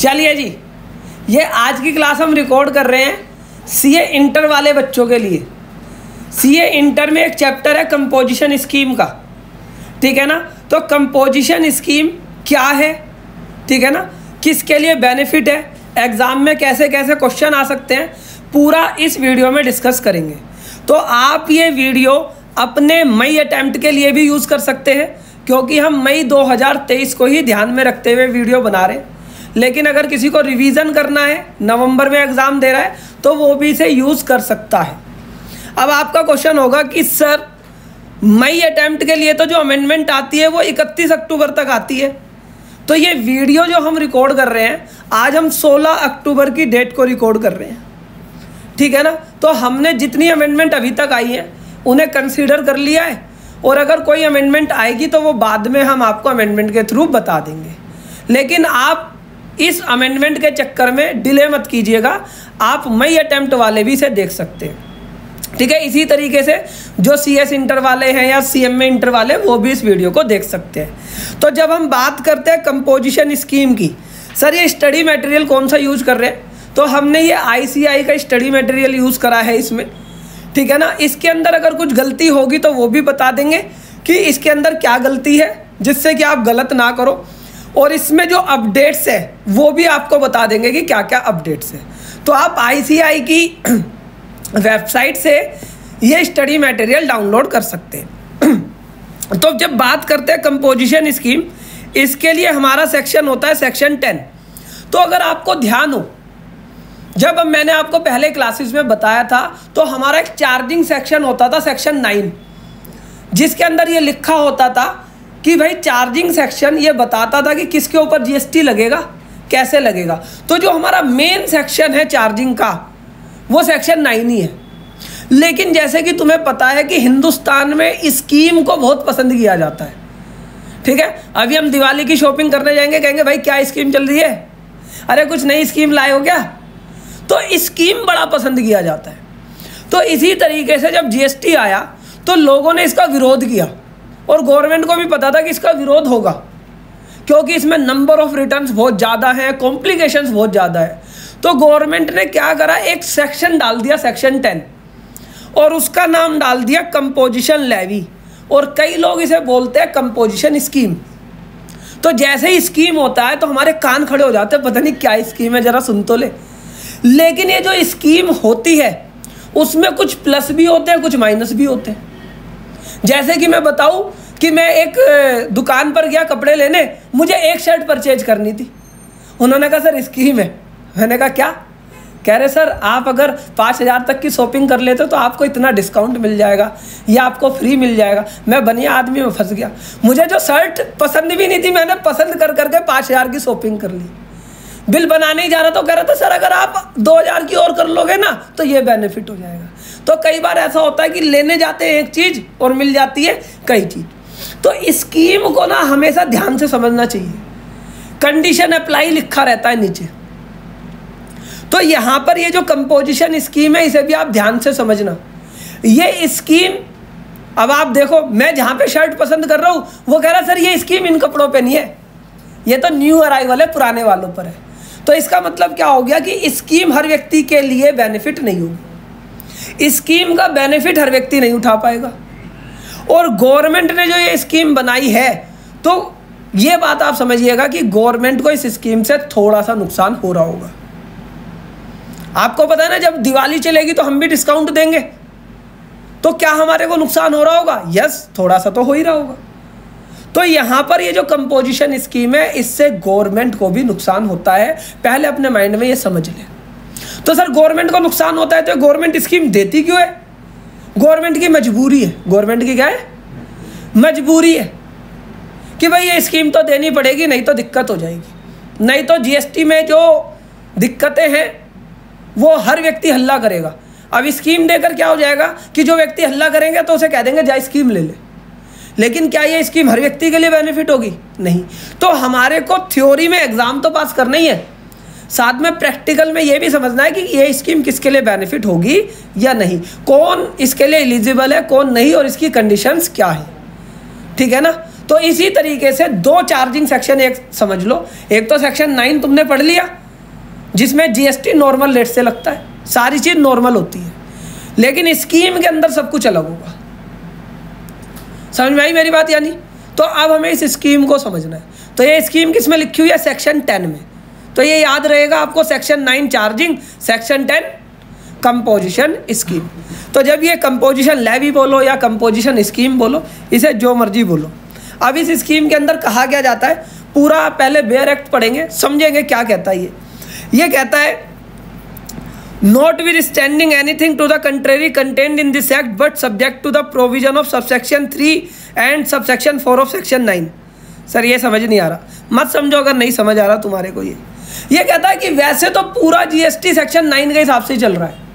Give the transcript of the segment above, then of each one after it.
चलिए जी, ये आज की क्लास हम रिकॉर्ड कर रहे हैं सीए इंटर वाले बच्चों के लिए। सीए इंटर में एक चैप्टर है कंपोजिशन स्कीम का। ठीक है ना? तो कंपोजिशन स्कीम क्या है? ठीक है ना? किसके लिए बेनिफिट है? एग्ज़ाम में कैसे कैसे क्वेश्चन आ सकते हैं? पूरा इस वीडियो में डिस्कस करेंगे। तो आप ये वीडियो अपने मई अटैम्प्ट के लिए भी यूज़ कर सकते हैं, क्योंकि हम मई 2023 को ही ध्यान में रखते हुए वीडियो बना रहे हैं। लेकिन अगर किसी को रिवीजन करना है, नवंबर में एग्ज़ाम दे रहा है तो वो भी इसे यूज़ कर सकता है। अब आपका क्वेश्चन होगा कि, सर मई अटैम्प्ट के लिए तो जो अमेंडमेंट आती है, वो 31 अक्टूबर तक आती है। तो ये वीडियो जो हम रिकॉर्ड कर रहे हैं, आज हम 16 अक्टूबर की डेट को रिकॉर्ड कर रहे हैं। ठीक है ना? तो हमने जितनी अमेंडमेंट अभी तक आई है, उन्हें कंसीडर कर लिया है। और अगर कोई अमेंडमेंट आएगी तो वो बाद में हम आपको अमेंडमेंट के थ्रू बता देंगे। लेकिन आप इस अमेंडमेंट के चक्कर में डिले मत कीजिएगा। आप मई अटैम्प्ट वाले भी इसे देख सकते हैं। ठीक है, इसी तरीके से जो सी एस इंटर वाले हैं या सी एम ए इंटर वाले वो भी इस वीडियो को देख सकते हैं। तो जब हम बात करते हैं कंपोजिशन स्कीम की, सर ये स्टडी मटेरियल कौन सा यूज़ कर रहे हैं? तो हमने ये आई सी आई का स्टडी मटेरियल यूज़ करा है इसमें। ठीक है ना? इसके अंदर अगर कुछ गलती होगी तो वो भी बता देंगे कि इसके अंदर क्या गलती है, जिससे कि आप गलत ना करो। और इसमें जो अपडेट्स है, वो भी आपको बता देंगे कि क्या क्या अपडेट्स है। तो आप आईसीआई की वेबसाइट से ये स्टडी मटेरियल डाउनलोड कर सकते हैं। तो जब बात करते हैं कंपोजिशन स्कीम इसके लिए हमारा सेक्शन होता है सेक्शन टेन तो अगर आपको ध्यान हो, जब मैंने आपको पहले क्लासेस में बताया था तो हमारा एक चार्जिंग सेक्शन होता था सेक्शन नाइन जिसके अंदर ये लिखा होता था कि भाई चार्जिंग सेक्शन ये बताता था कि किसके ऊपर जीएसटी लगेगा, कैसे लगेगा। तो जो हमारा मेन सेक्शन है चार्जिंग का, वो सेक्शन नाइन ही है। लेकिन जैसे कि तुम्हें पता है कि हिंदुस्तान में स्कीम को बहुत पसंद किया जाता है। ठीक है? अभी हम दिवाली की शॉपिंग करने जाएँगे, कहेंगे, भाई, क्या स्कीम चल रही है? अरे, कुछ नई स्कीम लाए हो क्या? तो स्कीम बड़ा पसंद किया जाता है। तो इसी तरीके से जब जीएसटी आया तो लोगों ने इसका विरोध किया। और गवर्नमेंट को भी पता था कि इसका विरोध होगा, क्योंकि इसमें नंबर ऑफ़ रिटर्न्स बहुत ज़्यादा है कॉम्प्लिकेशंस बहुत ज़्यादा है। तो गवर्नमेंट ने क्या करा, एक सेक्शन डाल दिया सेक्शन टेन और उसका नाम डाल दिया कंपोजिशन लेवी और कई लोग इसे बोलते हैं कंपोजिशन स्कीम तो जैसे ही स्कीम होता है तो हमारे कान खड़े हो जाते हैं, पता नहीं क्या स्कीम है, ज़रा सुन तो ले। लेकिन ये जो स्कीम होती है, उसमें कुछ प्लस भी होते हैं, कुछ माइनस भी होते हैं। जैसे कि मैं बताऊँ कि मैं एक दुकान पर गया कपड़े लेने, मुझे एक शर्ट परचेज करनी थी। उन्होंने कहा, सर स्कीम है मैंने कहा, क्या? कह रहे, सर, आप अगर पाँच हज़ार तक की शॉपिंग कर लेते तो आपको इतना डिस्काउंट मिल जाएगा, या आपको फ्री मिल जाएगा। मैं बनिया आदमी में फंस गया। मुझे जो शर्ट पसंद भी नहीं थी, मैंने पसंद कर करके पाँच हज़ार की शॉपिंग कर ली। बिल बनाने ही जा रहा तो कह रहा था, सर, अगर आप दो हज़ार की और कर लोगे ना तो ये बेनिफिट हो जाएगा। तो कई बार ऐसा होता है कि लेने जाते हैं एक चीज़ और मिल जाती है कई चीज़। तो स्कीम को ना हमेशा ध्यान से समझना चाहिए। कंडीशन अप्लाई लिखा रहता है नीचे। तो यहाँ पर ये जो कंपोजिशन स्कीम है, इसे भी आप ध्यान से समझना। ये स्कीम अब आप देखो, मैं जहाँ पे शर्ट पसंद कर रहा हूँ, वो कह रहा सर, ये स्कीम इन कपड़ों पे नहीं है। ये तो न्यू अराइवल है, पुराने वालों पर है। तो इसका मतलब क्या हो गया कि स्कीम हर व्यक्ति के लिए बेनिफिट नहीं होगी। स्कीम का बेनिफिट हर व्यक्ति नहीं उठा पाएगा। और गवर्नमेंट ने जो ये स्कीम बनाई है तो ये बात आप समझिएगा कि गवर्नमेंट को इस स्कीम से थोड़ा सा नुकसान हो रहा होगा। आपको पता है ना, जब दिवाली चलेगी तो हम भी डिस्काउंट देंगे। तो क्या हमारे को नुकसान हो रहा होगा? यस थोड़ा सा तो हो ही रहा होगा। तो यहाँ पर ये जो कंपोजिशन स्कीम है, इससे गवर्नमेंट को भी नुकसान होता है। पहले अपने माइंड में ये समझ लें। तो सर गवर्नमेंट को नुकसान होता है तो गवर्नमेंट स्कीम देती क्यों है? गवर्नमेंट की मजबूरी है। गवर्नमेंट की क्या है? मजबूरी है कि भाई ये स्कीम तो देनी पड़ेगी, नहीं तो दिक्कत हो जाएगी। नहीं तो जीएसटी में जो दिक्कतें हैं, वो हर व्यक्ति हल्ला करेगा। अब स्कीम देकर क्या हो जाएगा कि जो व्यक्ति हल्ला करेंगे तो उसे कह देंगे, जा स्कीम ले ले। लेकिन क्या ये स्कीम हर व्यक्ति के लिए बेनिफिट होगी? नहीं। तो हमारे को थ्योरी में एग्ज़ाम तो पास करना ही है। साथ में प्रैक्टिकल में ये भी समझना है कि ये स्कीम किसके लिए बेनिफिट होगी या नहीं? कौन इसके लिए एलिजिबल है, कौन नहीं, और इसकी कंडीशंस क्या है? ठीक है ना? तो इसी तरीके से दो चार्जिंग सेक्शन एक समझ लो। एक तो सेक्शन नाइन तुमने पढ़ लिया, जिसमें जीएसटी नॉर्मल रेट से लगता है। सारी चीज़ नॉर्मल होती है। लेकिन स्कीम के अंदर सब कुछ अलग होगा। समझ में आई मेरी बात यानी? तो अब हमें इस स्कीम को समझना है। तो ये स्कीम किसमें लिखी हुई है? सेक्शन टेन में। तो ये याद रहेगा आपको section nine charging section ten composition scheme तो जब ये कंपोजिशन लेवी बोलो या कंपोजिशन स्कीम बोलो, इसे जो मर्ज़ी बोलो। अब इस स्कीम के अंदर कहा क्या जाता है? पूरा पहले बेयर एक्ट पढ़ेंगे, समझेंगे क्या कहता है ये। ये कहता है notwithstanding anything to the contrary content in this act but subject to the provision of subsection three and subsection four of section nine sir, ये समझ नहीं आ रहा। मत समझो अगर नहीं समझ आ रहा तुम्हारे को ये। ये कहता है कि वैसे तो पूरा जीएसटी सेक्शन नाइन के हिसाब से चल रहा है।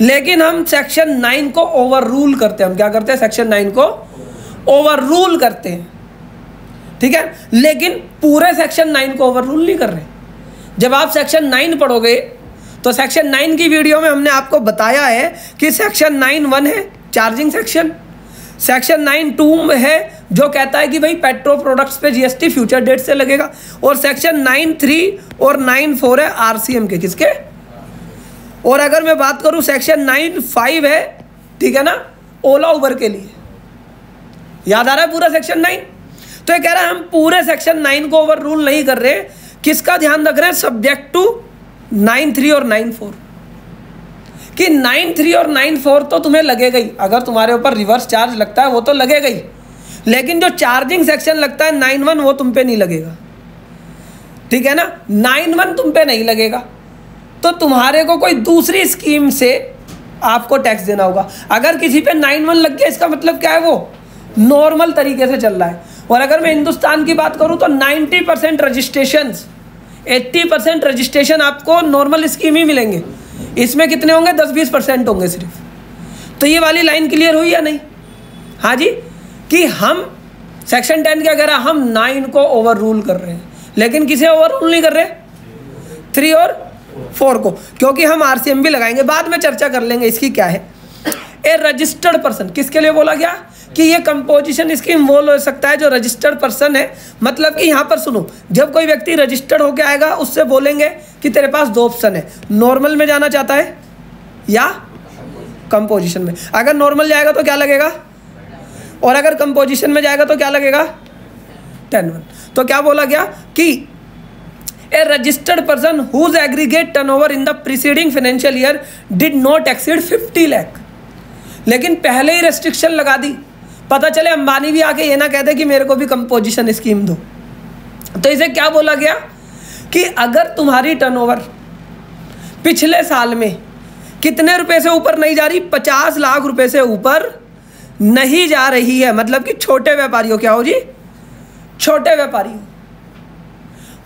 लेकिन हम सेक्शन नाइन को ओवर रूल करते हैं। हम क्या करते हैं? सेक्शन नाइन को ओवर रूल करते हैं। ठीक है? लेकिन पूरे सेक्शन नाइन को ओवर रूल नहीं कर रहे। जब आप सेक्शन नाइन पढ़ोगे तो सेक्शन नाइन की वीडियो में हमने आपको बताया है कि सेक्शन नाइन वन है charging section section nine two है जो कहता है कि भाई पेट्रोल प्रोडक्ट्स पे जीएसटी फ्यूचर डेट से लगेगा और सेक्शन नाइन थ्री और नाइन फोर है आरसीएम के, किसके? और अगर मैं बात करूँ सेक्शन नाइन फाइव है, ठीक है ना? ओला उबर के लिए। याद आ रहा है पूरा सेक्शन नाइन तो ये कह रहा है हम पूरे सेक्शन नाइन को ओवर रूल नहीं कर रहे। किसका ध्यान रख रहे हैं? सब्जेक्ट टू नाइन थ्री और नाइन फोर कि नाइन थ्री और नाइन फोर तो तुम्हें लगेगा ही। अगर तुम्हारे ऊपर रिवर्स चार्ज लगता है, वो तो लगेगा ही। लेकिन जो चार्जिंग सेक्शन लगता है नाइन वन, वो तुम पे नहीं लगेगा। ठीक है ना? नाइन वन तुम पे नहीं लगेगा। तो तुम्हारे को कोई दूसरी स्कीम से आपको टैक्स देना होगा। अगर किसी पे नाइन वन लग गया, इसका मतलब क्या है वो? नॉर्मल तरीके से चल रहा है। और अगर मैं हिंदुस्तान की बात करूँ तो 90 percent registration eighty percent registration आपको नॉर्मल स्कीम ही मिलेंगे। इसमें कितने होंगे? दस बीस परसेंट होंगे सिर्फ़। तो ये वाली लाइन क्लियर हुई या नहीं? हाँ जी? कि हम सेक्शन टेन क्या कह रहा हम नाइन को ओवर रूल कर रहे हैं, लेकिन किसे ओवर रूल नहीं कर रहे? थ्री और फोर को। क्योंकि हम आरसीएम भी लगाएँगे, बाद में चर्चा कर लेंगे इसकी क्या है। ए रजिस्टर्ड पर्सन किसके लिए बोला गया? कि ये कंपोजिशन स्कीम इन्वॉल्व हो सकता है, जो रजिस्टर्ड पर्सन है। मतलब कि यहाँ पर सुनो, जब कोई व्यक्ति रजिस्टर्ड होकर आएगा, उससे बोलेंगे कि तेरे पास दो ऑप्शन है। नॉर्मल में जाना चाहता है या कंपोजिशन में? अगर नॉर्मल जाएगा तो क्या लगेगा? और अगर कंपोजिशन में जाएगा तो क्या लगेगा? टेन वन तो क्या बोला गया कि a registered person whose aggregate turnover in the preceding financial year did not exceed fifty lakh लेकिन पहले ही रेस्ट्रिक्शन लगा दी। पता चले अंबानी भी आके ये ना कहते कि मेरे को भी कंपोजिशन स्कीम दो। तो इसे क्या बोला गया कि अगर तुम्हारी टर्नओवर पिछले साल में कितने रुपए से ऊपर नहीं जा रही? पचास लाख रुपए से ऊपर नहीं जा रही है। मतलब कि छोटे व्यापारी हो क्या हो जी? छोटे व्यापारी। हो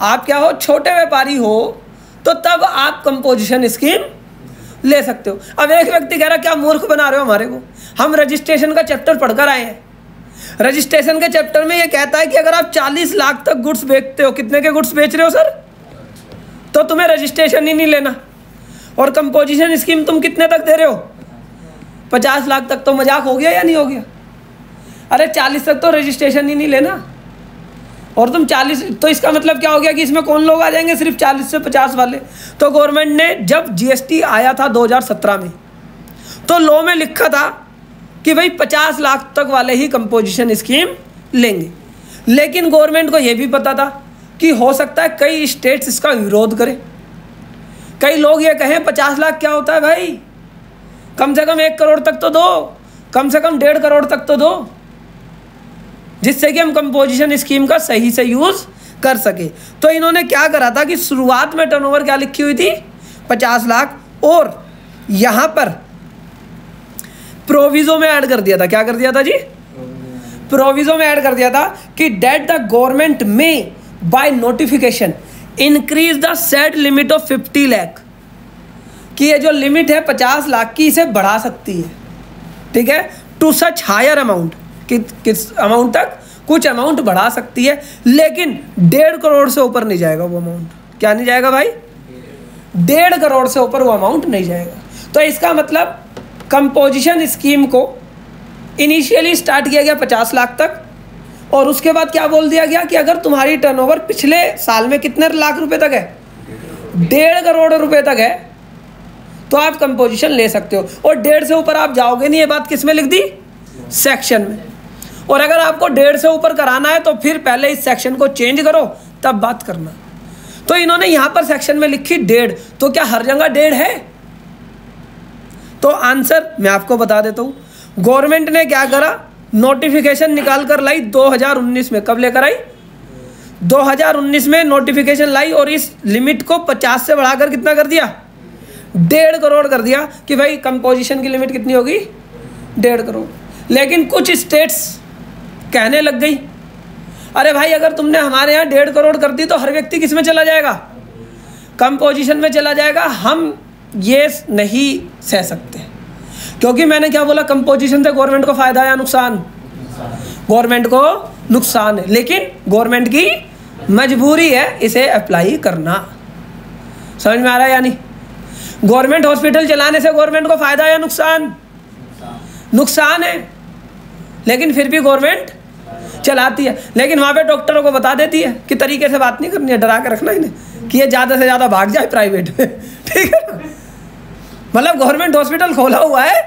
आप क्या हो? छोटे व्यापारी हो तो तब आप कंपोजिशन स्कीम ले सकते हो। अब एक व्यक्ति कह रहा क्या मूर्ख बना रहे हो हमारे को? हम रजिस्ट्रेशन का चैप्टर पढ़कर आए हैं। रजिस्ट्रेशन के चैप्टर में ये कहता है कि अगर आप 40 लाख तक गुड्स बेचते हो, कितने के गुड्स बेच रहे हो, सर? तो तुम्हें रजिस्ट्रेशन ही नहीं लेना। और कंपोजिशन स्कीम तुम कितने तक दे रहे हो? पचास लाख तक तो मज़ाक हो गया या नहीं हो गया? अरे चालीस तक तो रजिस्ट्रेशन ही नहीं लेना। और तुम चालीस तो इसका मतलब क्या हो गया कि इसमें कौन लोग आ जाएँगे सिर्फ़ चालीस से पचास वाले? तो गवर्नमेंट ने जब जीएसटी आया था 2017 में तो लॉ में लिखा था कि भाई पचास लाख तक वाले ही कंपोजिशन स्कीम लेंगे। लेकिन गवर्नमेंट को यह भी पता था कि हो सकता है कई स्टेट्स इसका विरोध करें। कई लोग ये कहें, पचास लाख क्या होता है भाई? कम से कम एक करोड़ तक तो दो। कम से कम डेढ़ करोड़ तक तो दो। जिससे कि हम कंपोजिशन स्कीम का सही से यूज़ कर सके। तो इन्होंने क्या करा था कि शुरुआत में टर्नओवर क्या लिखी हुई थी? पचास लाख। और यहाँ पर प्रोविजो में ऐड कर दिया था। क्या कर दिया था जी? प्रोविजो में ऐड कर दिया था कि that the government may by notification increase the said limit of fifty lakh कि ये जो लिमिट है पचास लाख की इसे बढ़ा सकती है। ठीक है? टू सच हायर अमाउंट कि, किस अमाउंट तक? कुछ अमाउंट बढ़ा सकती है लेकिन डेढ़ करोड़ से ऊपर नहीं जाएगा वो अमाउंट क्या नहीं जाएगा भाई? डेढ़ करोड़ से ऊपर वो अमाउंट नहीं जाएगा। तो इसका मतलब कंपोजिशन स्कीम को इनिशियली स्टार्ट किया गया पचास लाख तक और उसके बाद क्या बोल दिया गया कि अगर तुम्हारी टर्नओवर पिछले साल में कितने लाख रुपए तक है? डेढ़ करोड़ रुपए तक है। तो आप कंपोजिशन ले सकते हो। और डेढ़ से ऊपर आप जाओगे नहीं, ये बात किसमें लिख दी? सेक्शन में। और अगर आपको डेढ़ से ऊपर कराना है तो फिर पहले इस सेक्शन को चेंज करो, तब बात करना। तो इन्होंने यहाँ पर सेक्शन में लिखी डेढ़। तो क्या हर जगह डेढ़ है? तो आंसर मैं आपको बता देता हूँ। गवर्नमेंट ने क्या करा? नोटिफिकेशन निकाल कर लाई 2019 में। कब लेकर आई? 2019 में नोटिफिकेशन लाई और इस लिमिट को 50 से बढ़ाकर कितना कर दिया? डेढ़ करोड़ कर दिया कि भाई कंपोजिशन की लिमिट कितनी होगी? डेढ़ करोड़। लेकिन कुछ स्टेट्स कहने लग गई, अरे भाई, अगर तुमने हमारे यहाँ डेढ़ करोड़ कर दी तो हर व्यक्ति किसमें चला जाएगा? कम पोजीशन में चला जाएगा, हम ये नहीं सह सकते। क्योंकि मैंने क्या बोला कम पोजीशन से गवर्नमेंट को फ़ायदा या नुकसान? गवर्नमेंट को नुकसान है। लेकिन गवर्नमेंट की मजबूरी है इसे अप्लाई करना। समझ में आ रहा है या नहीं? गवर्नमेंट हॉस्पिटल चलाने से गवर्नमेंट को फ़ायदा या नुकसान? नुकसान है। लेकिन फिर भी गवर्नमेंट चलाती है। लेकिन वहाँ पे डॉक्टरों को बता देती है कि तरीके से बात नहीं करनी है, डरा के रखना इन्हें कि ये ज़्यादा से ज़्यादा भाग जाए प्राइवेट में। ठीक है मतलब गवर्नमेंट हॉस्पिटल खोला हुआ है।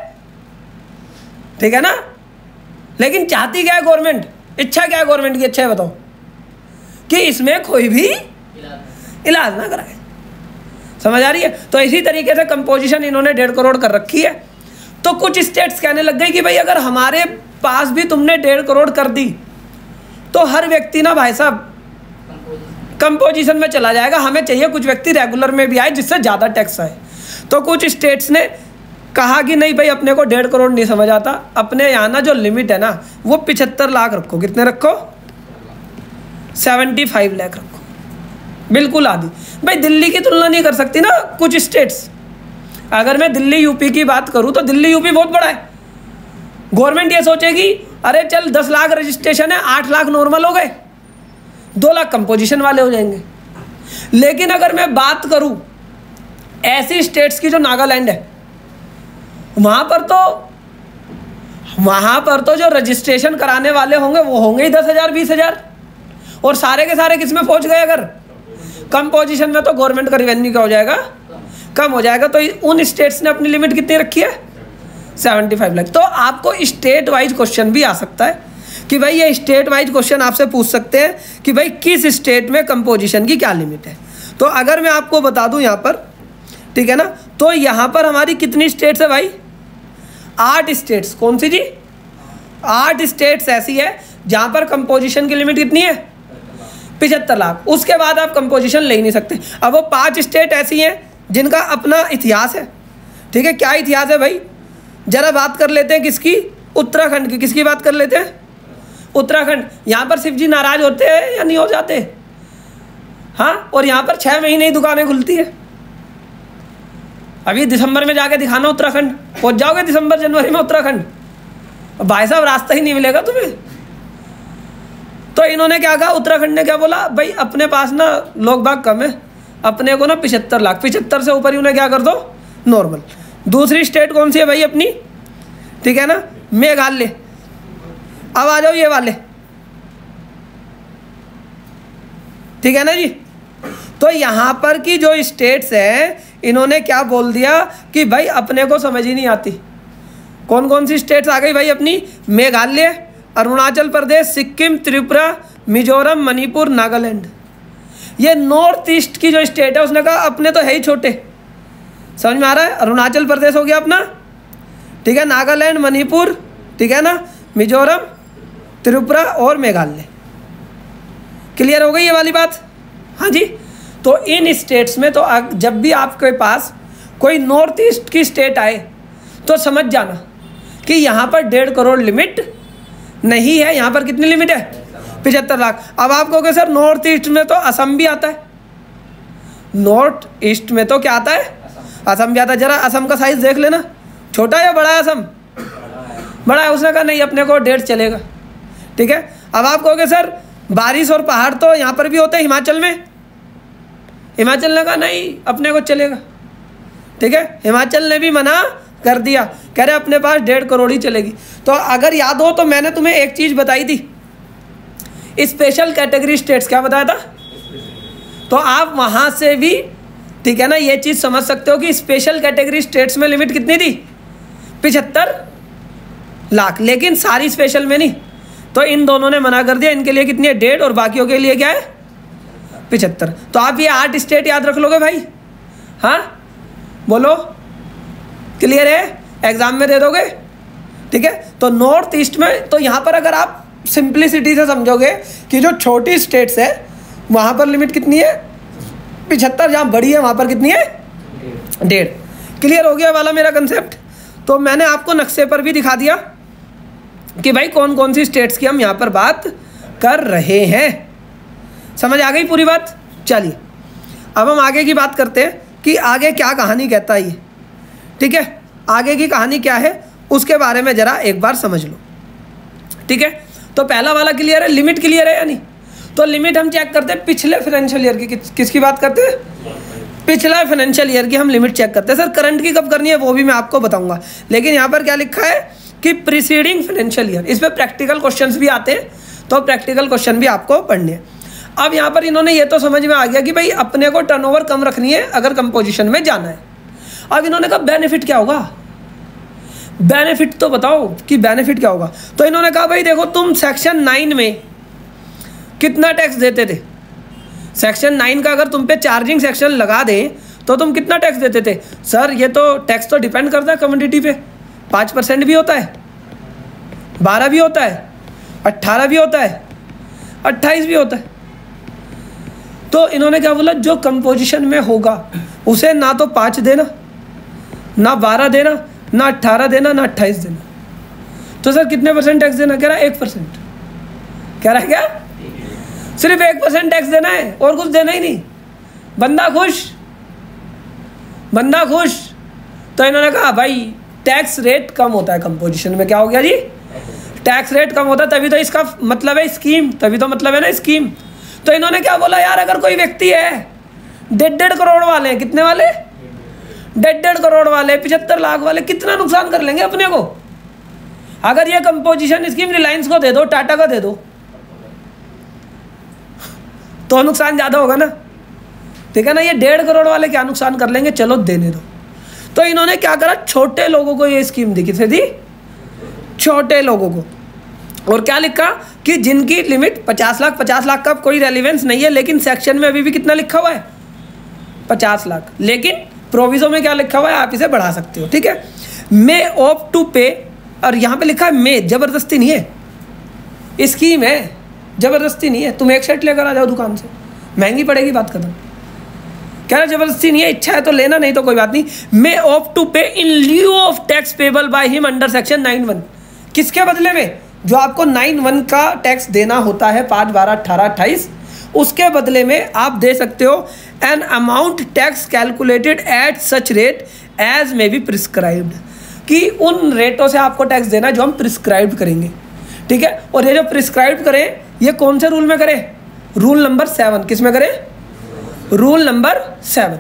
ठीक है ना? लेकिन चाहती क्या है गवर्नमेंट? इच्छा क्या है गवर्नमेंट की? अच्छा है बताओ। कि इसमें कोई भी इलाज ना कराए। समझ आ रही है? तो इसी तरीके से कंपोजिशन इन्होंने डेढ़ करोड़ कर रखी है। तो कुछ स्टेट्स कहने लग गई कि भाई, अगर हमारे पास भी तुमने डेढ़ करोड़ कर दी तो हर व्यक्ति ना भाई साहब कंपोजिशन में चला जाएगा। हमें चाहिए कुछ व्यक्ति रेगुलर में भी आए जिससे ज़्यादा टैक्स आए। तो कुछ स्टेट्स ने कहा कि नहीं भाई, अपने को डेढ़ करोड़ नहीं समझ आता। अपने यहाँ ना जो लिमिट है ना, वो पिछहत्तर लाख रखो। कितने रखो? सेवेंटी फाइव लाख रखो। बिल्कुल आदि। भाई, दिल्ली की तुलना नहीं कर सकती ना कुछ स्टेट्स अगर मैं दिल्ली यूपी की बात करूँ तो दिल्ली यूपी बहुत बड़ा है। गवर्नमेंट ये सोचेगी, अरे चल, दस लाख रजिस्ट्रेशन है, आठ लाख नॉर्मल हो गए। दो लाख कंपोजिशन वाले हो जाएँगे। लेकिन अगर मैं बात करूँ, ऐसी स्टेट्स की जो नागालैंड है, वहाँ पर तो वहाँ पर तो जो रजिस्ट्रेशन कराने वाले होंगे, वो होंगे ही दस हज़ार, बीस हज़ार। और सारे के सारे किसमें पहुँच गए अगर? कम पोजीशन में तो गवर्नमेंट का रिवेन्यू क्या हो जाएगा? कम हो जाएगा। तो उन स्टेट्स ने अपनी लिमिट कितनी रखी है? सेवेंटी फाइव लाख तो आपको स्टेट वाइज क्वेश्चन भी आ सकता है कि भाई ये स्टेट वाइज क्वेश्चन आपसे पूछ सकते हैं कि भाई किस स्टेट में कंपोजिशन की क्या लिमिट है। तो अगर मैं आपको बता दूँ यहाँ पर, ठीक है ना? तो यहाँ पर हमारी कितनी स्टेट्स है भाई? आठ स्टेट्स कौन सी जी? आठ स्टेट्स ऐसी है जहाँ पर कंपोजिशन की लिमिट कितनी है? पिछहत्तर लाख। उसके बाद आप कंपोजिशन ले ही नहीं सकते। अब वो पाँच स्टेट ऐसी हैं जिनका अपना इतिहास है। ठीक है? क्या इतिहास है भाई? जरा बात कर लेते हैं किसकी? उत्तराखंड की। किसकी बात कर लेते हैं? उत्तराखंड। यहाँ पर शिव जी नाराज़ होते हैं या नहीं हो जाते? हाँ? और यहाँ पर छः महीने ही दुकानें खुलती है। अभी दिसंबर में जाके दिखाना उत्तराखंड। पहुँच जाओगे दिसंबर, जनवरी में उत्तराखंड? भाई साहब, रास्ता ही नहीं मिलेगा तुम्हें। तो इन्होंने क्या कहा? उत्तराखंड ने क्या बोला? भाई, अपने पास ना लोग बाग कम है। अपने को ना पिछहत्तर लाख, पिछहत्तर से ऊपर ही उन्हें क्या कर दो? नॉर्मल दूसरी स्टेट कौन सी है भाई अपनी? ठीक है ना? मेघालय. अब आ जाओ ये वाले. ठीक है ना जी? तो यहाँ पर की जो स्टेट्स हैं, इन्होंने क्या बोल दिया कि भाई, अपने को समझ ही नहीं आती. कौन कौन सी स्टेट्स आ गई भाई अपनी? मेघालय अरुणाचल प्रदेश, सिक्किम, त्रिपुरा, मिजोरम, मणिपुर, नागालैंड। ये नॉर्थ ईस्ट की जो स्टेट है, उसने कहा, अपने तो है ही छोटे। समझ में आ रहा है? अरुणाचल प्रदेश हो गया अपना। ठीक है, नागालैंड, मणिपुर, ठीक है ना? मिजोरम, त्रिपुरा और मेघालय। क्लियर हो गई ये वाली बात? हाँ जी। तो इन स्टेट्स में तो जब भी आपके पास कोई नॉर्थ ईस्ट की स्टेट आए तो समझ जाना कि यहाँ पर डेढ़ करोड़ लिमिट नहीं है, यहाँ पर कितनी लिमिट है? पिछहत्तर लाख। अब आप कहोगे, सर नॉर्थ ईस्ट में तो असम भी आता है। नॉर्थ ईस्ट में तो क्या आता है? असम भी आता है। जरा असम का साइज़ देख लेना। छोटा या बड़ा है असम? बड़ा है। उसने कहा, नहीं, अपने को डेढ़ चलेगा। ठीक है? अब आप कहोगे, सर, बारिश और पहाड़ तो यहाँ पर भी होते हैं, हिमाचल में? हिमाचल ने कहा, नहीं, अपने को चलेगा। ठीक है? हिमाचल ने भी मना कर दिया। कह रहे, अपने पास डेढ़ करोड़ ही चलेगी। तो अगर याद हो तो मैंने तुम्हें एक चीज़ बताई थी। स्पेशल कैटेगरी स्टेट्स, क्या बताया था? तो आप वहाँ से भी, ठीक है ना, ये चीज़ समझ सकते हो कि स्पेशल कैटेगरी स्टेट्स में लिमिट कितनी थी? पिछहत्तर लाख। लेकिन सारी स्पेशल में नहीं। तो इन दोनों ने मना कर दिया, इनके लिए कितनी है? डेढ़, और बाकियों के लिए क्या है? पिछहत्तर। तो आप ये आठ स्टेट याद रख लोगे भाई। हाँ? बोलो। क्लियर है? एग्ज़ाम में दे दोगे? ठीक है? तो नॉर्थ ईस्ट में तो यहाँ पर अगर आप सिंप्लिसिटी से समझोगे कि जो छोटी स्टेट्स है, वहाँ पर लिमिट कितनी है? पिछहत्तर, जहाँ बड़ी है, वहाँ पर कितनी है? डेढ़। क्लियर हो गया वाला मेरा कंसेप्ट तो मैंने आपको नक्शे पर भी दिखा दिया कि भाई कौन कौन सी स्टेट्स की हम यहाँ पर बात कर रहे हैं। समझ आ गई पूरी बात? चलिए। अब हम आगे की बात करते हैं कि आगे क्या कहानी कहता है ये। ठीक है? आगे की कहानी क्या है उसके बारे में ज़रा एक बार समझ लो। ठीक है? तो पहला वाला क्लियर है लिमिट क्लियर है या नहीं? तो लिमिट हम चेक करते हैं पिछले फाइनेंशियल ईयर की किस, किसकी बात करते हैं? पिछला फाइनेंशियल ईयर की हम लिमिट चेक करते हैं। सर करंट की कब करनी है वो भी मैं आपको बताऊँगा। लेकिन यहाँ पर क्या लिखा है कि प्रीसीडिंग फाइनेंशियल ईयर इस पर प्रैक्टिकल क्वेश्चन भी आते हैं तो प्रैक्टिकल क्वेश्चन भी आपको पढ़ने हैं। अब यहाँ पर इन्होंने ये तो समझ में आ गया कि भाई अपने को टर्नओवर कम रखनी है अगर कंपोजिशन में जाना है। अब इन्होंने कहा बेनिफिट क्या होगा? बेनिफिट तो बताओ कि बेनिफिट क्या होगा? तो इन्होंने कहा, भाई देखो, तुम सेक्शन नाइन में कितना टैक्स देते थे? सेक्शन नाइन का अगर तुम पे चार्जिंग सेक्शन लगा दें तो तुम कितना टैक्स देते थे? सर ये तो टैक्स तो डिपेंड करता है कम्युनिटी पे। पाँच परसेंट भी होता है, बारह भी होता है, अट्ठारह भी होता है, अट्ठाईस भी होता है। तो इन्होंने क्या बोला, जो कंपोजिशन में होगा, उसे ना तो पाँच देना। ना बारह देना, ना अट्ठारह देना, ना अट्ठाईस देना। तो सर कितने परसेंट टैक्स देना? कह रहा है एक परसेंट कह रहा है क्या? सिर्फ़ एक परसेंट टैक्स देना है, और कुछ देना ही नहीं। बंदा खुश। बंदा खुश। तो इन्होंने कहा, भाई टैक्स रेट कम होता है कंपोजिशन में। क्या हो गया जी? टैक्स रेट कम होता है, तभी तो इसका मतलब है स्कीम तभी तो मतलब है ना स्कीम तो इन्होंने क्या बोला, यार, अगर कोई व्यक्ति है डेढ़ डेढ़ करोड़ वाले हैं, कितने वाले? डेढ़ डेढ़ करोड़ वाले पिछहत्तर लाख वाले कितना नुकसान कर लेंगे अपने को? अगर ये कंपोजिशन स्कीम रिलायंस को दे दो टाटा को दे दो तो नुकसान ज़्यादा होगा ना? ठीक है ना? ये डेढ़ करोड़ वाले क्या नुकसान कर लेंगे? चलो देने दो। तो इन्होंने क्या करा? छोटे लोगों को ये स्कीम दी किसे दी? छोटे लोगों को। और क्या लिखा? कि जिनकी लिमिट पचास लाख पचास लाख का कोई रेलिवेंस नहीं है, लेकिन सेक्शन में अभी भी कितना लिखा हुआ है? पचास लाख। लेकिन प्रोविजो में क्या लिखा हुआ है? आप इसे बढ़ा सकते हो, ठीक है? मे ऑफ़ टू पे और यहाँ पे लिखा है मे ज़बरदस्ती नहीं है। स्कीम है ज़बरदस्ती नहीं है। तुम एक शर्ट लेकर आ जाओ दुकान से। महँगी पड़ेगी बात खत्म। कह रहा ज़बरदस्ती नहीं है, इच्छा है तो लेना, नहीं तो कोई बात नहीं। May opt to pay in lieu of tax payable by him under section nine one किसके बदले में? जो आपको नाइन वन का टैक्स देना होता है, पाँच बारह अट्ठारह अट्ठाईस उसके बदले में आप दे सकते हो an amount tax calculated at such rate as may be prescribed कि उन रेटों से आपको टैक्स देना जो हम प्रिस्क्राइब करेंगे। ठीक है? और ये जो प्रिस्क्राइब करें, ये कौन से रूल में करें? रूल नंबर सेवन किसमें करें? रूल नंबर सेवन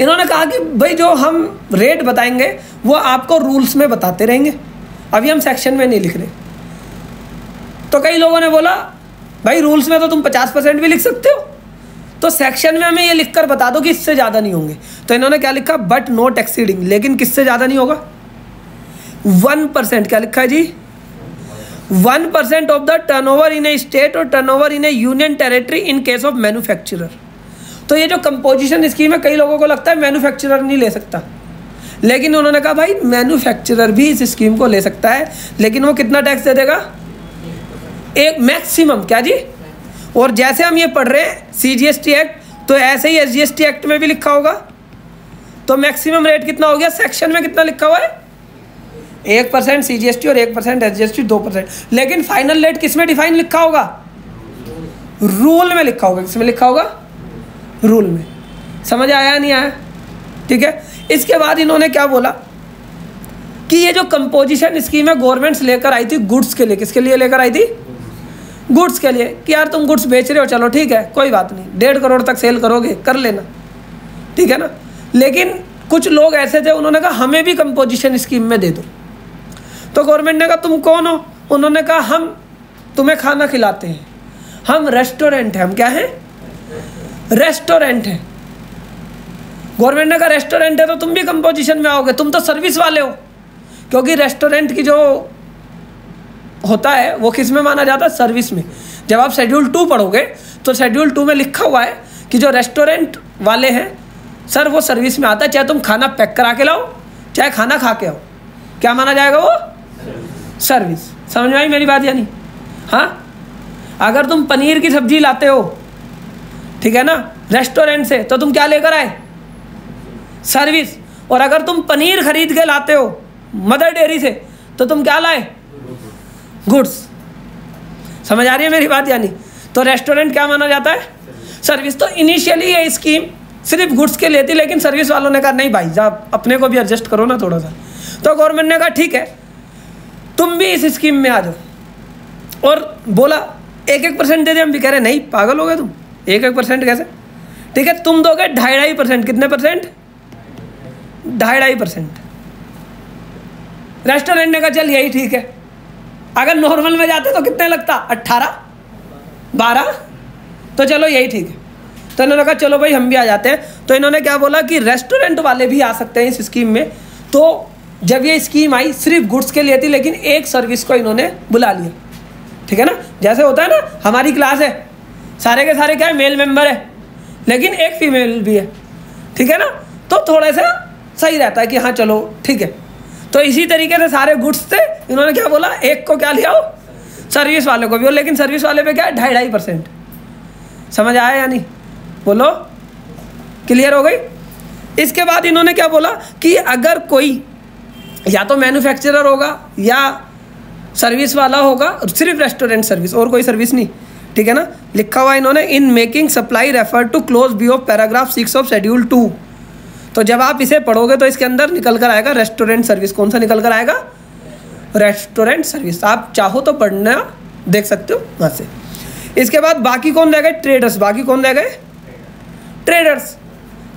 इन्होंने कहा कि भाई जो हम रेट बताएँगे, वो आपको रूल्स में बताते रहेंगे। अभी हम सेक्शन में नहीं लिख रहे। तो कई लोगों ने बोला भाई रूल्स में तो तुम पचास परसेंट भी लिख सकते हो। तो सेक्शन में हमें ये लिख कर बता दो कि इससे ज़्यादा नहीं होंगे। तो इन्होंने क्या लिखा? बट नोट एक्सीडिंग लेकिन किससे ज़्यादा नहीं होगा? वन परसेंट क्या लिखा है जी? One percent of the turnover in a state और turnover in a union territory in case of manufacturer तो ये जो कंपोजिशन स्कीम है, कई लोगों को लगता है मैन्युफैक्चरर नहीं ले सकता। लेकिन उन्होंने कहा, भाई मैन्युफैक्चरर भी इस स्कीम को ले सकता है, लेकिन वो कितना टैक्स दे देगा? एक मैक्सिमम क्या जी? और जैसे हम ये पढ़ रहे हैं C G S T act तो ऐसे ही S G S T act में भी लिखा होगा। तो मैक्सिमम रेट कितना हो गया? सेक्शन में कितना लिखा हुआ है? एक percent C G S T और एक percent S G S T दो परसेंट। लेकिन फाइनल रेट किसमें डिफाइन लिखा होगा? रूल में लिखा होगा। किसमें लिखा होगा? रूल में। समझ आया नहीं आया? ठीक है? इसके बाद इन्होंने क्या बोला? कि ये जो कंपोजिशन स्कीम है गवर्नमेंट्स लेकर आई थी गुड्स के लिए। किसके लिए लेकर आई थी? गुड्स के लिए कि यार तुम गुड्स बेच रहे हो, चलो ठीक है, कोई बात नहीं। डेढ़ करोड़ तक सेल करोगे, कर लेना। ठीक है ना? लेकिन कुछ लोग ऐसे थे, उन्होंने कहा, हमें भी कंपोजिशन स्कीम में दे दो। तो गवर्नमेंट ने कहा, तुम कौन हो? उन्होंने कहा, हम तुम्हें खाना खिलाते हैं। हम रेस्टोरेंट हैं। हम क्या हैं? रेस्टोरेंट हैं। गवर्नमेंट ने कहा रेस्टोरेंट है तो तुम भी कंपोजिशन में आओगे। तुम तो सर्विस वाले हो। क्योंकि रेस्टोरेंट की जो होता है, वो किसमें माना जाता है? सर्विस में। जब आप शेड्यूल टू पढ़ोगे तो शेड्यूल टू में लिखा हुआ है कि जो रेस्टोरेंट वाले हैं, सर, वो सर्विस में आता है, चाहे तुम खाना पैक करा के लाओ, चाहे खाना खा के आओ। क्या माना जाएगा वो? सर्विस समझ में आई मेरी बात यानी हाँ? अगर तुम पनीर की सब्ज़ी लाते हो, ठीक है ना रेस्टोरेंट से तो तुम क्या लेकर आए? सर्विस और अगर तुम पनीर खरीद के लाते हो मदर डेयरी से तो तुम क्या लाए? गुड्स। समझ आ रही है मेरी बात, यानी? तो रेस्टोरेंट क्या माना जाता है? सर्विस तो इनिशियली ये स्कीम सिर्फ़ गुड्स के लिए थी, लेकिन सर्विस वालों ने कहा, नहीं भाई आप अपने को भी एडजस्ट करो ना थोड़ा सा। तो गवर्नमेंट ने कहा, ठीक है, तुम भी इस स्कीम में आ जाओ। और बोला एक एक परसेंट दे दे। हम भी कह रहे, नहीं, पागल हो गए तुम। एक एक परसेंट कैसे? ठीक है, तुम दोगे ढाई ढाई परसेंट कितने परसेंट ढाई ढाई परसेंट रेस्टोरेंट ने कहा, चल, यही ठीक है। अगर नॉर्मल में जाते तो कितने लगता? अट्ठारह? बारह? तो चलो यही ठीक है। तो इन्होंने कहा, चलो भाई, हम भी आ जाते हैं। तो इन्होंने क्या बोला कि रेस्टोरेंट वाले भी आ सकते हैं इस स्कीम में। तो जब ये स्कीम आई, सिर्फ़ गुड्स के लिए थी, लेकिन एक सर्विस को इन्होंने बुला लिया। ठीक है ना? जैसे होता है ना, हमारी क्लास है। सारे के सारे क्या है? मेल मेंबर है। लेकिन एक फीमेल भी है। ठीक है ना? तो थोड़ा सा सही रहता है कि हाँ चलो, ठीक है। तो इसी तरीके से सारे गुड्स थे। इन्होंने क्या बोला? एक को क्या लिया हो? सर्विस वाले को भी। हो लेकिन सर्विस वाले पे क्या है? ढाई ढाई परसेंट समझ आया या नहीं? बोलो। क्लियर हो गई? इसके बाद इन्होंने क्या बोला कि अगर कोई या तो मैन्युफैक्चरर होगा या सर्विस वाला होगा, सिर्फ़ रेस्टोरेंट सर्विस और कोई सर्विस नहीं। ठीक है ना? लिखा हुआ इन्होंने in making supply refer to clause B of paragraph six of schedule two तो जब आप इसे पढ़ोगे तो इसके अंदर निकल कर आएगा रेस्टोरेंट सर्विस। कौन सा निकल कर आएगा? Restaurant service. आप चाहो तो पढ़ना, देख सकते हो वहाँ से। इसके बाद बाकी कौन रह गए? ट्रेडर्स। बाकी कौन रह गए? ट्रेडर्स।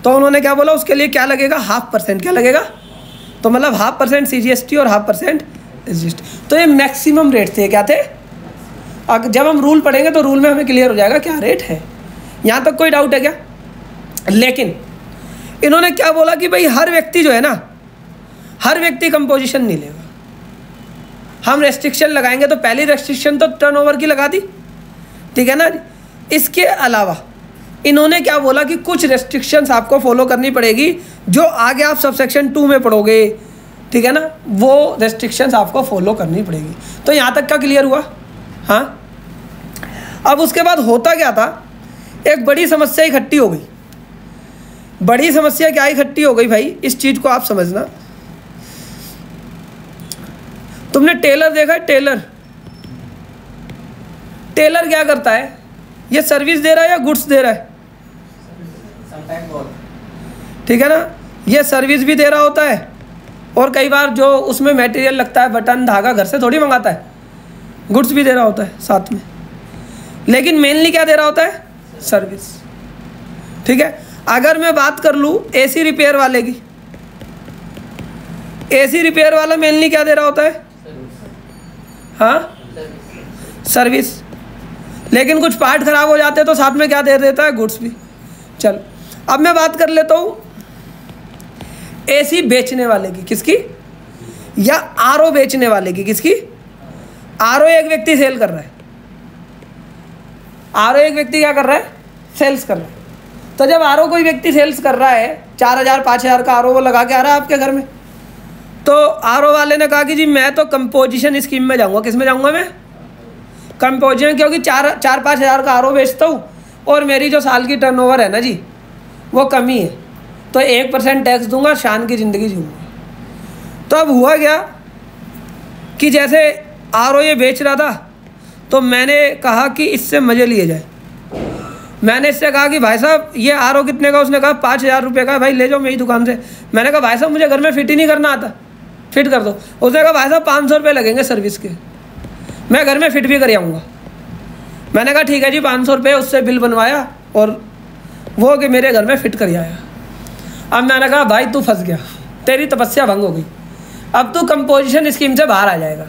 तो उन्होंने क्या बोला? उसके लिए क्या लगेगा? Half percent. क्या लगेगा? तो मतलब हाफ़ परसेंट सी और हाफ़ परसेंट एस तो ये मैक्सिमम रेट थे। क्या थे? अगर जब हम रूल पढ़ेंगे तो रूल में हमें क्लियर हो जाएगा क्या रेट है। यहाँ तक कोई डाउट है क्या? लेकिन इन्होंने क्या बोला कि भाई, हर व्यक्ति जो है ना, हर व्यक्ति कंपोजिशन नहीं लेगा। हम रेस्ट्रिक्शन लगाएँगे तो पहली रेस्ट्रिक्शन तो टर्नओवर की लगा दी। ठीक है ना? इसके अलावा, इन्होंने क्या बोला कि कुछ रेस्ट्रिक्शंस आपको फॉलो करनी पड़ेगी, जो आगे आप सब सेक्शन टू में पढ़ोगे। ठीक है ना? वो रेस्ट्रिक्शंस आपको फॉलो करनी पड़ेगी। तो यहाँ तक का क्लियर हुआ? हाँ? अब उसके बाद होता क्या था? एक बड़ी समस्या इकट्ठी हो गई। बड़ी समस्या क्या इकट्ठी हो गई भाई, इस चीज़ को आप समझना। तुमने टेलर देखा है? टेलर। टेलर क्या करता है? ये सर्विस दे रहा है या गुड्स दे रहा है? ठीक है ना? ये सर्विस भी दे रहा होता है और कई बार जो उसमें मटेरियल लगता है, बटन धागा घर से थोड़ी मंगाता है। गुड्स भी दे रहा होता है साथ में। लेकिन मेनली क्या दे रहा होता है? सर्विस ठीक है? अगर मैं बात कर लूँ एसी रिपेयर वाले की एसी रिपेयर वाला मेनली क्या दे रहा होता है? हाँ? सर्विस लेकिन कुछ पार्ट खराब हो जाते हैं तो साथ में क्या दे देता है? गुड्स भी. चल, अब मैं बात कर लेता हूँ एसी बेचने वाले की, किसकी? या आरओ बेचने वाले की, किसकी? आरओ एक व्यक्ति सेल कर रहा है। आरओ एक व्यक्ति क्या कर रहा है? सेल्स कर रहा है। तो जब आर कोई व्यक्ति सेल्स कर रहा है, चार हज़ार, पाँच हज़ार का आर वो लगा के आ रहा है आपके घर में तो आर वाले ने कहा कि जी मैं तो कंपोजिशन स्कीम में जाऊँगा। किसमें जाऊँगा मैं? कंपोजिशन क्योंकि चार चार, पाँच हज़ार का आर बेचता हूँ, और मेरी जो साल की टर्नओवर है ना जी, वो कमी है। तो एक परसेंट टैक्स दूँगा, शान की ज़िंदगी जीऊँगा। तो अब हुआ क्या कि जैसे आर ये बेच रहा था तो मैंने कहा कि इससे मज़े लिए जाए। मैंने इससे कहा कि भाई साहब, ये आर कितने का? उसने कहा, पाँच हज़ार रुपये का। भाई, ले जाओ मेरी दुकान से। मैंने कहा, भाई साहब, मुझे घर में फिट ही नहीं करना आता। फिट कर दो। उसने कहा, भाई साहब, पाँच सौ रुपये लगेंगे सर्विस के। मैं घर में फिट भी कर आऊँगा। मैंने कहा, ठीक है जी, पाँच सौ रुपये उससे बिल बनवाया और वो कि मेरे घर में फिट कर आया। अब मैंने कहा, भाई, तू फंस गया। तेरी तपस्या भंग हो गई। अब तू कंपोजिशन स्कीम से बाहर आ जाएगा।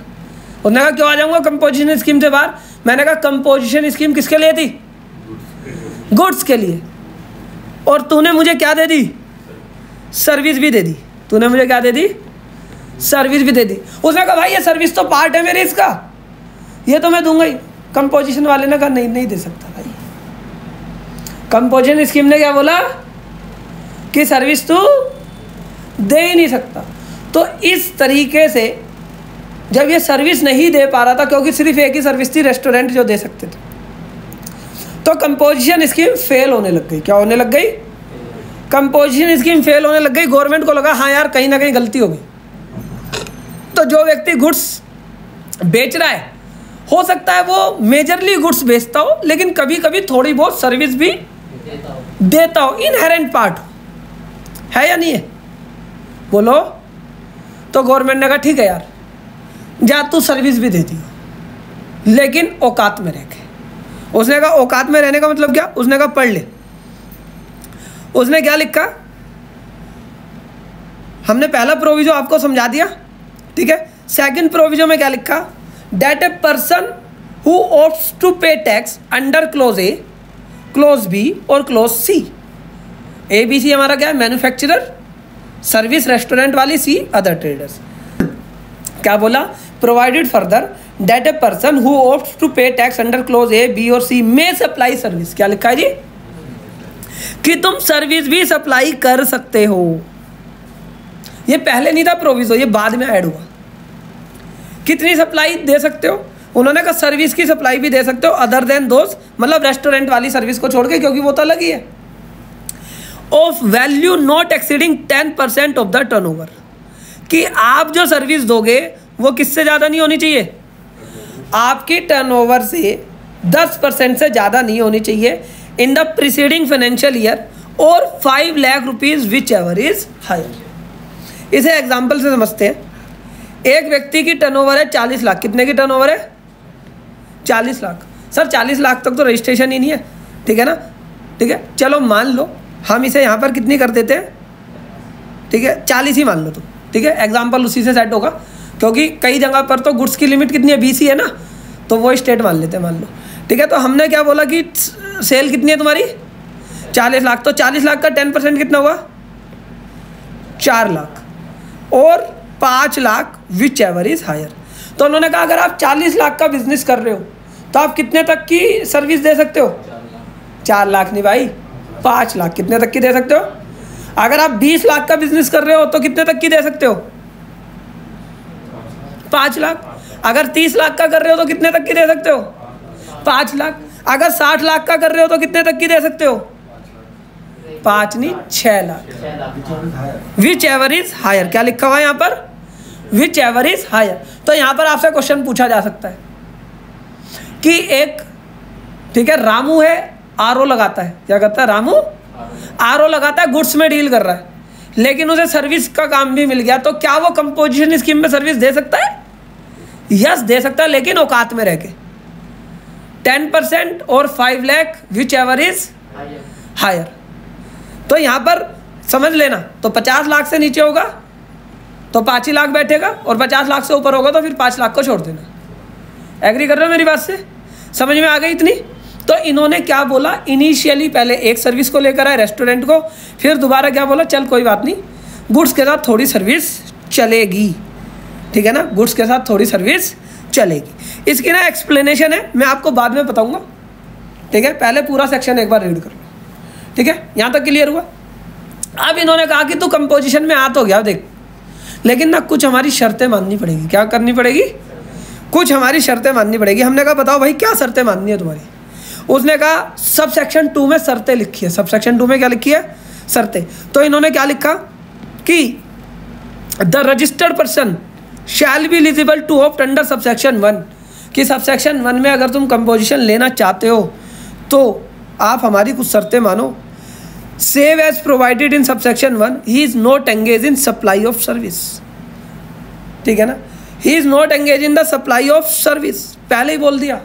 उसने कहा, क्यों आ जाऊँगा कंपोजिशन स्कीम से बाहर? मैंने कहा कंपोजिशन स्कीम किसके लिए थी? गुड्स के लिए। और तूने मुझे क्या दे दी? सर्विस भी दे दी। तूने मुझे क्या दे दी? सर्विस भी दे दी। उसने कहा, भाई, ये सर्विस तो पार्ट है मेरे इसका। ये तो मैं दूँगा ही। कंपोजिशन वाले ने कहा, नहीं नहीं दे सकता भाई। कंपोजिशन स्कीम ने क्या बोला? कि सर्विस तू दे ही नहीं सकता। तो इस तरीके से जब ये सर्विस नहीं दे पा रहा था, क्योंकि सिर्फ़ एक ही सर्विस थी, रेस्टोरेंट जो दे सकते थे। तो कंपोजिशन स्कीम फेल होने लग गई। क्या होने लग गई? कंपोजिशन स्कीम फेल होने लग गई। गवर्नमेंट को लगा हाँ यार, कहीं ना कहीं गलती हो गई। तो जो व्यक्ति गुड्स बेच रहा है, हो सकता है वो मेजरली गुड्स बेचता हो, लेकिन कभी कभी थोड़ी बहुत सर्विस भी देता हो। इनहेरेंट पार्ट है या नहीं है? बोलो। तो गवर्नमेंट ने कहा, ठीक है यार, जा तू सर्विस भी देती हो लेकिन औकात में रह के उसने कहा, औकात में रहने का मतलब क्या? उसने कहा, पढ़ ले। उसने क्या लिखा? हमने पहला प्रोविजो आपको समझा दिया, ठीक है? सेकंड प्रोविजो में क्या लिखा? That a person who opt to pay tax under clause A clause B और clause C A B C हमारा क्या है? मैन्युफैक्चरर सर्विस रेस्टोरेंट वाली सी अदर ट्रेडर्स क्या बोला? Provided further that a person who opt to pay tax under clause A B और C मे supply service क्या लिखा है जी? कि तुम सर्विस भी सप्लाई कर सकते हो। ये पहले नहीं था प्रोविजो ये बाद में ऐड हुआ। कितनी सप्लाई दे सकते हो? उन्होंने कहा सर्विस की सप्लाई भी दे सकते हो अदर देन दोस्त मतलब रेस्टोरेंट वाली सर्विस को छोड़ के, क्योंकि वो तो अलग ही है। Of value not exceeding ten percent of the turn कि आप जो सर्विस दोगे, वो किससे ज़्यादा नहीं होनी चाहिए? आपकी टर्नओवर से दस परसेंट से ज़्यादा नहीं होनी चाहिए। In the preceding financial year और five lakh rupees whichever is higher इसे एग्ज़ाम्पल से समझते हैं। एक व्यक्ति की टर्नओवर है चालीस लाख। कितने की टर्नओवर है? चालीस लाख। सर, चालीस लाख तक तो रजिस्ट्रेशन ही नहीं है। ठीक है ना? ठीक है? चलो, मान लो, हम इसे यहाँ पर कितनी कर देते हैं? ठीक है? चालीस ही मान लो तो। ठीक है? एग्ज़ाम्पल उसी से सेट होगा। क्योंकि कई जगह पर तो गुड्स की लिमिट कितनी है? बीस ही है ना? तो वो स्टेट मान लेते हैं, मान लो। ठीक है तो हमने क्या बोला कि सेल कितनी है तुम्हारी? चालीस लाख। तो चालीस लाख का टेन परसेंट कितना हुआ? चार लाख। और पाँच lakh whichever is higher तो उन्होंने कहा, अगर आप चालीस लाख का बिज़नेस कर रहे हो तो आप कितने तक की सर्विस दे सकते हो? चार लाख नहीं भाई, पाँच लाख। कितने तक की दे सकते हो? अगर आप बीस लाख का बिज़नेस कर रहे हो तो कितने तक की दे सकते हो? पाँच लाख। अगर तीस लाख का कर रहे हो तो कितने तक की दे सकते हो? पाँच लाख। अगर साठ लाख का कर रहे हो तो कितने तक की दे सकते हो? पाँच नहीं छः lakh. Whichever is higher क्या लिखा हुआ है यहाँ पर? विच एवर इज़ हायर तो यहाँ पर आपसे क्वेश्चन पूछा जा सकता है कि एक, ठीक है, रामू है आरओ लगाता है। क्या करता है रामू? आरओ लगाता है गुड्स में डील कर रहा है। लेकिन उसे सर्विस का काम भी मिल गया तो क्या वो कंपोजिशन स्कीम में सर्विस दे सकता है? यस दे सकता है लेकिन औकात में रह के। टेन परसेंट और five lakh whichever is higher तो यहाँ पर समझ लेना तो पचास लाख से नीचे होगा तो पाँच ही लाख बैठेगा, और पचास लाख से ऊपर होगा तो फिर पाँच लाख को छोड़ देना। एग्री कर रहे हो मेरी बात से? समझ में आ गई इतनी? तो इन्होंने क्या बोला? इनिशियली पहले एक सर्विस को लेकर आए रेस्टोरेंट को, फिर दोबारा क्या बोला? चल कोई बात नहीं गुड्स के साथ थोड़ी सर्विस चलेगी। ठीक है ना? गुड्स के साथ थोड़ी सर्विस चलेगी। इसकी ना एक्सप्लेनेशन है, मैं आपको बाद में बताऊँगा। ठीक है? पहले पूरा सेक्शन एक बार रीड कर। लो ठीक है? यहाँ तक क्लियर हुआ? अब इन्होंने कहा कि तू कंपोजिशन में आ तो गया देख। लेकिन ना कुछ हमारी शर्तें माननी पड़ेगी। क्या करनी पड़ेगी? कुछ हमारी शर्तें माननी पड़ेगी। हमने कहा, बताओ भाई, क्या शर्तें माननी है तुम्हारी? उसने कहा सब सेक्शन टू में शर्तें लिखी है। सब सेक्शन टू में क्या लिखी है? शर्तें। तो इन्होंने क्या लिखा? कि the registered person shall be eligible to opt under sub section one कि सब सेक्शन वन में अगर तुम कंपोजिशन लेना चाहते हो तो आप हमारी कुछ शर्तें मानो। Save as provided in subsection one he is not engage in supply of service ठीक है ना? He is not engage in the supply of service पहले ही बोल दिया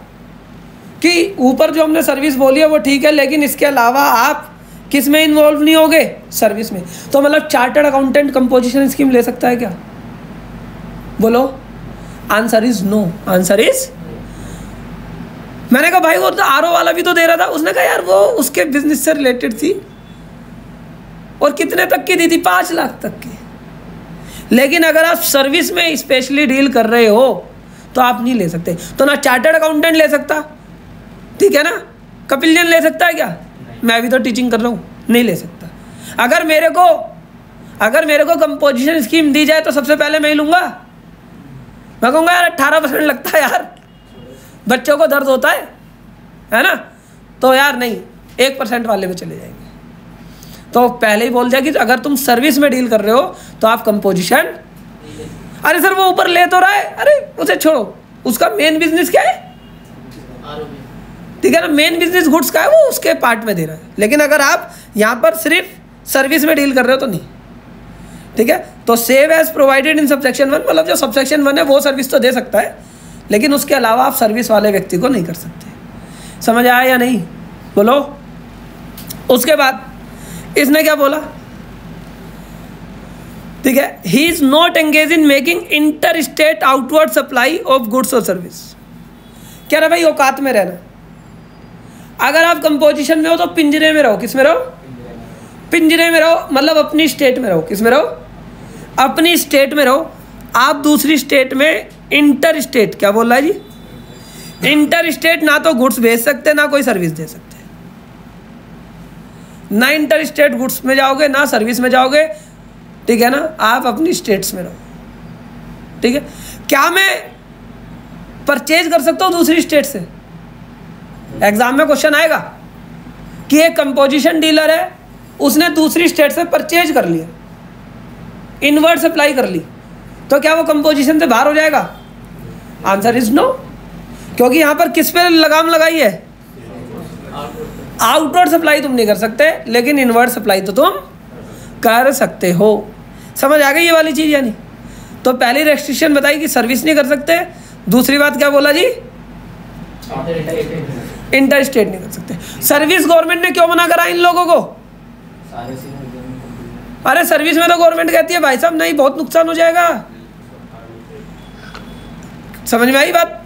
कि ऊपर जो हमने सर्विस बोली है, वो ठीक है, लेकिन इसके अलावा आप किसमें इन्वॉल्व नहीं होगे? सर्विस में। तो मतलब चार्टर्ड अकाउंटेंट कंपोजिशन स्कीम ले सकता है क्या? बोलो। Answer is no answer is मैंने कहा भाई वो तो आरओ वाला भी तो दे रहा था। उसने कहा यार वो उसके बिज़नेस से रिलेटेड थी और कितने तक की दी थी? पाँच लाख तक की। लेकिन अगर आप सर्विस में स्पेशली डील कर रहे हो तो आप नहीं ले सकते। तो ना चार्टर्ड अकाउंटेंट ले सकता। ठीक है ना? कपिल जैन ले सकता है क्या? मैं भी तो टीचिंग कर रहा हूँ। नहीं ले सकता। अगर मेरे को अगर मेरे को कंपोजिशन स्कीम दी जाए तो सबसे पहले मैं ही लूँगा। मैं कहूँगा, यार अट्ठारह परसेंट लगता है यार। बच्चों को दर्द होता है है ना? तो यार, नहीं, एक परसेंट वाले में चले जाएँगे। तो पहले ही बोल दिया कि अगर तुम सर्विस में डील कर रहे हो तो आप कंपोजिशन अरे सर, वो ऊपर ले तो रहा है। अरे, उसे छोड़ो। उसका मेन बिज़नेस क्या है? ठीक है ना? मेन बिज़नेस गुड्स का है, वो उसके पार्ट में दे रहा है। लेकिन अगर आप यहाँ पर सिर्फ़ सर्विस में डील कर रहे हो तो नहीं। ठीक है? तो save as provided in subsection one मतलब जो सबसेक्शन वन है, वो सर्विस तो दे सकता है, लेकिन उसके अलावा आप सर्विस वाले व्यक्ति को नहीं कर सकते। समझ आया या नहीं? बोलो। उसके बाद, इसने क्या बोला? ठीक है? He is not engage in making interstate outward supply of goods और सर्विस क्या रहा भाई, औकात में रहना। अगर आप कंपोजिशन में हो तो पिंजरे में रहो। किसमें रहो? पिंजरे में रहो। मतलब अपनी स्टेट में रहो। किसमें रहो? अपनी स्टेट में रहो। आप दूसरी स्टेट में इंटर स्टेट क्या बोल रहा है जी? इंटर स्टेट ना तो गुड्स भेज सकते, ना कोई सर्विस दे सकते। ना इंटर स्टेट गुड्स में जाओगे, ना सर्विस में जाओगे, ठीक है ना? आप अपनी स्टेट्स में रहो। ठीक है? क्या मैं परचेज कर सकता हूँ दूसरी स्टेट से? एग्ज़ाम में क्वेश्चन आएगा कि एक कंपोजिशन डीलर है, उसने दूसरी स्टेट से परचेज कर लिया। इनवर्ट सप्लाई कर ली तो क्या वो कंपोजिशन से बाहर हो जाएगा? आंसर इज़ नो क्योंकि यहाँ पर किस पे लगाम लगाई है? आउटवर्ड सप्लाई तुम नहीं कर सकते, लेकिन इनवर्ट सप्लाई तो तुम कर सकते हो। समझ आ गई ये वाली चीज़ यानी? तो पहली रेस्ट्रिक्शन बताई कि सर्विस नहीं कर सकते, दूसरी बात क्या बोला जी? इंटर स्टेट नहीं कर सकते। सर्विस गवर्नमेंट ने क्यों मना करा इन लोगों को? अरे सर्विस में तो गवर्नमेंट कहती है, भाई साहब नहीं, बहुत नुकसान हो जाएगा। समझ में आई बात?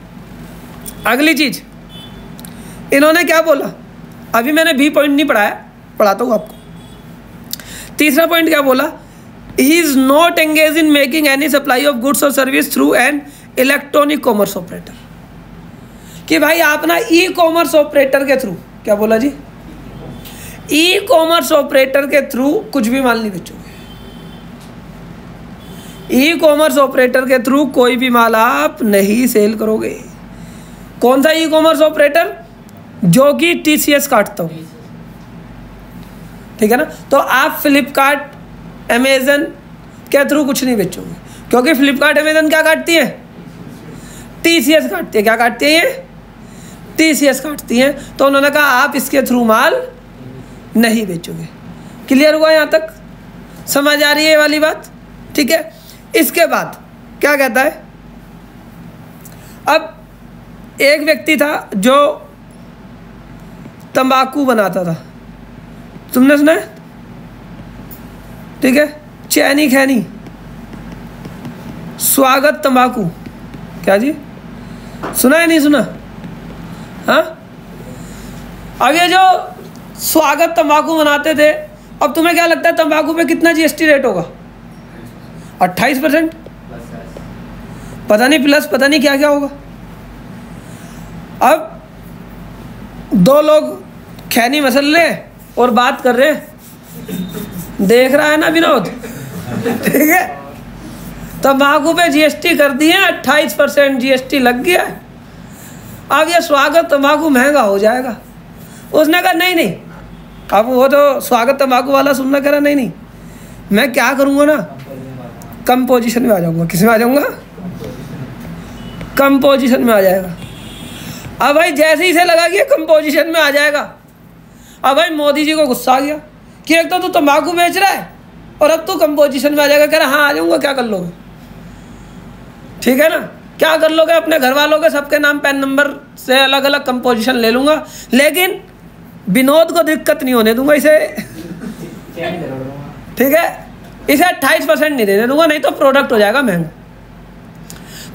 अगली चीज़। इन्होंने क्या बोला? अभी मैंने बी पॉइंट नहीं पढ़ाया, पढ़ाता हूँ आपको। तीसरा पॉइंट क्या बोला? He is not engage in making any supply of goods और service through an electronic commerce operator कि भाई आप ना ई कॉमर्स ऑपरेटर के थ्रू क्या बोला जी? ई कॉमर्स ऑपरेटर के थ्रू कुछ भी माल नहीं बेचोगे। ई कॉमर्स ऑपरेटर के थ्रू कोई भी माल आप नहीं सेल करोगे। कौन सा ई कॉमर्स ऑपरेटर जो कि टी सी एस काटता हूँ। ठीक है ना? तो आप फ्लिपकार्ट अमेजन के थ्रू कुछ नहीं बेचोगे। क्योंकि फ्लिपकार्ट अमेजन क्या काटती है? टी सी एस काटती है। क्या काटती है ये? टी सी एस काटती है। तो उन्होंने कहा, आप इसके थ्रू माल नहीं बेचोगे। क्लियर हुआ यहाँ तक? समझ आ रही है वाली बात? ठीक है? इसके बाद क्या कहता है? अब एक व्यक्ति था जो तंबाकू बनाता था। तुमने सुना है? ठीक है? चैनी खैनी। स्वागत तंबाकू। क्या जी? सुना है, नहीं सुना? हाँ? अब ये जो स्वागत तंबाकू बनाते थे। अब तुम्हें क्या लगता है तंबाकू पे कितना जीएसटी रेट होगा? अट्ठाईस परसेंट? पता नहीं प्लस पता नहीं क्या क्या होगा। अब दो लोग खैनी मसल रहे और बात कर रहे हैं। देख रहा है ना विनोद? ठीक है? तंबाकू पे जीएसटी कर दिए, अट्ठाईस परसेंट जीएसटी लग गया। अब ये स्वागत तंबाकू महँगा हो जाएगा। उसने कहा, नहीं नहीं अब वो तो स्वागत तम्बाकू वाला सुनना कह रहा, नहीं नहीं, मैं क्या करूँगा ना? कम पोजीशन में आ जाऊँगा। किसमें आ जाऊँगा? कम पोजीशन में आ जाएगा। अब भाई जैसे ही से लगा कि कम पोजीशन में आ जाएगा, अब भाई मोदी जी को गुस्सा आ गया कि एक तो तू तंबाकू बेच रहा है और अब तू कम पोजीशन में आ जाएगा, कह रहा हाँ आ जाऊँगा, क्या कर लोगे? ठीक है ना? क्या कर लोगे? अपने घर वालों के सबके नाम, पैन नंबर से अलग अलग कंपोजिशन ले लूँगा। लेकिन विनोद को दिक्कत नहीं होने दूँगा इसे। ठीक है? इसे अट्ठाईस परसेंट नहीं देने दूँगा, नहीं तो प्रोडक्ट हो जाएगा महँगा।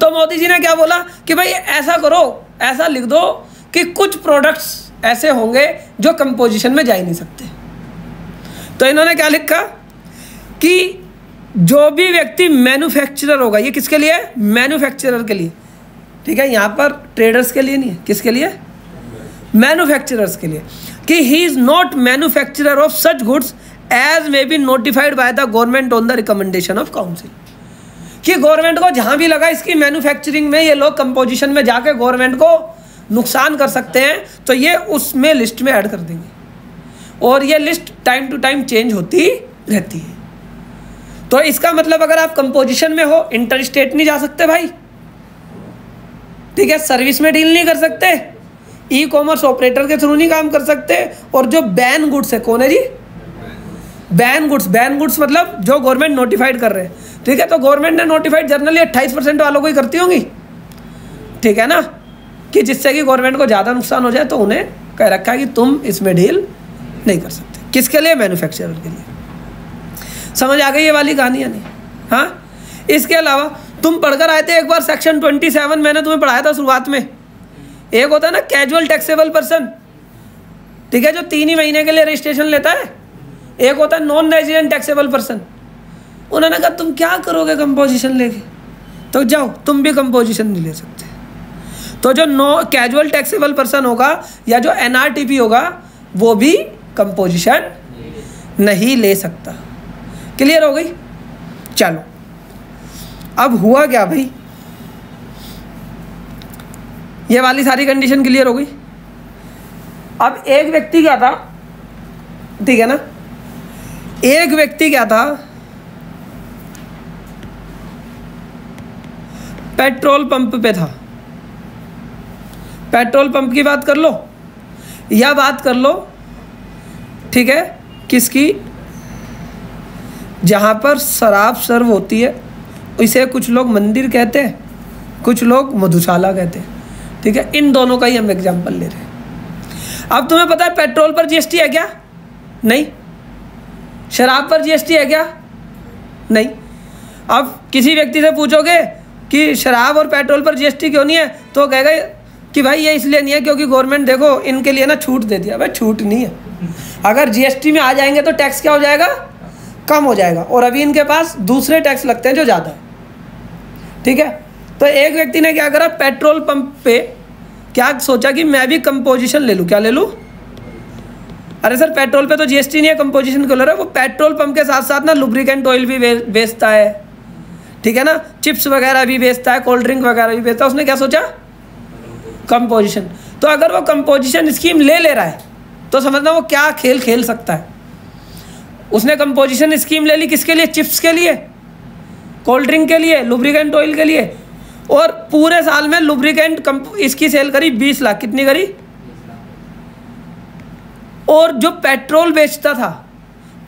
तो मोदी जी ने क्या बोला कि भाई, ऐसा करो, ऐसा लिख दो कि कुछ प्रोडक्ट्स ऐसे होंगे जो कंपोजिशन में जा ही नहीं सकते। तो इन्होंने क्या लिखा कि जो भी व्यक्ति मैन्युफैक्चरर होगा, ये किसके लिए? मैन्युफैक्चरर के लिए। ठीक है, यहाँ पर ट्रेडर्स के लिए नहीं है। किसके लिए? मैन्युफैक्चरर्स के लिए। कि he is not manufacturer of such goods as may be notified by the government on the recommendation of council कि गवर्नमेंट को जहाँ भी लगा इसकी मैन्युफैक्चरिंग में ये लोग कंपोजिशन में जाके गवर्नमेंट को नुकसान कर सकते हैं तो ये उसमें लिस्ट में ऐड कर देंगे। और ये list time to time change होती रहती है। तो इसका मतलब अगर आप कंपोजिशन में हो इंटर स्टेट नहीं जा सकते भाई। ठीक है सर्विस में डील नहीं कर सकते। ई कॉमर्स ऑपरेटर के थ्रू नहीं काम कर सकते। और जो बैन गुड्स है, कौन है जी? बैन गुड्स बैन गुड्स मतलब जो गवर्नमेंट नोटिफाइड कर रहे हैं। ठीक है तो गवर्नमेंट ने नोटिफाइड जर्नली अट्ठाईस परसेंट वालों को ही करती होंगी। ठीक है ना? कि जिससे कि गवर्नमेंट को ज़्यादा नुकसान हो जाए तो उन्हें कह रखा है कि तुम इसमें डील नहीं कर सकते। किसके लिए? मैन्युफैक्चरर के लिए। समझ आ गई ये वाली कहानी या नहीं? हाँ? इसके अलावा, तुम पढ़कर आए थे एक बार सेक्शन ट्वेंटी सेवन मैंने तुम्हें पढ़ाया था शुरुआत में। एक होता है ना कैजुअल टैक्सेबल पर्सन ठीक है, जो तीन ही महीने के लिए रजिस्ट्रेशन लेता है। एक होता है नॉन रेजिडेंट टैक्सेबल पर्सन उन्होंने कहा, तुम क्या करोगे कंपोजिशन लेके? तो जाओ, तुम भी कंपोजिशन नहीं ले सकते। तो जो नो कैजुअल टैक्सेबल पर्सन होगा, या जो एनआरटीपी होगा, वो भी कंपोजिशन नहीं ले सकता। क्लियर हो गई? चलो। अब हुआ क्या भाई? ये वाली सारी कंडीशन क्लियर हो गई। अब एक व्यक्ति क्या था? ठीक है ना? एक व्यक्ति क्या था? पेट्रोल पंप पे था। पेट्रोल पंप की बात कर लो, या बात कर लो, ठीक है? किसकी? जहाँ पर शराब सर्व होती है इसे कुछ लोग मंदिर कहते हैं, कुछ लोग मधुशाला कहते हैं। ठीक है? इन दोनों का ही हम एग्ज़ाम्पल ले रहे हैं। अब तुम्हें पता है पेट्रोल पर जीएसटी है क्या? नहीं। शराब पर जीएसटी है क्या? नहीं। अब किसी व्यक्ति से पूछोगे कि शराब और पेट्रोल पर जीएसटी क्यों नहीं है? तो कहेगा कि भाई ये इसलिए नहीं है क्योंकि गवर्नमेंट देखो, इनके लिए ना छूट दे दिया। भाई छूट नहीं है। अगर जीएसटी में आ जाएँगे तो टैक्स क्या हो जाएगा? कम हो जाएगा। और अभी इनके पास दूसरे टैक्स लगते हैं जो ज़्यादा है। ठीक है? तो एक व्यक्ति ने क्या करा? पेट्रोल पंप पे क्या सोचा कि मैं भी कंपोजिशन ले लूँ? क्या ले लूँ? अरे सर, पेट्रोल पे तो जीएसटी नहीं है कंपोजिशन क्यों ले रहा है। वो पेट्रोल पंप के साथ साथ ना लुब्रिकेंट ऑयल भी बेचता है। ठीक है ना? चिप्स वगैरह भी बेचता है कोल्ड ड्रिंक वगैरह भी बेचता है। उसने क्या सोचा? कंपोजिशन तो अगर वो कंपोजिशन स्कीम ले ले रहा है तो समझना वो क्या खेल खेल सकता है। उसने कंपोजिशन स्कीम ले ली किसके लिए? चिप्स के लिए। कोल्ड ड्रिंक के लिए लुब्रिकेंट ऑयल के लिए। और पूरे साल में लुब्रिकेंट इसकी सेल करी बीस लाख। कितनी करी? और जो पेट्रोल बेचता था,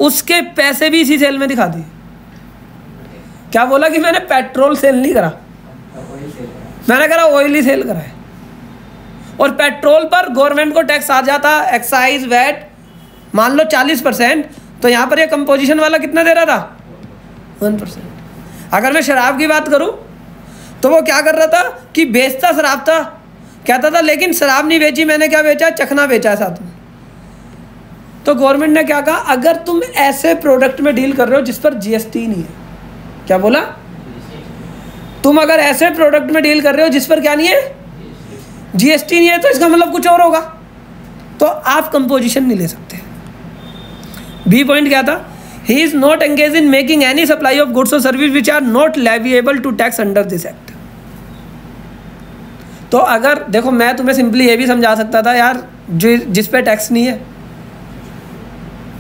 उसके पैसे भी इसी सेल में दिखा दिए। क्या बोला कि मैंने पेट्रोल सेल नहीं करा? मैंने करा ऑयल सेल करा है। और पेट्रोल पर गवर्नमेंट को टैक्स आ जाता एक्साइज वैट मान लो चालीस परसेंट तो यहाँ पर ये कंपोजिशन वाला कितना दे रहा था? One percent. अगर मैं शराब की बात करूँ तो वो क्या कर रहा था कि बेचता शराब था। कहता था, लेकिन शराब नहीं बेची, मैंने क्या बेचा? चखना बेचा साथ में। तो गवर्नमेंट ने क्या कहा, अगर तुम ऐसे प्रोडक्ट में डील कर रहे हो जिस पर जीएसटी नहीं है। क्या बोला? तुम अगर ऐसे प्रोडक्ट में डील कर रहे हो जिस पर क्या नहीं है? जीएसटी नहीं है तो इसका मतलब कुछ और होगा। तो आप कंपोजिशन नहीं ले सकते। बी पॉइंट क्या था? He is not engage in making any supply of goods और service which are not leviable to tax under this act तो अगर, देखो, मैं तुम्हें सिंपली ये भी समझा सकता था, यार, जो जिस पे टैक्स नहीं है।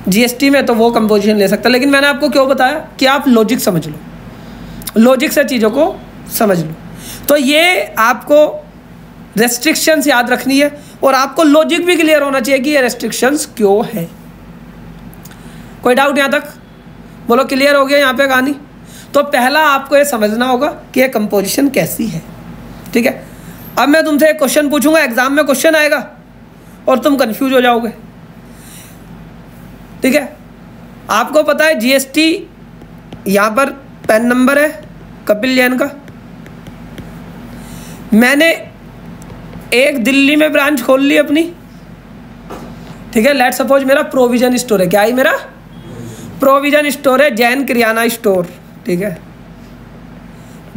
जीएसटी में तो वो कंपोजिशन ले सकता, लेकिन मैंने आपको क्यों बताया? कि आप लॉजिक समझ लो। लॉजिक से चीज़ों को समझ लो। तो ये आपको रेस्ट्रिक्शंस याद रखनी है, और आपको लॉजिक भी क्लियर होना चाहिए कि ये रेस्ट्रिक्शंस क्यों है। कोई डाउट यहाँ तक? बोलो क्लियर हो गया यहाँ पे कहानी? तो पहला आपको ये समझना होगा कि ये कंपोजिशन कैसी है। ठीक है? अब मैं तुमसे एक क्वेश्चन पूछूँगा एग्ज़ाम में क्वेश्चन आएगा, और तुम कंफ्यूज हो जाओगे। ठीक है? आपको पता है जीएसटी यहाँ पर पेन नंबर है, कपिल जैन का। मैंने एक दिल्ली में ब्रांच खोल ली अपनी। ठीक है? लेट सपोज़ मेरा प्रोविज़न स्टोर है। क्या ही मेरा? प्रोविज़न स्टोर है, जैन किराना स्टोर ठीक है?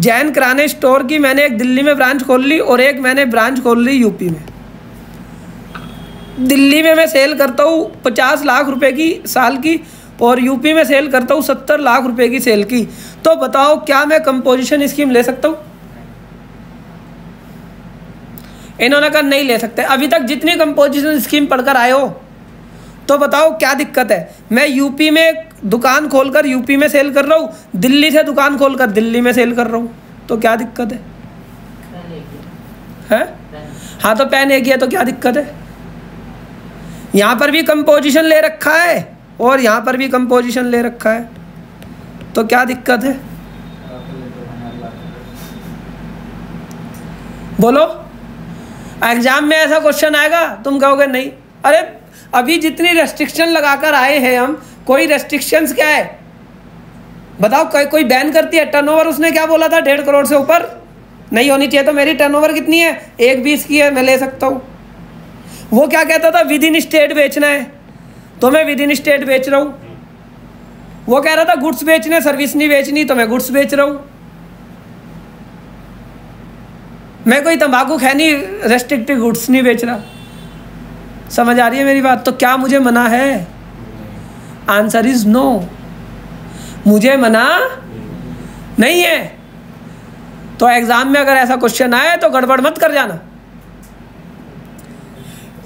जैन किराने स्टोर की मैंने एक दिल्ली में ब्रांच खोल ली और एक मैंने ब्रांच खोल ली यूपी में। दिल्ली में मैं सेल करता हूँ पचास लाख रुपए की साल की और यूपी में सेल करता हूँ सत्तर लाख रुपए की सेल की। तो बताओ, क्या मैं कंपोजिशन स्कीम ले सकता हूँ? इन्होंने कहा, नहीं ले सकते। अभी तक जितनी कंपोजिशन स्कीम पढ़कर आए हो तो बताओ क्या दिक्कत है? मैं यूपी में दुकान खोलकर यूपी में सेल कर रहा हूँ, दिल्ली से दुकान खोलकर दिल्ली में सेल कर रहा हूँ तो क्या दिक्कत है? है? हाँ तो पेन एक ही है तो क्या दिक्कत है? यहाँ पर भी कंपोजिशन ले रखा है, और यहाँ पर भी कंपोजिशन ले रखा है तो क्या दिक्कत है? बोलो एग्ज़ाम में ऐसा क्वेश्चन आएगा, तुम कहोगे नहीं। अरे, अभी जितनी रेस्ट्रिक्शन लगाकर आए हैं हम कोई रेस्ट्रिक्शंस क्या है? बताओ, कोई कोई बैन करती है? टर्नओवर उसने क्या बोला था? डेढ़ करोड़ से ऊपर? नहीं होनी चाहिए तो मेरी टर्नओवर कितनी है? एक बीस की है, मैं ले सकता हूँ। वो क्या कहता था? विद इन स्टेट बेचना है। तो मैं विद इन स्टेट बेच रहा हूँ। वो कह रहा था गुड्स बेचने सर्विस नहीं बेचनी तो मैं गुड्स बेच रहा हूँ। मैं कोई तंबाकू खैनी रेस्ट्रिक्टेड गुड्स नहीं बेच रहा। समझ आ रही है मेरी बात? तो क्या मुझे मना है? आंसर इज़ नो मुझे मना नहीं है। तो एग्ज़ाम में अगर ऐसा क्वेश्चन आए तो गड़बड़ मत कर जाना।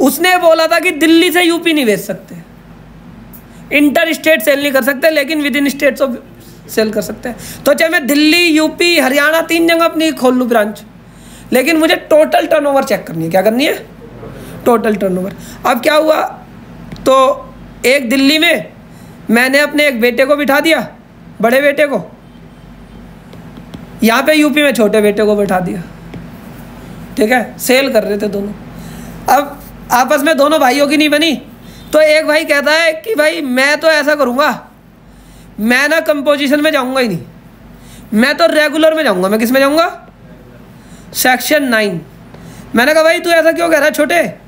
उसने बोला था कि दिल्ली से यूपी नहीं भेज सकते। इंटर स्टेट सेल नहीं कर सकते, लेकिन विद इन स्टेट सेल कर सकते हैं। तो चाहे मैं दिल्ली यूपी हरियाणा तीन जगह अपनी खोल लूँ ब्रांच लेकिन मुझे टोटल टर्नओवर चेक करनी है। क्या करनी है? टोटल टर्नओवर अब क्या हुआ? तो एक दिल्ली में मैंने अपने एक बेटे को बिठा दिया, बड़े बेटे को। यहाँ पे यूपी में छोटे बेटे को बिठा दिया। ठीक है? सेल कर रहे थे दोनों। अब आपस में दोनों भाइयों की नहीं बनी। तो एक भाई कहता है कि भाई, मैं तो ऐसा करूँगा। मैं ना कंपोजिशन में जाऊँगा ही नहीं। मैं तो रेगुलर में जाऊँगा। मैं किसमें जाऊँगा? सेक्शन नाइन मैंने कहा, भाई, तू ऐसा क्यों कह रहा है, छोटे?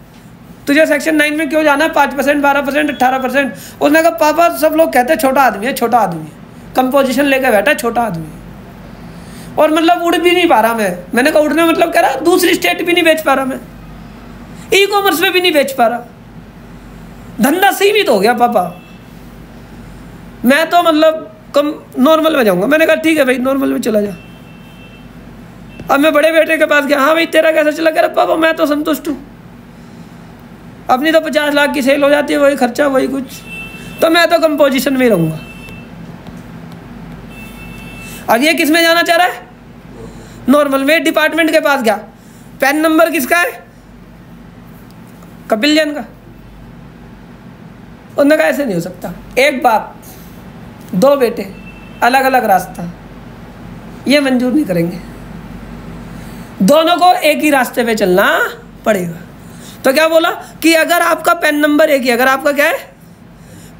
तुझे सेक्शन नाइन में क्यों जाना है? पाँच परसेंट, बारह परसेंट अट्ठारह परसेंट। उसने कहा, पापा, सब लोग कहते हैं छोटा आदमी है, छोटा आदमी है। कंपोजिशन लेकर बैठा है, छोटा आदमी है। और मतलब उड़ भी नहीं पा रहा मैं। मैंने कहा, उड़ने मतलब कह रहा दूसरी स्टेट भी नहीं बेच पा रहा मैं। ई कॉमर्स में भी नहीं बेच पा रहा। धंधा सीमित हो गया, पापा। मैं तो मतलब कम नॉर्मल में जाऊँगा। मैंने कहा, ठीक है भाई नॉर्मल में चला जा। अब मैं बड़े बेटे के पास गया हाँ भाई, तेरा कैसा चला? कह रहा, पापा, मैं तो संतुष्ट हूँ। अपनी तो पचास लाख की सेल हो जाती है, वही खर्चा, वही कुछ। तो मैं तो कंपोजिशन में रहूँगा। अब ये किसमें जाना चाह रहा है? नॉर्मल में डिपार्टमेंट के पास गया। पैन नंबर किसका है? कपिल जैन का। उन्होंने कहा, ऐसे नहीं हो सकता। एक बाप दो बेटे अलग अलग रास्ता। ये मंजूर नहीं करेंगे। दोनों को एक ही रास्ते पे चलना पड़ेगा। तो क्या बोला कि अगर आपका पेन नंबर एक ही अगर आपका क्या है?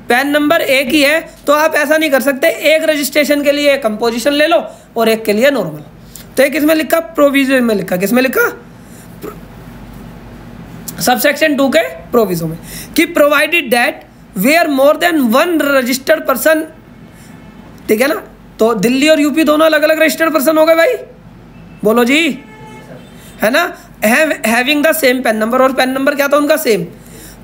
पैन नंबर एक ही है तो आप ऐसा नहीं कर सकते। एक रजिस्ट्रेशन के लिए कंपोजिशन ले लो और एक के लिए नॉर्मल तो एक किसमें लिखा? प्रोविज़न में लिखा। किसमें लिखा? सबसेक्शन टू के प्रोविजो में। कि provided that where more than one registered person ठीक है ना? तो दिल्ली और यूपी दोनों अलग अलग रजिस्टर्ड पर्सन हो गए भाई। बोलो जी। है ना? Having the same PAN number और पेन नंबर क्या था उनका same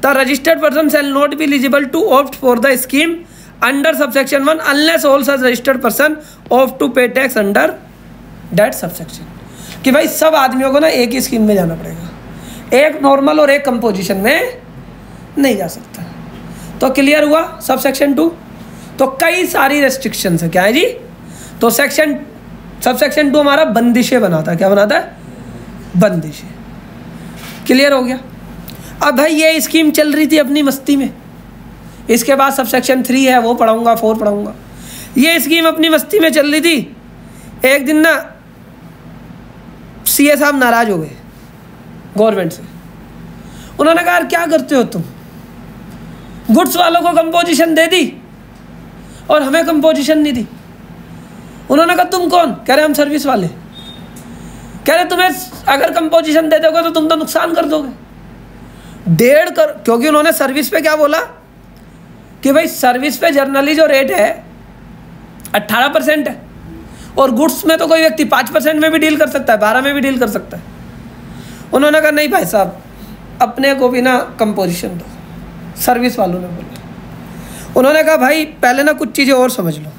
the registered person shall not be eligible to opt for the scheme under subsection one unless all such registered person opt to pay tax under that subsection कि भाई सब आदमियों को ना एक ही स्कीम में जाना पड़ेगा। एक नॉर्मल और एक कंपोजिशन में नहीं जा सकता। तो क्लियर हुआ सब सेक्शन टू तो कई सारी रेस्ट्रिक्शन है। क्या है जी? तो सेक्शन सब सेक्शन टू हमारा बंदिशें बनाता है। क्या बनाता है? बंदिशें क्लियर हो गया? अब भाई ये स्कीम चल रही थी अपनी मस्ती में। इसके बाद सब सेक्शन थ्री है, वो पढ़ाऊँगा फोर पढ़ाऊँगा। ये स्कीम अपनी मस्ती में चल रही थी। एक दिन ना सी ए साहब नाराज़ हो गए गवर्नमेंट से। उन्होंने कहा, यार, क्या करते हो तुम? गुड्स वालों को कंपोजिशन दे दी और हमें कंपोजिशन नहीं दी। उन्होंने कहा, तुम कौन? कह रहे, हम सर्विस वाले कह रहे, तुम्हें अगर कंपोजिशन दे दोगे तो तुम तो नुकसान कर दोगे. डेढ़ कर, क्योंकि उन्होंने सर्विस पे क्या बोला? कि भाई सर्विस पे जर्नली जो रेट है, अट्ठारह परसेंट है। और गुड्स में तो कोई व्यक्ति पाँच परसेंट में भी डील कर सकता है, बारह में भी डील कर सकता है। उन्होंने कहा, नहीं भाई साहब, अपने को भी ना कंपोजिशन दो। सर्विस वालों ने बोला। उन्होंने कहा, भाई, पहले ना कुछ चीज़ें और समझ लो।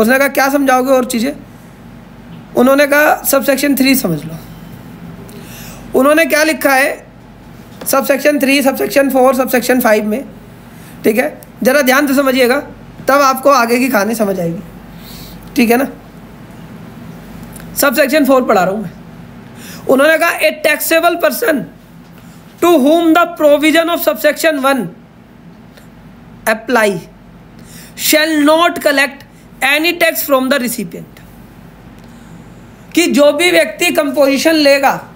उसने कहा, क्या समझाओगे और चीज़ें? उन्होंने कहा, सब सेक्शन थ्री समझ लो। उन्होंने क्या लिखा है? Sub section three sub section four sub section five में। ठीक है? ज़रा ध्यान से समझिएगा, तब आपको आगे की कहानी समझ आएगी। ठीक है ना? सब सेक्शन फोर पढ़ा रहा हूँ मैं। उन्होंने कहा a taxable person to whom the provision of subsection one apply shall not collect any tax from the recipient कि जो भी व्यक्ति कंपोजिशन लेगा,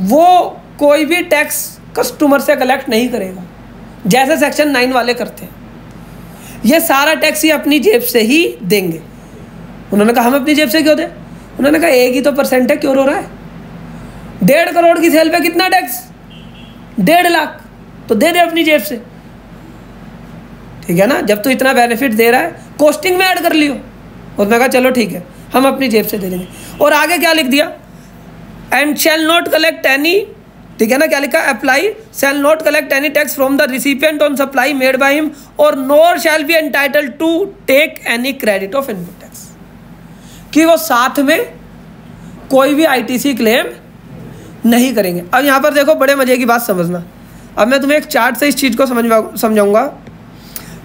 वो कोई भी टैक्स कस्टमर से कलेक्ट नहीं करेगा। जैसे सेक्शन नाइन वाले करते हैं। ये सारा टैक्स ही अपनी जेब से ही देंगे। उन्होंने कहा, हम अपनी जेब से क्यों दें? उन्होंने कहा, एक ही तो परसेंट है, क्यों हो रहा है? डेढ़ करोड़ की सेल पे कितना टैक्स डेढ़ लाख। तो दे दे अपनी जेब से। ठीक है ना? जब तो इतना बेनिफिट दे रहा है कॉस्टिंग में ऐड कर लियो। उसने कहा, चलो ठीक है। हम अपनी जेब से दे देंगे। और आगे क्या लिख दिया? And shall not collect any ठीक है ना क्या लिखा? Apply shall not collect any tax from the recipient on supply made by him और nor shall be entitle to take any credit of input tax कि वो साथ में कोई भी आईटीसी क्लेम नहीं करेंगे। अब यहाँ पर देखो, बड़े मज़े की बात समझना। अब मैं तुम्हें एक चार्ट से इस चीज़ को समझ समझाऊँगा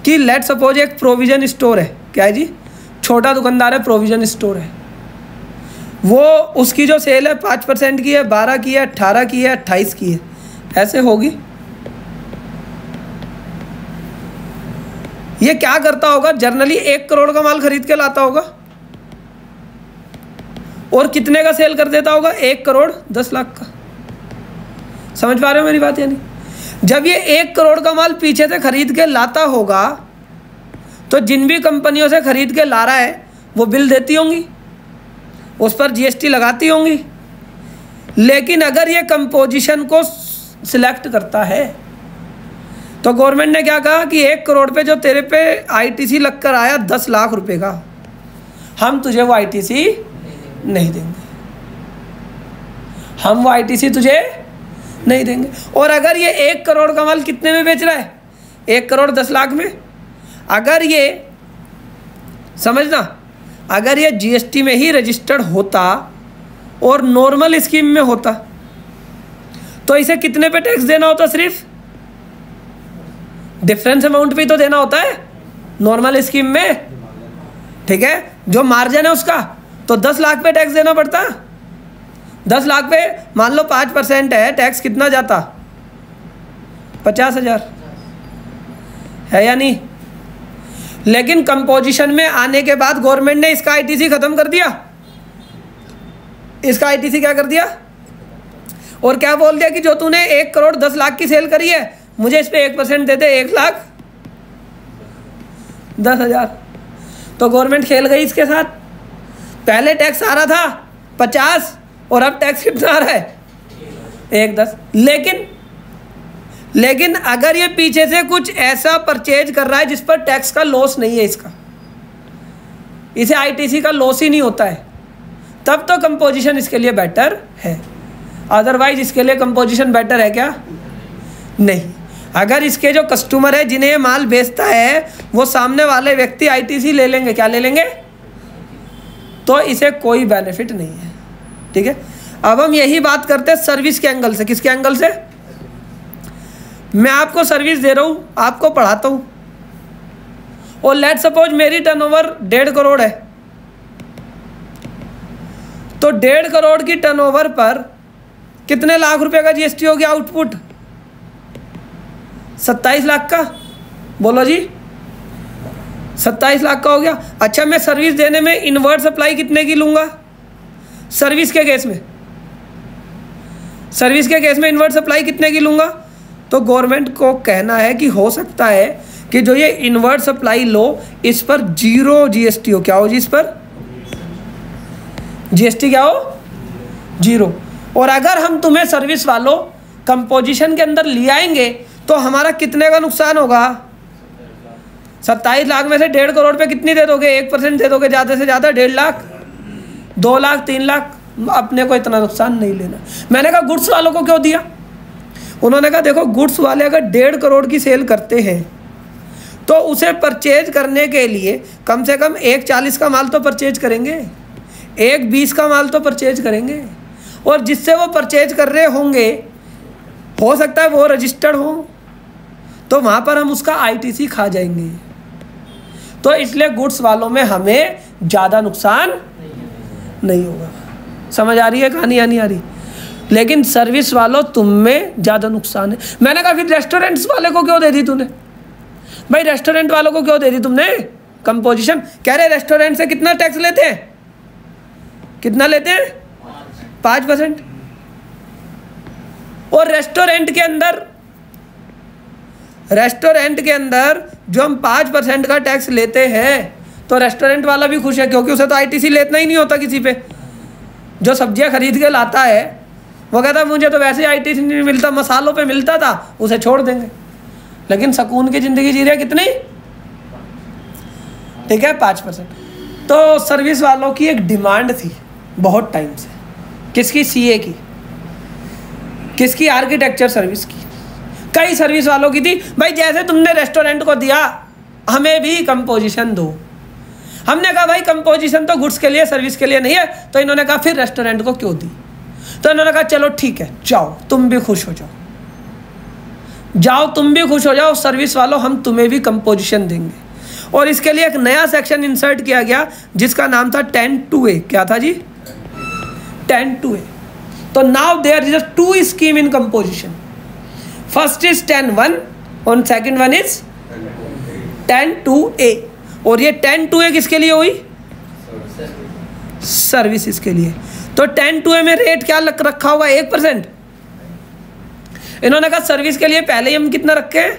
कि लेट सपोज़ एक प्रोविज़न स्टोर है। क्या है जी? छोटा दुकानदार है प्रोविज़न स्टोर है। वो उसकी जो सेल है, पाँच परसेंट की है, बारह की है अट्ठारह की है, अट्ठाईस की है। ऐसे होगी। ये क्या करता होगा? जर्नली एक करोड़ का माल खरीद के लाता होगा। और कितने का सेल कर देता होगा? एक करोड़ दस लाख का। समझ पा रहे हो मेरी बात यानी जब ये एक करोड़ का माल पीछे से खरीद के लाता होगा तो जिन भी कंपनियों से खरीद के ला रहा है, वो बिल देती होंगी, उस पर जीएसटी लगाती होंगी। लेकिन अगर ये कंपोजिशन को सिलेक्ट करता है तो गवर्नमेंट ने क्या कहा कि एक करोड़ पे जो तेरे पे आईटीसी लगकर आया, दस लाख रुपए का, हम तुझे वो आईटीसी नहीं देंगे। हम वो आईटीसी तुझे नहीं देंगे। और अगर ये एक करोड़ का माल कितने में बेच रहा है? एक करोड़ दस लाख में। अगर ये, समझना, अगर ये जीएसटी में ही रजिस्टर्ड होता और नॉर्मल स्कीम में होता तो इसे कितने पे टैक्स देना होता सिर्फ़? डिफरेंस अमाउंट पे तो देना होता है नॉर्मल स्कीम में। ठीक है? जो मार्जिन है उसका तो दस लाख पे टैक्स देना पड़ता। दस लाख पे, मान लो पाँच परसेंट है टैक्स कितना जाता? पचास हज़ार। है या नहीं? लेकिन कंपोजिशन में आने के बाद गवर्नमेंट ने इसका आईटीसी ख़त्म कर दिया। इसका आईटीसी क्या कर दिया? और क्या बोल दिया कि जो तूने एक करोड़ दस लाख की सेल करी है, मुझे इस पर एक परसेंट दे दे, एक लाख? दस हज़ार। तो गवर्नमेंट खेल गई इसके साथ। पहले टैक्स आ रहा था पचास, और अब टैक्स कितना आ रहा है? एक दस। लेकिन लेकिन अगर ये पीछे से कुछ ऐसा परचेज कर रहा है जिस पर टैक्स का लॉस नहीं है इसका, इसे आईटीसी का लॉस ही नहीं होता है, तब तो कंपोजिशन इसके लिए बेटर है। अदरवाइज़ इसके लिए कंपोजिशन बेटर है क्या? नहीं। अगर इसके जो कस्टमर है, जिन्हें माल बेचता है, वो सामने वाले व्यक्ति आईटीसी ले लेंगे, क्या ले लेंगे? तो इसे कोई बेनिफिट नहीं है। ठीक है? अब हम यही बात करते हैं सर्विस के एंगल से। किसके एंगल से? मैं आपको सर्विस दे रहा हूँ, आपको पढ़ाता हूँ। और लेट सपोज़ मेरी टर्नओवर डेढ़ करोड़ है। तो डेढ़ करोड़ की टर्नओवर पर कितने लाख रुपए का जीएसटी हो गया आउटपुट सत्ताईस लाख का। बोलो जी। सत्ताईस लाख का हो गया। अच्छा मैं सर्विस देने में इन्वर्ट सप्लाई कितने की लूँगा? सर्विस के केस में। सर्विस के केस में इन्वर्ट सप्लाई कितने की लूँगा? तो गवर्नमेंट को कहना है कि हो सकता है कि जो ये इनवर्ट सप्लाई लो, इस पर ज़ीरो जीएसटी हो। क्या हो जी इस पर? जीएसटी क्या हो? ज़ीरो और अगर हम तुम्हें सर्विस वालों कंपोजिशन के अंदर ले आएँगे तो हमारा कितने का नुकसान होगा? सत्ताईस लाख में से डेढ़ करोड़ पे कितनी दे दोगे? एक परसेंट दे दोगे ज़्यादा से ज़्यादा, डेढ़ लाख? दो लाख, तीन लाख? अपने को इतना नुकसान नहीं लेना। मैंने कहा, गुड्स वालों को क्यों दिया? उन्होंने कहा, देखो, गुड्स वाले अगर डेढ़ करोड़ की सेल करते हैं तो उसे परचेज करने के लिए कम से कम एक चालीस का माल तो परचेज करेंगे, एक बीस का माल तो परचेज करेंगे, और जिससे वो परचेज कर रहे होंगे, हो सकता है वो रजिस्टर्ड हो तो वहाँ पर हम उसका आईटीसी खा जाएँगे। तो इसलिए गुड्स वालों में हमें ज़्यादा नुकसान नहीं होगा। समझ आ रही है? कहानी नहीं आ रही। लेकिन सर्विस वालों, तुम में ज़्यादा नुकसान है। मैंने कहा, फिर रेस्टोरेंट्स वाले को क्यों दे दी तूने? भाई रेस्टोरेंट वालों को क्यों दे दी तुमने? कंपोजिशन कह रहे रेस्टोरेंट से कितना टैक्स लेते हैं? कितना लेते हैं? पाँच परसेंट। और रेस्टोरेंट के अंदर रेस्टोरेंट के अंदर जो हम पाँच परसेंट का टैक्स लेते हैं तो रेस्टोरेंट वाला भी खुश है, क्योंकि उसे तो आईटीसी लेतना ही नहीं होता किसी पे। जो सब्ज़ियाँ खरीद के लाता है वो कहता, मुझे तो वैसे आई टी नहीं मिलता, मसालों पे मिलता था, उसे छोड़ देंगे। लेकिन सुकून की ज़िंदगी जी रहे कितनी? ठीक है, पाँच परसेंट तो सर्विस वालों की एक डिमांड थी, बहुत टाइम से। किसकी? सीए की। किसकी? आर्किटेक्चर सर्विस की। कई सर्विस वालों की थी, भाई, जैसे तुमने रेस्टोरेंट को दिया, हमें भी कंपोजिशन दो। हमने कहा, भाई कंपोजिशन तो गुड्स के लिए सर्विस के लिए नहीं है। तो इन्होंने कहा, फिर रेस्टोरेंट को क्यों दी? तो इन्होंने कहा, चलो ठीक है, जाओ, तुम भी खुश हो जाओ। जाओ, तुम भी खुश हो जाओ सर्विस वालों, हम तुम्हें भी कंपोजिशन देंगे। और इसके लिए एक नया सेक्शन इंसर्ट किया गया, जिसका नाम था टेन टू ए। क्या था जी? Ten two A. तो now there is two scheme in composition first is ten one, और second one is ten two A. और ये टेन टू ए किसके लिए हुई? सर्विस के लिए। तो टेन टू ए में रेट क्या लग रखा हुआ एक परसेंट। इन्होंने कहा सर्विस के लिए पहले ही हम कितना रखे हैं?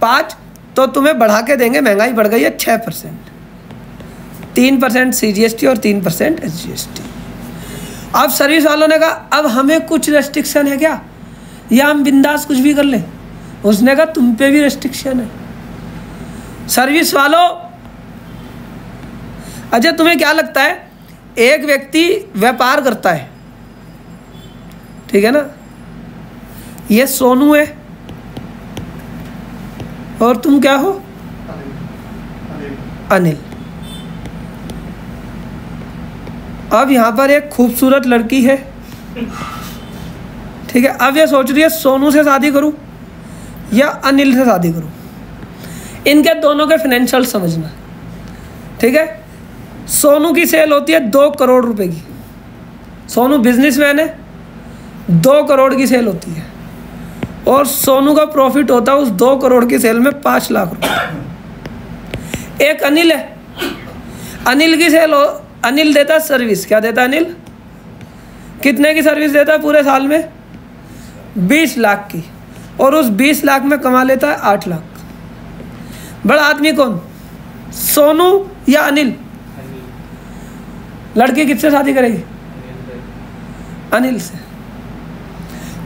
पाँच। तो तुम्हें बढ़ा के देंगे, महँगाई बढ़ गई है छः परसेंट। तीन percent C G S T और तीन percent S G S T अब सर्विस वालों ने कहा, अब हमें कुछ रेस्ट्रिक्शन है क्या? या हम बिंदास कुछ भी कर लें? उसने कहा, तुम पे भी रेस्ट्रिक्शन है। सर्विस वालों अच्छा तुम्हें क्या लगता है? एक व्यक्ति व्यापार करता है। ठीक है ना? ये सोनू है। और तुम क्या हो? अनिल। अब यहाँ पर एक खूबसूरत लड़की है। ठीक है? अब ये सोच रही है, सोनू से शादी करूँ या अनिल से शादी करूँ? इनके दोनों के फाइनेंशियल समझना। ठीक है? सोनू की सेल होती है दो करोड़ रुपए की। सोनू बिजनेसमैन है, दो करोड़ की सेल होती है। और सोनू का प्रॉफिट होता है उस दो करोड़ की सेल में पाँच लाख रुपए। एक अनिल है, अनिल की सेल हो, अनिल देता सर्विस क्या देता अनिल? कितने की सर्विस देता है पूरे साल में? बीस लाख की। और उस बीस लाख में कमा लेता है आठ लाख। बड़ा आदमी कौन? सोनू या अनिल? लड़की किससे शादी करेगी? अनिल से।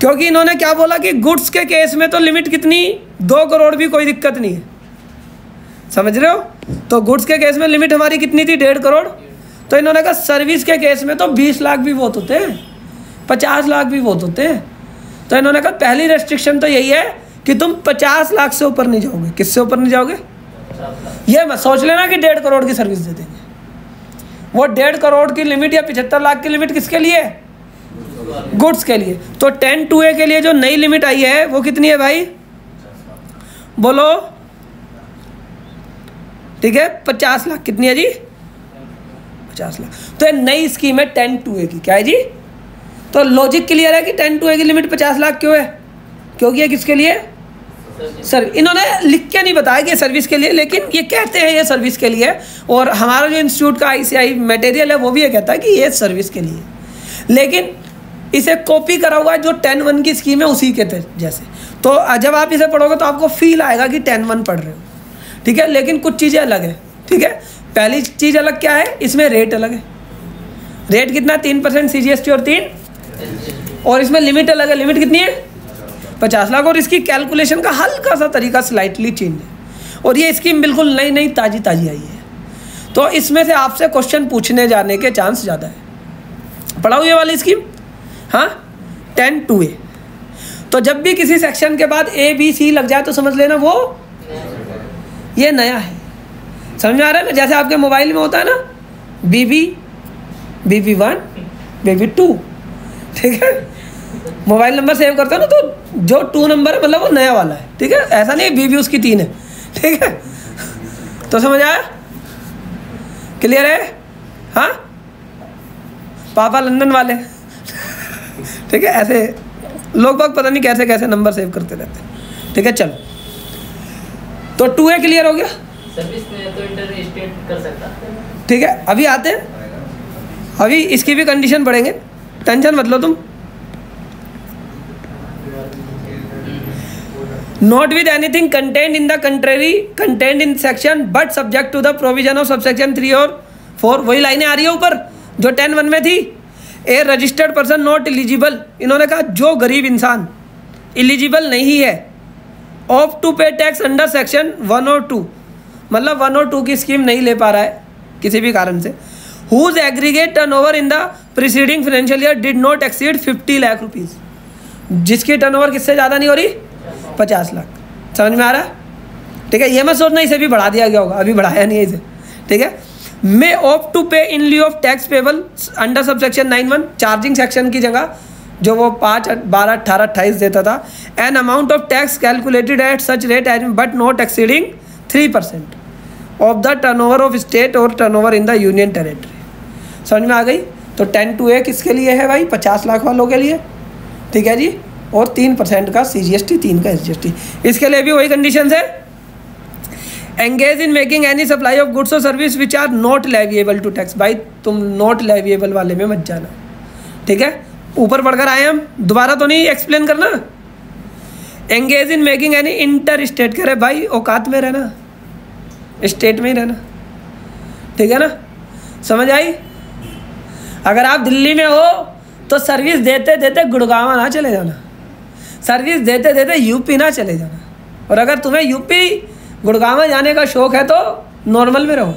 क्योंकि इन्होंने क्या बोला कि गुड्स के केस में तो लिमिट कितनी? दो करोड़ भी कोई दिक्कत नहीं है। समझ रहे हो? तो गुड्स के केस में लिमिट हमारी कितनी थी? डेढ़ करोड़। तो इन्होंने कहा, सर्विस के केस में तो बीस लाख भी बहुत होते हैं। पचास लाख भी बहुत होते हैं। तो इन्होंने कहा, पहली रेस्ट्रिक्शन तो यही है कि तुम पचास लाख से ऊपर नहीं जाओगे। किससे ऊपर नहीं जाओगे? ये मत सोच लेना कि डेढ़ करोड़ की सर्विस दे देंगे। वो डेढ़ करोड़ की लिमिट या पिछहत्तर लाख की लिमिट किसके लिए? गुड्स के लिए। तो टेन टू ए के लिए जो नई लिमिट आई है, वो कितनी है भाई? बोलो। ठीक है, पचास लाख कितनी है जी? पचास लाख। तो ये नई स्कीम है टेन टू ए की। क्या है जी? तो लॉजिक क्लियर है कि टेन टू ए की लिमिट पचास लाख क्यों है? क्योंकि ये किसके लिए? सर इन्होंने लिख के नहीं बताया कि सर्विस के लिए, लेकिन ये कहते हैं ये सर्विस के लिए, और हमारा जो इंस्टीट्यूट का आईसीआई मटेरियल है, वो भी ये कहता है कि ये सर्विस के लिए। लेकिन इसे कॉपी करा हुआ है जो टेन वन की स्कीम है, उसी के जैसे। तो जब आप इसे पढ़ोगे तो आपको फील आएगा कि टेन वन पढ़ रहे हो। ठीक है? लेकिन कुछ चीज़ें अलग है। ठीक है? पहली चीज़ अलग क्या है? इसमें रेट अलग है। रेट कितना? तीन परसेंट सी और तीन? और इसमें लिमिट अलग है। लिमिट कितनी है? पचास लाख, और इसकी कैलकुलेशन का हल्का सा तरीका स्लाइटली चेंज है। और ये स्कीम बिल्कुल नई नई ताज़ी ताज़ी आई है। तो इसमें से आपसे क्वेश्चन पूछने जाने के चांस ज़्यादा है। पढ़ाओ ये वाली स्कीम हाँ? टेन टू ए तो जब भी किसी सेक्शन के बाद ए बी सी लग जाए तो समझ लेना वो ये नया है। समझ में आ रहा है ना? जैसे आपके मोबाइल में होता है ना? B B B B one B B two ठीक है? मोबाइल नंबर सेव करते हो ना तो जो टू नंबर है मतलब वो नया वाला है ठीक है? ऐसा नहीं बी बी उसकी तीन है ठीक है? तो समझ आया? क्लियर है? हाँ? पापा लंदन वाले ठीक है? ऐसे लोग बाग पता नहीं कैसे कैसे नंबर सेव करते रहते हैं ठीक है? चलो। तो टू ए क्लियर हो गया? सर्विस में तो कर सकता ठीक है? अभी आते हैं। अभी इसकी भी कंडीशन पढ़ेंगे। टेंशन मत लो तुम। Not with anything content in the contrary content in section but subject to the provision of subsection three और फोर वही लाइनें आ रही है ऊपर, जो टेन वन में थी। A registered person not eligible इन्होंने कहा, जो गरीब इंसान एलिजिबल नहीं है opt to pay tax under section one और टू मतलब वन और टू की स्कीम नहीं ले पा रहा है, किसी भी कारण से। Whose aggregate turn over in the preceding financial year did not exceed fifty lakh rupees जिसकी टर्न ओवर किससे ज़्यादा नहीं हो रही? पचास लाख। समझ में आ रहा? है ठीक है, ये मैं सोचना, इसे भी बढ़ा दिया गया होगा। अभी बढ़ाया नहीं है इसे। ठीक है? May opt to pay in lieu of tax payable under sub section nine one charging section की जगह, जो वो पाँच, बारह अट्ठारह अट्ठाईस देता था an amount of tax calculated at such rate as but not exceeding three percent of the turn over of state और turn over in the union territory समझ में आ गई? तो टेन टू ए किसके लिए है भाई? पचास लाख वालों के लिए। ठीक है जी? और तीन परसेंट का सी जी एस टी तीन का एस जी एस टी इसके लिए भी वही कंडीशन है। Engage in making any supply of goods और service which are not leviable to tax भाई, तुम नॉट लेविएबल वाले में मत जाना। ठीक है? ऊपर पढ़कर आए हम। दोबारा तो नहीं एक्सप्लेन करना। Engage in making any inter state कह रहे, भाई, औकात में रहना। स्टेट में ही रहना। ठीक है ना? समझ आई? अगर आप दिल्ली में हो तो सर्विस देते देते गुड़गावा ना चले जाना। सर्विस देते देते यूपी ना चले जाना। और अगर तुम्हें यूपी गुड़गांव जाने का शौक है तो नॉर्मल में रहो।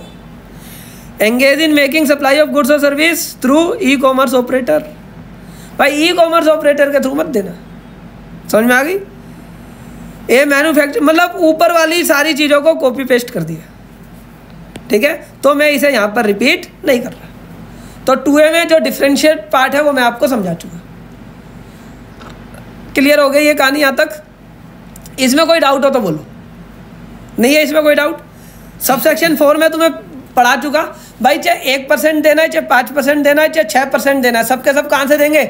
Engage in making supply of goods और service through e commerce operator भाई ई कॉमर्स ऑपरेटर के थ्रू मत देना। समझ में आ गई? ए मैन्युफैक्चर मतलब ऊपर वाली सारी चीज़ों को कॉपी पेस्ट कर दिया। ठीक है? तो मैं इसे यहाँ पर रिपीट नहीं कर रहा। तो टू ए में जो डिफ्रेंशिएट पार्ट है वो मैं आपको समझा चुका। क्लियर हो गई ये कहानी यहाँ तक? इसमें कोई डाउट हो तो बोलो। नहीं है इसमें कोई डाउट सब सेक्शन फोर में तुम्हें पढ़ा चुका। भाई, चाहे एक परसेंट देना है, चाहे पाँच परसेंट देना है, चाहे छः परसेंट देना है, सबके सब कहाँ से देंगे?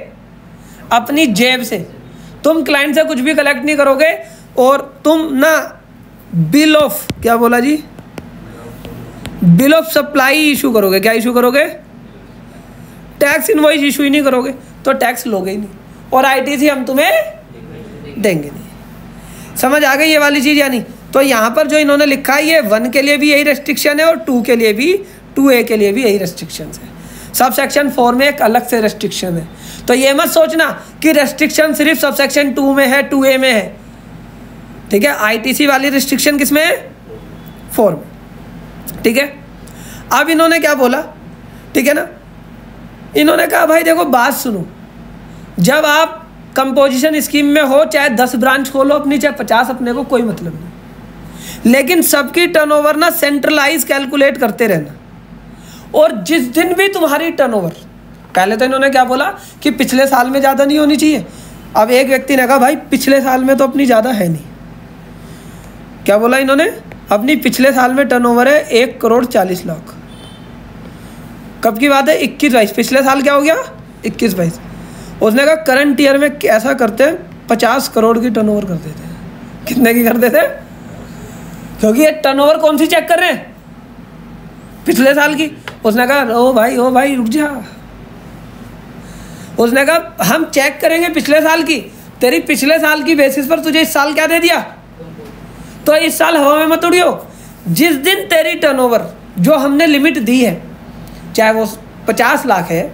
अपनी जेब से। तुम क्लाइंट से कुछ भी कलेक्ट नहीं करोगे और तुम ना बिल ऑफ़ क्या बोला जी? बिल ऑफ़ सप्लाई इशू करोगे। क्या इशू करोगे? टैक्स इनवॉइस इशू ही नहीं करोगे। तो टैक्स लोगे ही नहीं। और आईटीसी हम तुम्हें देंगे। नहीं समझ आ गई ये वाली चीज़ यानी तो यहाँ पर जो इन्होंने लिखा है, ये वन के लिए भी यही रेस्ट्रिक्शन है और टू के लिए भी टू ए के लिए भी यही रेस्ट्रिक्शन है। सब सेक्शन फोर में एक अलग से रेस्ट्रिक्शन है। तो ये मत सोचना कि रेस्ट्रिक्शन सिर्फ़ सब सेक्शन टू में है टू ए में है। ठीक है? आईटीसी वाली रिस्ट्रिक्शन किसमें है? फोर में। ठीक है? अब इन्होंने क्या बोला? ठीक है ना? इन्होंने कहा, भाई देखो, बात सुनो। जब आप कंपोजिशन स्कीम में हो, चाहे दस ब्रांच खोलो अपनी, चाहे पचास, अपने को कोई मतलब नहीं। लेकिन सबकी टर्नओवर ना सेंट्रलाइज कैलकुलेट करते रहना। और जिस दिन भी तुम्हारी टर्नओवर पहले तो इन्होंने क्या बोला कि पिछले साल में ज़्यादा नहीं होनी चाहिए। अब एक व्यक्ति ने कहा, भाई, पिछले साल में तो अपनी ज़्यादा है नहीं। क्या बोला इन्होंने? अपनी पिछले साल में टर्नओवर है एक करोड़ चालीस लाख। कब की बात है? इक्कीस बाईस। पिछले साल क्या हो गया? इक्कीस बाईस। उसने कहा करंट ईयर में कैसा करते, पचास करोड़ की टर्नओवर कर देते। हैं कितने की कर देते? क्योंकि ये टर्नओवर कौन सी चेक कर रहे हैं? पिछले साल की। उसने कहा, ओ भाई ओ भाई, रुक जा। उसने कहा, हम चेक करेंगे पिछले साल की। तेरी पिछले साल की बेसिस पर तुझे इस साल क्या दे दिया? तो इस साल हवा में मत उड़ियो। जिस दिन तेरी टर्नओवर जो हमने लिमिट दी है, चाहे वो पचास लाख है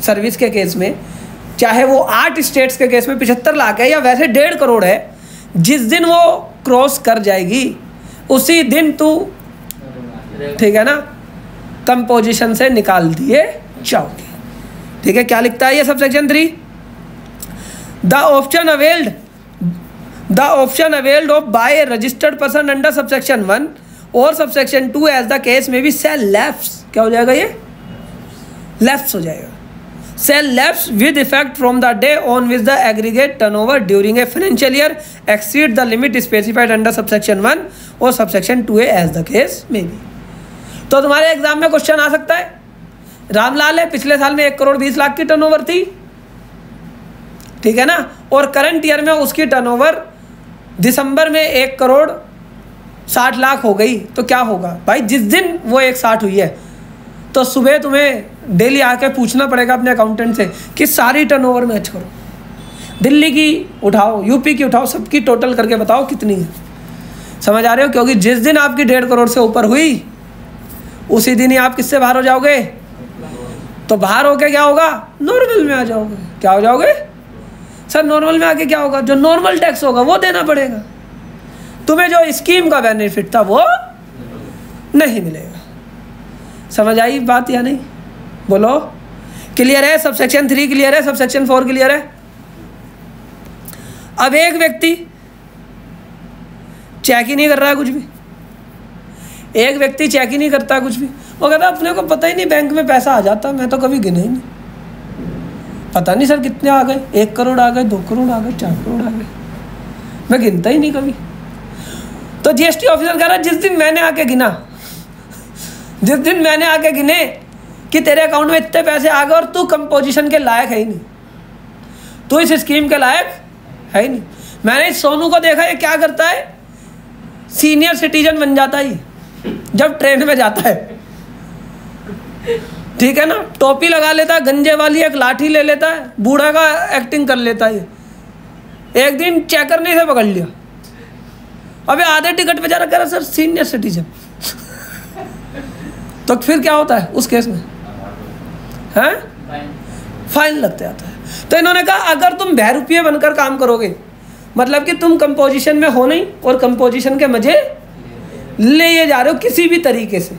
सर्विस के केस में चाहे वो आठ स्टेट्स के केस में पिछहत्तर लाख है या वैसे डेढ़ करोड़ है, जिस दिन वो क्रॉस कर जाएगी, उसी दिन तू, ठीक है ना कंपोजिशन से निकाल दिए जाओगे। ठीक है, क्या लिखता है ये sub section three the option availed the option availed of by registered person under subsection one और subsection two as the case में भी सेल लेफ़्ट क्या हो जाएगा ये? लेफ़्ट हो जाएगा। Shall left with effect from the day on which the aggregate turn over during a financial year exceed the limit specified under subsection one और subsection two as the case में भी तो तुम्हारे एग्ज़ाम में question आ सकता है। रामलाल है, पिछले साल में एक करोड़ बीस लाख की टर्नओवर थी। ठीक है ना? और करंट ईयर में उसकी टर्नओवर दिसंबर में एक करोड़ साठ लाख हो गई। तो क्या होगा? भाई, जिस दिन वो एक साठ हुई है तो सुबह तुम्हें डेली आके पूछना पड़ेगा अपने अकाउंटेंट से कि सारी टर्नओवर मैच करो। दिल्ली की उठाओ यूपी की उठाओ, सबकी टोटल करके बताओ कितनी है। समझ आ रहे हो? क्योंकि जिस दिन आपकी डेढ़ करोड़ से ऊपर हुई, उसी दिन ही आप किससे बाहर हो जाओगे? तो बाहर होके क्या होगा? नॉर्मल में आ जाओगे। क्या हो जाओगे? सर नॉर्मल में आके क्या होगा? जो नॉर्मल टैक्स होगा, वो देना पड़ेगा। तुम्हें जो स्कीम का बेनिफिट था, वो नहीं मिलेगा। समझ आई बात या नहीं? बोलो। क्लियर है? सब सेक्शन थ्री क्लियर है? सब सेक्शन फोर क्लियर है? अब एक व्यक्ति चेक ही नहीं कर रहा है कुछ भी। एक व्यक्ति चेक ही नहीं करता कुछ भी। वो कहता, अपने को पता ही नहीं बैंक में पैसा आ जाता, मैं तो कभी गिना ही नहीं। पता नहीं सर कितने आ गए? एक करोड़ आ गए, दो करोड़ आ गए, चार करोड़ आ गए। मैं गिनता ही नहीं कभी। तो जीएसटी ऑफिसर कह रहा, जिस दिन मैंने आके गिना जिस दिन मैंने आके गिने कि तेरे अकाउंट में इतने पैसे आ गए और तू कंपोजिशन के लायक है ही नहीं। तू इस स्कीम के लायक है ही नहीं। मैंने इस सोनू को देखा, ये क्या करता है? सीनियर सिटीजन बन जाता है जब ट्रेन में जाता है। ठीक है ना? टोपी लगा लेता है, गंजे वाली एक लाठी ले लेता है, बूढ़ा का एक्टिंग कर लेता है एक दिन चेकर ने से पकड़ लिया। अबे आधे टिकट पे जा रहा सर सीनियर सिटीजन तो फिर क्या होता है उस केस में? हैं? फाइन लगते आता है। तो इन्होंने कहा, अगर तुम बहरूपीय बनकर काम करोगे मतलब कि तुम कंपोजिशन में हो नहीं और कंपोजिशन के मज़े ले जा रहे हो किसी भी तरीके से,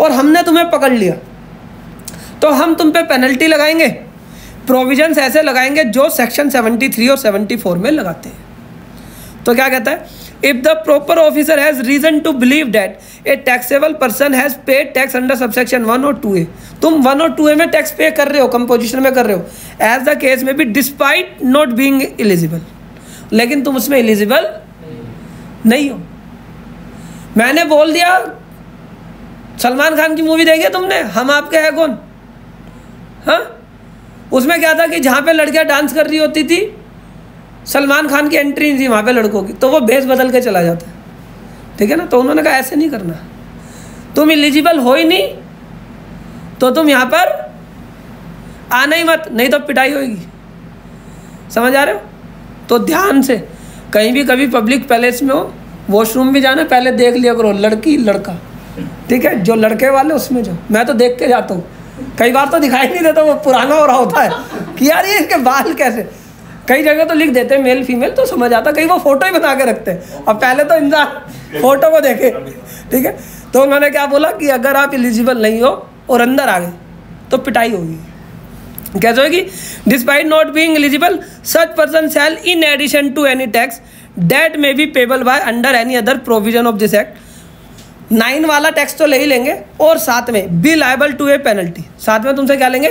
और हमने तुम्हें पकड़ लिया तो हम तुम पे पेनल्टी लगाएँगे प्रोविजंस ऐसे लगाएँगे जो सेक्शन 73 और 74 में लगाते हैं। तो क्या कहता है if the proper officer has reason to believe that a taxable person has paid tax under subsection one और टू ए तुम वन और टू ए में टैक्स पे कर रहे हो कंपोजिशन में कर रहे हो। एज द केस में भी डिस्पाइट नॉट बींग एलिजिबल लेकिन तुम उसमें एलिजिबल नहीं हो। मैंने बोल दिया, सलमान खान की मूवी देखी तुमने? हम आपके है कौन? हाँ? उसमें क्या था कि जहाँ पे लड़कियाँ डांस कर रही होती थी, सलमान खान की एंट्री नहीं थी वहाँ पे लड़कों की। तो वो बेस बदल के चला जाता है। ठीक है ना? तो उन्होंने कहा, ऐसे नहीं करना। तुम इलिजिबल हो ही नहीं तो तुम यहाँ पर आना ही मत, नहीं तो पिटाई होगी समझ आ रहे हो? तो ध्यान से, कहीं भी, कभी पब्लिक पैलेस में हो वॉशरूम भी जाना, पहले देख लिया करो, लड़की, लड़का। ठीक है? जो लड़के वाले, उसमें जो मैं तो देख के जाता हूँ। कई बार तो दिखाई नहीं देता, वो पुराना हो रहा होता है। कि यार, ये इसके बाल कैसे? कई जगह तो लिख देते हैं मेल फीमेल तो समझ आता कई वो फ़ोटो ही बना के रखते हैं। अब पहले तो इंसान फ़ोटो को देखे, ठीक है? तो उन्होंने क्या बोला कि अगर आप एलिजिबल नहीं हो और अंदर आ गए तो पिटाई होगी। कैसे होगी despite not being eligible such person shall in addition to any tax that may be payable by under any other provision of this act nine वाला टैक्स तो ले ही लेंगे, और साथ में be liable to a penalty साथ में तुमसे क्या लेंगे?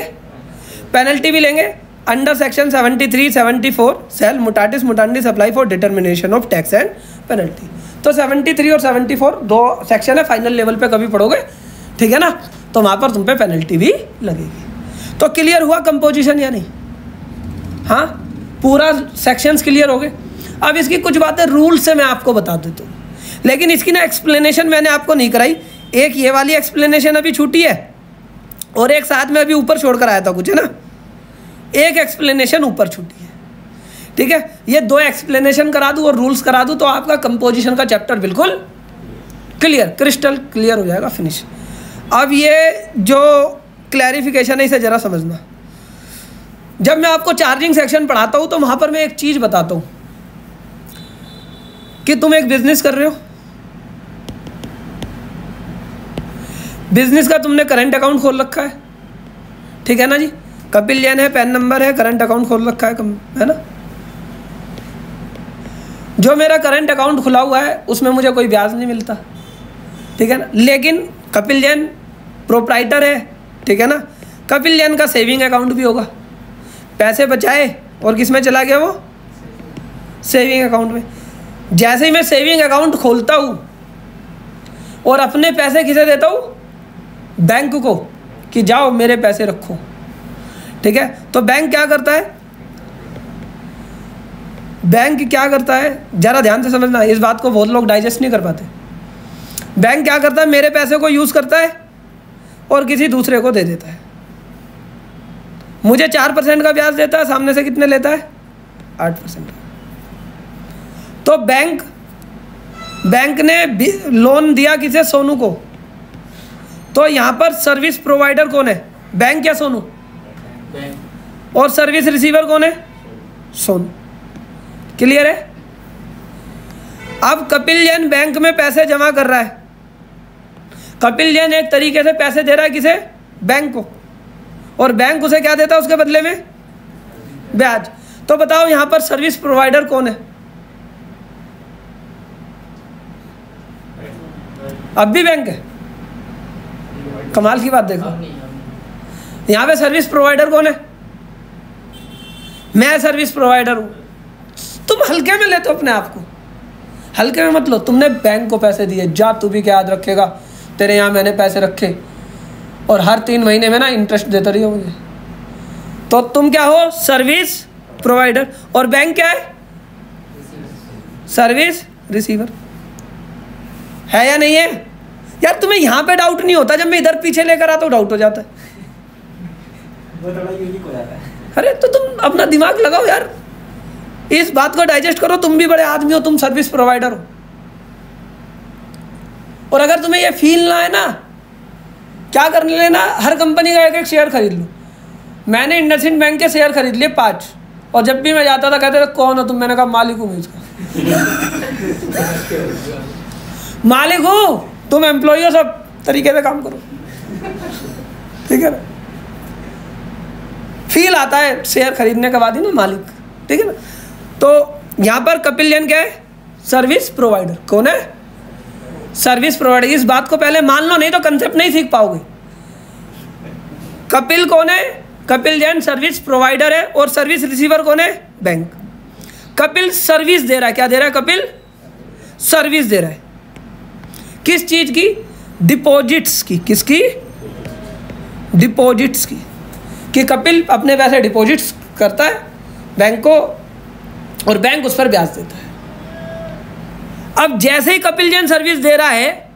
पेनल्टी भी लेंगे under section 73 74 shall mutatis mutandis apply for determination of tax and penalty तो 73 और 74 दो सेक्शन है फाइनल लेवल पे कभी पढ़ोगे? ठीक है ना? तो वहाँ पर तुम पे पेनल्टी भी लगेगी। तो क्लियर हुआ कंपोजिशन या नहीं? हाँ? पूरा सेक्शंस क्लियर हो गए। अब इसकी कुछ बातें रूल से मैं आपको बता देता हूँ। लेकिन इसकी ना एक्सप्लेनेशन मैंने आपको नहीं कराई। एक ये वाली एक्सप्लेनेशन अभी छूटी है और एक साथ में अभी ऊपर छोड़ कर आया था कुछ, है ना? एक एक्सप्लेनेशन ऊपर छूटी है। ठीक है? ये दो एक्सप्लेनेशन करा दूँ और रूल्स करा दूँ तो आपका कंपोजिशन का चैप्टर बिल्कुल क्लियर क्रिस्टल क्लियर हो जाएगा फिनिश अब ये जो क्लैरिफिकेशन है, इसे ज़रा समझना। जब मैं आपको चार्जिंग सेक्शन पढ़ाता हूँ तो वहाँ पर मैं एक चीज़ बताता हूँ कि तुम एक बिज़नेस कर रहे हो। बिज़नेस का तुमने करंट अकाउंट खोल रखा है। ठीक है ना जी? कपिल जैन है, पैन नंबर है करंट अकाउंट खोल रखा है है ना? जो मेरा करंट अकाउंट खुला हुआ है, उसमें मुझे कोई ब्याज नहीं मिलता, ठीक है ना? लेकिन कपिल जैन प्रोप्राइटर है, ठीक है ना? कपिल जैन का सेविंग अकाउंट भी होगा। पैसे बचाए, और किसमें चला गया वो? सेविंग अकाउंट में। जैसे ही मैं सेविंग अकाउंट खोलता हूँ, और अपने पैसे किसे देता हूँ? बैंक को, कि जाओ मेरे पैसे रखो। ठीक है? तो बैंक क्या करता है? बैंक क्या करता है? ज़रा ध्यान से समझना, इस बात को बहुत लोग डाइजेस्ट नहीं कर पाते। बैंक क्या करता है? मेरे पैसे को यूज़ करता है और किसी दूसरे को दे देता है। मुझे चार परसेंट का ब्याज देता है, सामने से कितने लेता है? आठ परसेंट तो बैंक बैंक ने लोन दिया किसे? सोनू को। तो यहाँ पर सर्विस प्रोवाइडर कौन है? बैंक या सोनू? और सर्विस रिसीवर कौन है? सोन। क्लियर है? अब कपिल जैन बैंक में पैसे जमा कर रहा है। कपिल जैन एक तरीके से पैसे दे रहा है किसे? बैंक को। और बैंक उसे क्या देता है उसके बदले में? ब्याज। तो बताओ यहाँ पर सर्विस प्रोवाइडर कौन है? अब भी बैंक है। कमाल की बात देखो। यहाँ पे सर्विस प्रोवाइडर कौन है? मैं सर्विस प्रोवाइडर हूँ। तुम हल्के में लेते हो अपने आप को। हल्के में मत लो, तुमने बैंक को पैसे दिए। जा, तू भी क्या याद रखेगा, तेरे यहाँ मैंने पैसे रखे। और हर तीन महीने में ना इंटरेस्ट देता रही हो मुझे। तो तुम क्या हो? सर्विस प्रोवाइडर और बैंक क्या है? सर्विस रिसीवर है या नहीं है? यार, तुम्हें यहाँ पे डाउट नहीं होता। जब मैं इधर पीछे लेकर आता हूँ डाउट हो जाता है। अरे तो तुम अपना दिमाग लगाओ यार। इस बात को डाइजेस्ट करो, तुम भी बड़े आदमी हो, तुम सर्विस प्रोवाइडर हो। और अगर तुम्हें ये फील ना है ना, क्या कर लेना हर कंपनी का एक एक शेयर खरीद लो। मैंने इंडसइंड बैंक के शेयर खरीद लिए पाँच, और जब भी मैं जाता था, कहते थे, कौन हो तुम? मैंने कहा, मालिक हूँ इसका। मालिक हूँ? तुम एम्प्लॉय हो, सब तरीके से काम करो। ठीक है ना? फील आता है शेयर खरीदने के बाद ही ना मालिक, ठीक है ना? तो यहाँ पर कपिल जैन क्या है? सर्विस प्रोवाइडर कौन है? सर्विस प्रोवाइडर इस बात को पहले मान लो, नहीं तो कंसेप्ट नहीं सीख पाओगे। कपिल कौन है? कपिल जैन सर्विस प्रोवाइडर है और सर्विस रिसीवर कौन है? बैंक कपिल सर्विस दे रहा है, क्या दे रहा है कपिल? सर्विस दे रहा है। किस चीज़ की? डिपॉजिट्स की, किसकी? डिपॉजिट्स की। कि कपिल अपने पैसे डिपॉजिट्स करता है बैंक को, और बैंक उस पर ब्याज देता है। अब जैसे ही कपिल जैन सर्विस दे रहा है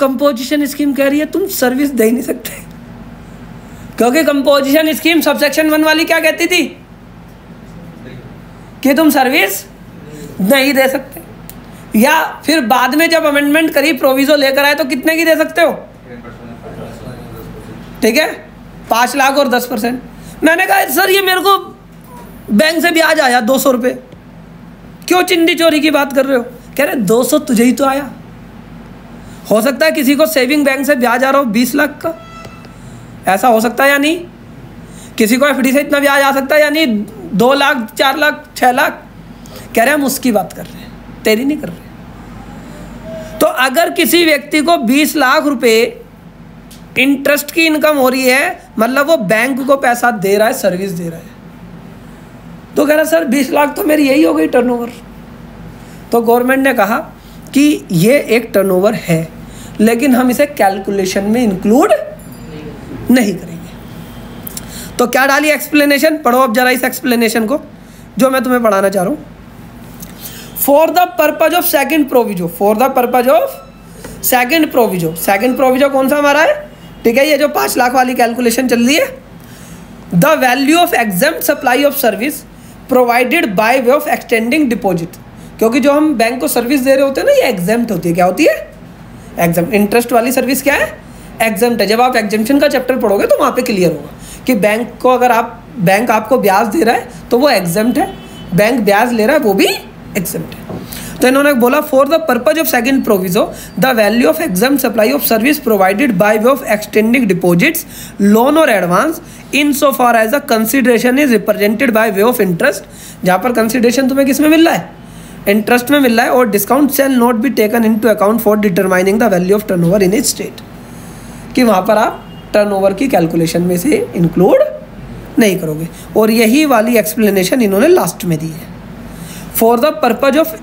कंपोजिशन स्कीम कह रही है, तुम सर्विस दे ही नहीं सकते। क्योंकि कंपोजिशन स्कीम सबसेक्शन वन वाली क्या कहती थी? कि तुम सर्विस नहीं दे सकते। या फिर बाद में जब अमेंडमेंट करी प्रोविजो लेकर आए तो कितने की दे सकते हो? ठीक है? पाँच लाख और दस परसेंट। मैंने कहा, सर, ये मेरे को बैंक से ब्याज आया दो सौ रुपये। क्यों चिंदी चोरी की बात कर रहे हो? कह रहे, दो सौ तुझे ही तो आया। हो सकता है किसी को सेविंग बैंक से ब्याज आ रहा हो बीस लाख का। ऐसा हो सकता है या नहीं? किसी को एफडी से इतना ब्याज आ सकता है या नहीं? दो लाख, चार लाख छः लाख? कह रहे, हम उसकी बात कर रहे हैं। तेरी नहीं कर रहे तो अगर किसी व्यक्ति को बीस लाख रुपए इंटरेस्ट की इनकम हो रही है मतलब वो बैंक को पैसा दे रहा है सर्विस दे रहा है। तो कह रहा, सर, बीस लाख तो मेरी यही हो गई टर्नओवर तो गवर्नमेंट ने कहा कि ये एक टर्नओवर है, लेकिन हम इसे कैलकुलेशन में इंक्लूड नहीं करेंगे। तो क्या डाली एक्सप्लेनेशन पढ़ो अब जरा इस एक्सप्लेनेशन को, जो मैं तुम्हें पढ़ाना चाह रहा हूँ। For the purpose of second proviso for the purpose of second proviso second proviso कौन सा हमारा है? ठीक है, ये जो पाँच लाख वाली कैलकुलेशन चल रही है the value of exempt supply of service provided by way of extending deposit क्योंकि जो हम बैंक को सर्विस दे रहे होते हैं ना, ये एग्ज़ाम होती है। क्या होती है? एग्ज़ाम इंटरेस्ट वाली सर्विस क्या है? एग्ज़ाम है। जब आप एग्जामेशन का चैप्टर पढ़ोगे तो वहाँ पे क्लियर होगा कि बैंक को अगर आप बैंक आपको ब्याज दे रहा है तो वो एग्जाम्ट है। बैंक ब्याज ले रहा है, वो भी एग्जाम्ट है। तो इन्होंने बोला for the purpose of second proviso the value of exempt supply of service provided by way of extending deposits loan और advance in so far as a consideration is represented by way of interest जहाँ पर consideration तुम्हें किसमें मिल रहा है? Interest में मिल रहा है और discount shall not be taken into account for determining the value of turn over in is state कि वहाँ पर आप टर्नओवर की कैलकुलेशन में से इंक्लूड नहीं करोगे। और यही वाली एक्सप्लेनेशन इन्होंने लास्ट में दी है। For the purpose of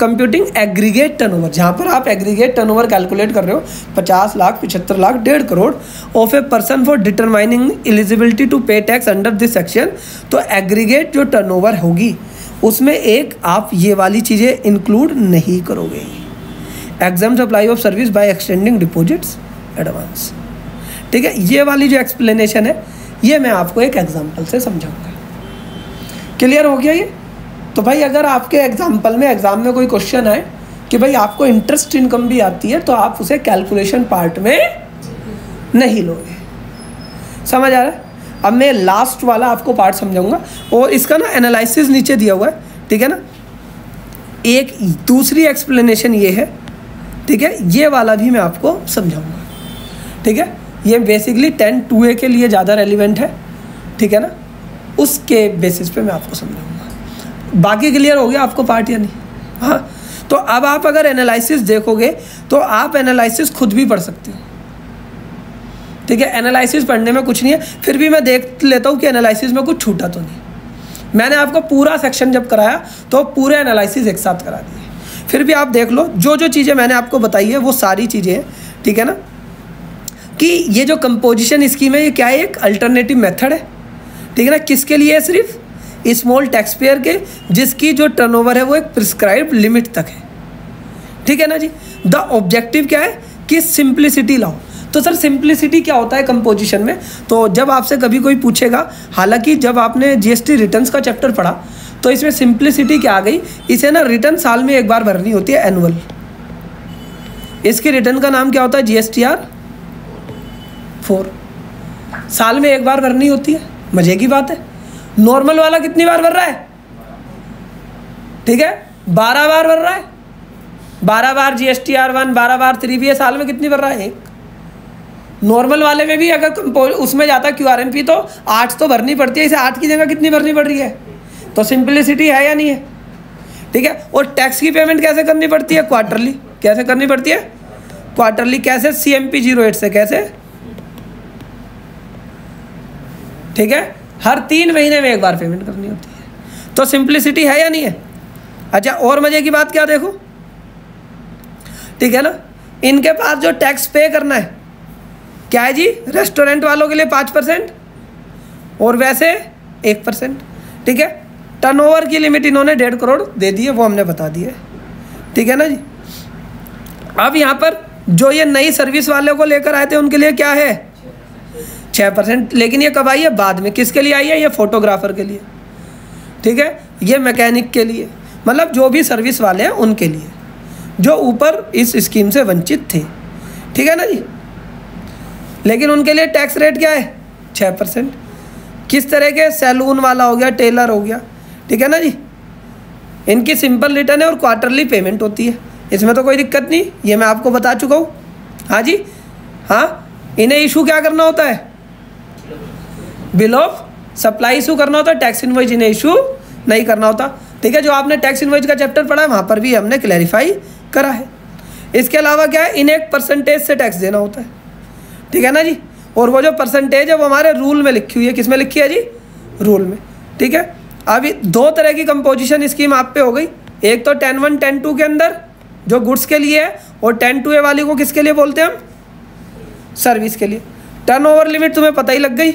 computing aggregate turnover जहाँ पर आप एग्रीगेट टर्नओवर कैलकुलेट कर रहे हो, पचास लाख, पिछहत्तर लाख, डेढ़ crore of a person for determining eligibility to pay tax under this section तो एग्रीगेट जो टर्नओवर होगी, उसमें एक आप ये वाली चीज़ें इंक्लूड नहीं करोगे। Exempt supply of service by extending deposits advance ठीक है, ये वाली जो एक्सप्लेनेशन है, ये मैं आपको एक एग्ज़ाम्पल से समझाऊँगा। क्लियर हो गया ये? तो भाई, अगर आपके एग्ज़ाम्पल में एग्ज़ाम में कोई क्वेश्चन आए कि भाई, आपको इंटरेस्ट इनकम भी आती है तो आप उसे कैलकुलेशन पार्ट में नहीं लोगे। समझ आ रहा है? अब मैं लास्ट वाला आपको पार्ट समझाऊँगा। और इसका ना एनालिसिस नीचे दिया हुआ है, ठीक है ना? एक दूसरी एक्सप्लेनेशन ये है, ठीक है? ये वाला भी मैं आपको समझाऊँगा, ठीक है? ये बेसिकली टेन टू ए के लिए ज़्यादा रेलिवेंट है, ठीक है ना? उसके बेसिस पे मैं आपको समझाऊँगा। बाकी क्लियर हो गया आपको पार्ट या नहीं? हाँ तो अब आप अगर एनालिसिस देखोगे तो आप एनालिसिस खुद भी पढ़ सकते हो। ठीक है एनालिसिस पढ़ने में कुछ नहीं है, फिर भी मैं देख लेता हूँ कि एनालिसिस में कुछ छूटा तो नहीं। मैंने आपको पूरा सेक्शन जब कराया तो पूरे एनालिसिस एक साथ करा दिए। फिर भी आप देख लो जो जो चीज़ें मैंने आपको बताई है, वो सारी चीज़ें हैं, ठीक है ना? कि ये जो कंपोजिशन स्कीम है, ये क्या है? एक अल्टरनेटिव मेथड है। ठीक है ना? किसके लिए है सिर्फ़? स्मॉल टैक्स पेयर के, जिसकी जो टर्नओवर है वो एक प्रिस्क्राइब लिमिट तक है। ठीक है ना जी? द ऑब्जेक्टिव क्या है? कि सिंप्लिसिटी लाओ। तो सर सिंप्लिसिटी क्या होता है कंपोजिशन में? तो जब आपसे कभी कोई पूछेगा, हालाँकि जब आपने जीएसटी रिटर्न्स का चैप्टर पढ़ा तो इसमें सिंप्लिसिटी क्या आ गई? इसे ना रिटर्न साल में एक बार भरनी होती है एनुअल इसके रिटर्न का नाम क्या होता है? जीएसटी आर फोर साल में एक बार भरनी होती है? मज़े की बात है। नॉर्मल वाला कितनी बार भर रहा है? ठीक है? बारह बार भर रहा है? बारह बार G S T R one बारह बार थ्री बी साल में कितनी भर रहा है? एक। नॉर्मल वाले में भी अगर उसमें जाता क्यू आर एन पी तो आठ तो भरनी पड़ती है। इसे आठ की जगह कितनी भरनी पड़ रही है? तो सिंपलिसिटी है या नहीं है? ठीक है? और टैक्स की पेमेंट कैसे करनी पड़ती है? क्वार्टरली कैसे करनी पड़ती है? क्वार्टरली कैसे? C M P zero eight से कैसे? ठीक है? हर तीन महीने में एक बार पेमेंट करनी होती है। तो सिंप्लिसिटी है या नहीं है? अच्छा और मज़े की बात क्या देखो? ठीक है ना? इनके पास जो टैक्स पे करना है, क्या है जी? रेस्टोरेंट वालों के लिए पाँच परसेंट और वैसे एक परसेंट। ठीक है? टर्नओवर की लिमिट इन्होंने डेढ़ करोड़ दे दी है, वो हमने बता दिया ठीक है ना जी? अब यहाँ पर जो ये नई सर्विस वाले को लेकर आए थे, उनके लिए क्या है? छः परसेंट, लेकिन ये कब आई है? बाद में। किसके लिए आई है? ये फोटोग्राफर के लिए। ठीक है? ये मैकेनिक के लिए। मतलब जो भी सर्विस वाले हैं, उनके लिए। जो ऊपर इस स्कीम से वंचित थे। ठीक है ना जी? लेकिन उनके लिए टैक्स रेट क्या है? छः परसेंट। किस तरह के सैलून वाला हो गया टेलर हो गया। ठीक है ना जी? इनकी सिंपल रिटर्न है और क्वार्टरली पेमेंट होती है। इसमें तो कोई दिक्कत नहीं। ये मैं आपको बता चुका हूँ। हाँ जी? हाँ? इन्हें इशू क्या करना होता है? बिल ऑफ़ सप्लाई इशू करना होता है टैक्स इनवाइज इन्हें इशू नहीं करना होता। ठीक है, जो आपने टैक्स इनवाइज का चैप्टर पढ़ा है, वहाँ पर भी हमने क्लैरिफाई करा है। इसके अलावा क्या है, इन्हें एक परसेंटेज से टैक्स देना होता है। ठीक है ना जी? और वो जो परसेंटेज है, वो हमारे रूल में लिखी हुई है। किसमें लिखी है जी? रूल में। ठीक है? अभी दो तरह की कंपोजिशन स्कीम आप पे हो गई। एक तो टेन वन, टेन टू के अंदर, जो गुड्स के लिए है, और टेन टू ए वाली को किसके लिए बोलते हैं हम? सर्विस के लिए। टर्न ओवर लिमिट तुम्हें पता ही लग गई।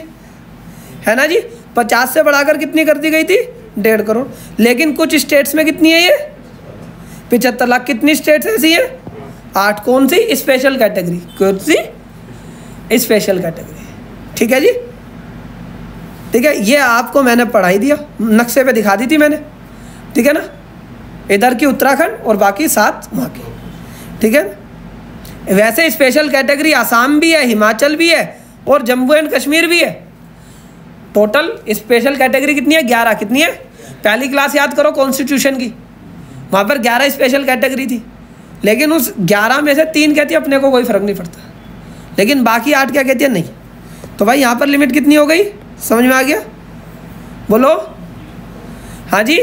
है ना जी? पचास से बढ़ाकर कितनी कर दी गई थी? डेढ़ करोड़। लेकिन कुछ स्टेट्स में कितनी है ये? पिचहत्तर लाख कितनी स्टेट्स ऐसी हैं? आठ कौन सी? स्पेशल कैटेगरी कौन सी? स्पेशल कैटेगरी ठीक है जी? ठीक है, ये आपको मैंने पढ़ाई दिया। नक्शे पे दिखा दी थी मैंने। ठीक है ना? इधर की उत्तराखंड और बाकी सात वहाँ की। ठीक है? वैसे स्पेशल कैटेगरी आसाम भी है, हिमाचल भी है और जम्मू एंड कश्मीर भी है। टोटल स्पेशल कैटेगरी कितनी है? ग्यारह। कितनी है? पहली क्लास याद करो कॉन्स्टिट्यूशन की। वहाँ पर ग्यारह स्पेशल कैटेगरी थी। लेकिन उस ग्यारह में से तीन कहती है, अपने को कोई फ़र्क नहीं पड़ता। लेकिन बाकी आठ क्या कहती है? नहीं। तो भाई, यहाँ पर लिमिट कितनी हो गई? समझ में आ गया? बोलो। हाँ जी।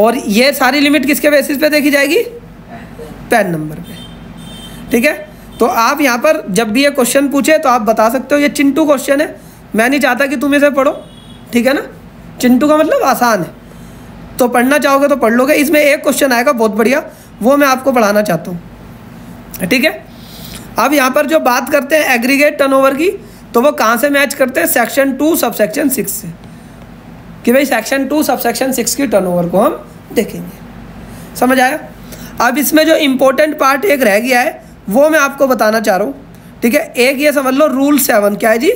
और ये सारी लिमिट किसके बेसिस पे देखी जाएगी? पैन नंबर पे। ठीक है? तो आप यहाँ पर जब भी ये क्वेश्चन पूछे तो आप बता सकते हो, ये चिंटू क्वेश्चन है। मैं नहीं चाहता कि तुम इसे पढ़ो, ठीक है ना? चिंटू का मतलब आसान है। तो पढ़ना चाहोगे तो पढ़ लोगे। इसमें एक क्वेश्चन आएगा, बहुत बढ़िया। वो मैं आपको पढ़ाना चाहता हूँ। ठीक है? अब यहाँ पर जो बात करते हैं एग्रीगेट टर्नओवर की तो वो कहाँ से मैच करते हैं? Section two sub section six से। कि भाई section two sub section six की टर्नओवर को हम देखेंगे। समझ आया? अब इसमें जो इम्पोर्टेंट पार्ट एक रह गया है, वो मैं आपको बताना चाह रहा हूँ। ठीक है? एक ये समझ लो रूल सेवन क्या है जी?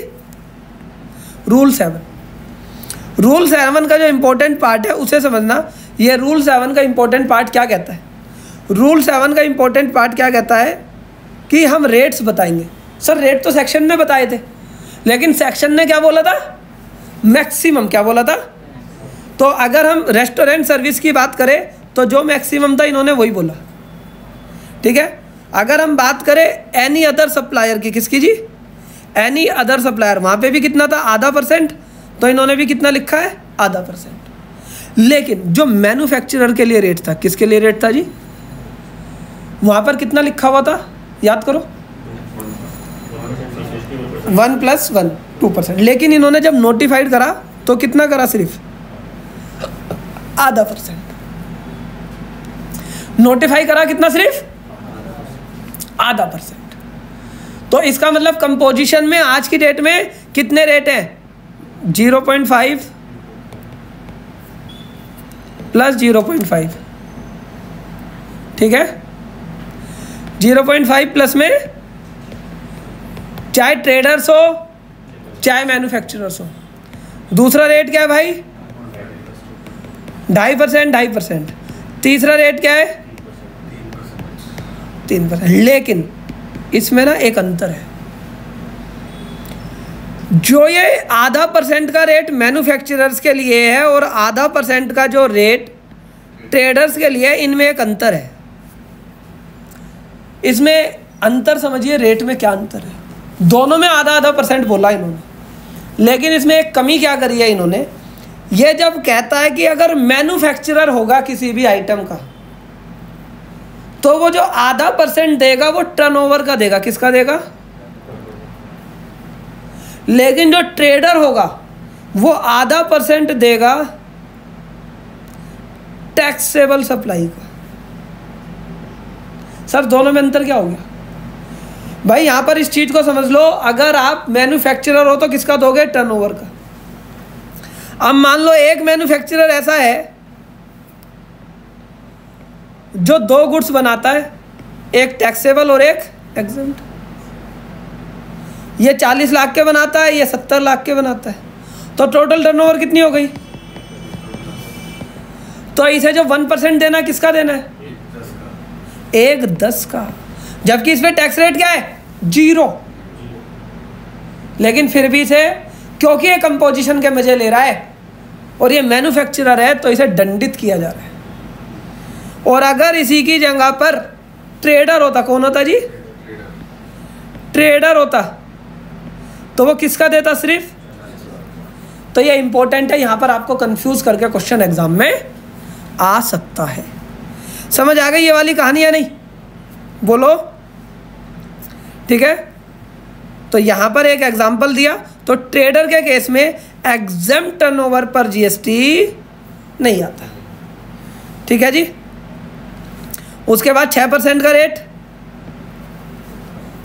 रूल सेवन रूल सेवन का जो इम्पोर्टेंट पार्ट है, उसे समझना, ये रूल सेवन का इम्पोर्टेंट पार्ट क्या कहता है? रूल सेवन का इम्पोर्टेंट पार्ट क्या कहता है कि हम रेट्स बताएँगे। सर रेट तो सेक्शन में बताए थे, लेकिन सेक्शन ने क्या बोला था? मैक्सिमम क्या बोला था? तो अगर हम रेस्टोरेंट सर्विस की बात करें तो जो मैक्सिमम था, इन्होंने वही बोला। ठीक है? अगर हम बात करें एनी अदर सप्लायर की, किसकी जी? एनी अदर सप्लायर वहाँ पे भी कितना था? आधा परसेंट तो इन्होंने भी कितना लिखा है? आधा परसेंट लेकिन जो मैन्युफैक्चरर के लिए रेट था, किसके लिए रेट था जी? वहाँ पर कितना लिखा हुआ था? याद करो। One plus one, two percent. लेकिन इन्होंने जब नोटिफाइड करा तो कितना करा सिर्फ़? आधा परसेंट. नोटिफाई करा कितना सिर्फ़? आधा परसेंट. तो इसका मतलब कंपोजिशन में आज की डेट में कितने रेट हैं? Zero point five plus zero point five ठीक है? ज़ीरो पॉइंट फाइव प्लस में चाहे ट्रेडर्स हो, चाहे मैन्युफैक्चरर्स हो। दूसरा रेट क्या है भाई? ढाई परसेंट ढाई परसेंट। तीसरा रेट क्या है? तीन परसेंट। लेकिन इसमें ना एक अंतर है। जो ये आधा परसेंट का रेट मैन्युफैक्चरर्स के लिए है और आधा परसेंट का जो रेट ट्रेडर्स के लिए इनमें एक अंतर है। इसमें अंतर समझिए रेट में क्या अंतर है। दोनों में आधा आधा परसेंट बोला इन्होंने, लेकिन इसमें एक कमी क्या करी है इन्होंने? ये जब कहता है कि अगर मैन्युफैक्चरर होगा किसी भी आइटम का तो वो जो आधा परसेंट देगा, वो टर्नओवर का देगा। किसका देगा? लेकिन जो ट्रेडर होगा, वो आधा परसेंट देगा टैक्सेबल सप्लाई का। सर दोनों में अंतर क्या हो गया? भाई, यहाँ पर इस चीज़ को समझ लो। अगर आप मैन्युफैक्चरर हो तो किसका दोगे? टर्नओवर का। अब मान लो एक मैन्युफैक्चरर ऐसा है जो दो गुड्स बनाता है एक टैक्सेबल और एक एग्जेंट ये चालीस लाख के बनाता है ये सत्तर लाख के बनाता है। तो टोटल टर्नओवर कितनी हो गई? तो इसे जो वन परसेंट देना किसका देना है? एक दस का। जबकि इसमें टैक्स रेट क्या है? ज़ीरो लेकिन फिर भी इसे क्योंकि ये कंपोजिशन के मज़े ले रहा है और ये मैन्युफैक्चरर है तो इसे दंडित किया जा रहा है। और अगर इसी की जगह पर ट्रेडर होता, कौन होता जी? ट्रेडर होता। तो वो किसका देता सिर्फ़? तो ये इंपॉर्टेंट है, यहाँ पर आपको कंफ्यूज करके क्वेश्चन एग्ज़ाम में आ सकता है। समझ आ गई ये वाली कहानी है नहीं? बोलो। ठीक है? तो यहाँ पर एक एग्ज़ाम्पल दिया। तो ट्रेडर के केस में एग्ज़ाम टर्नओवर पर जीएसटी नहीं आता। ठीक है जी? उसके बाद छः परसेंट का रेट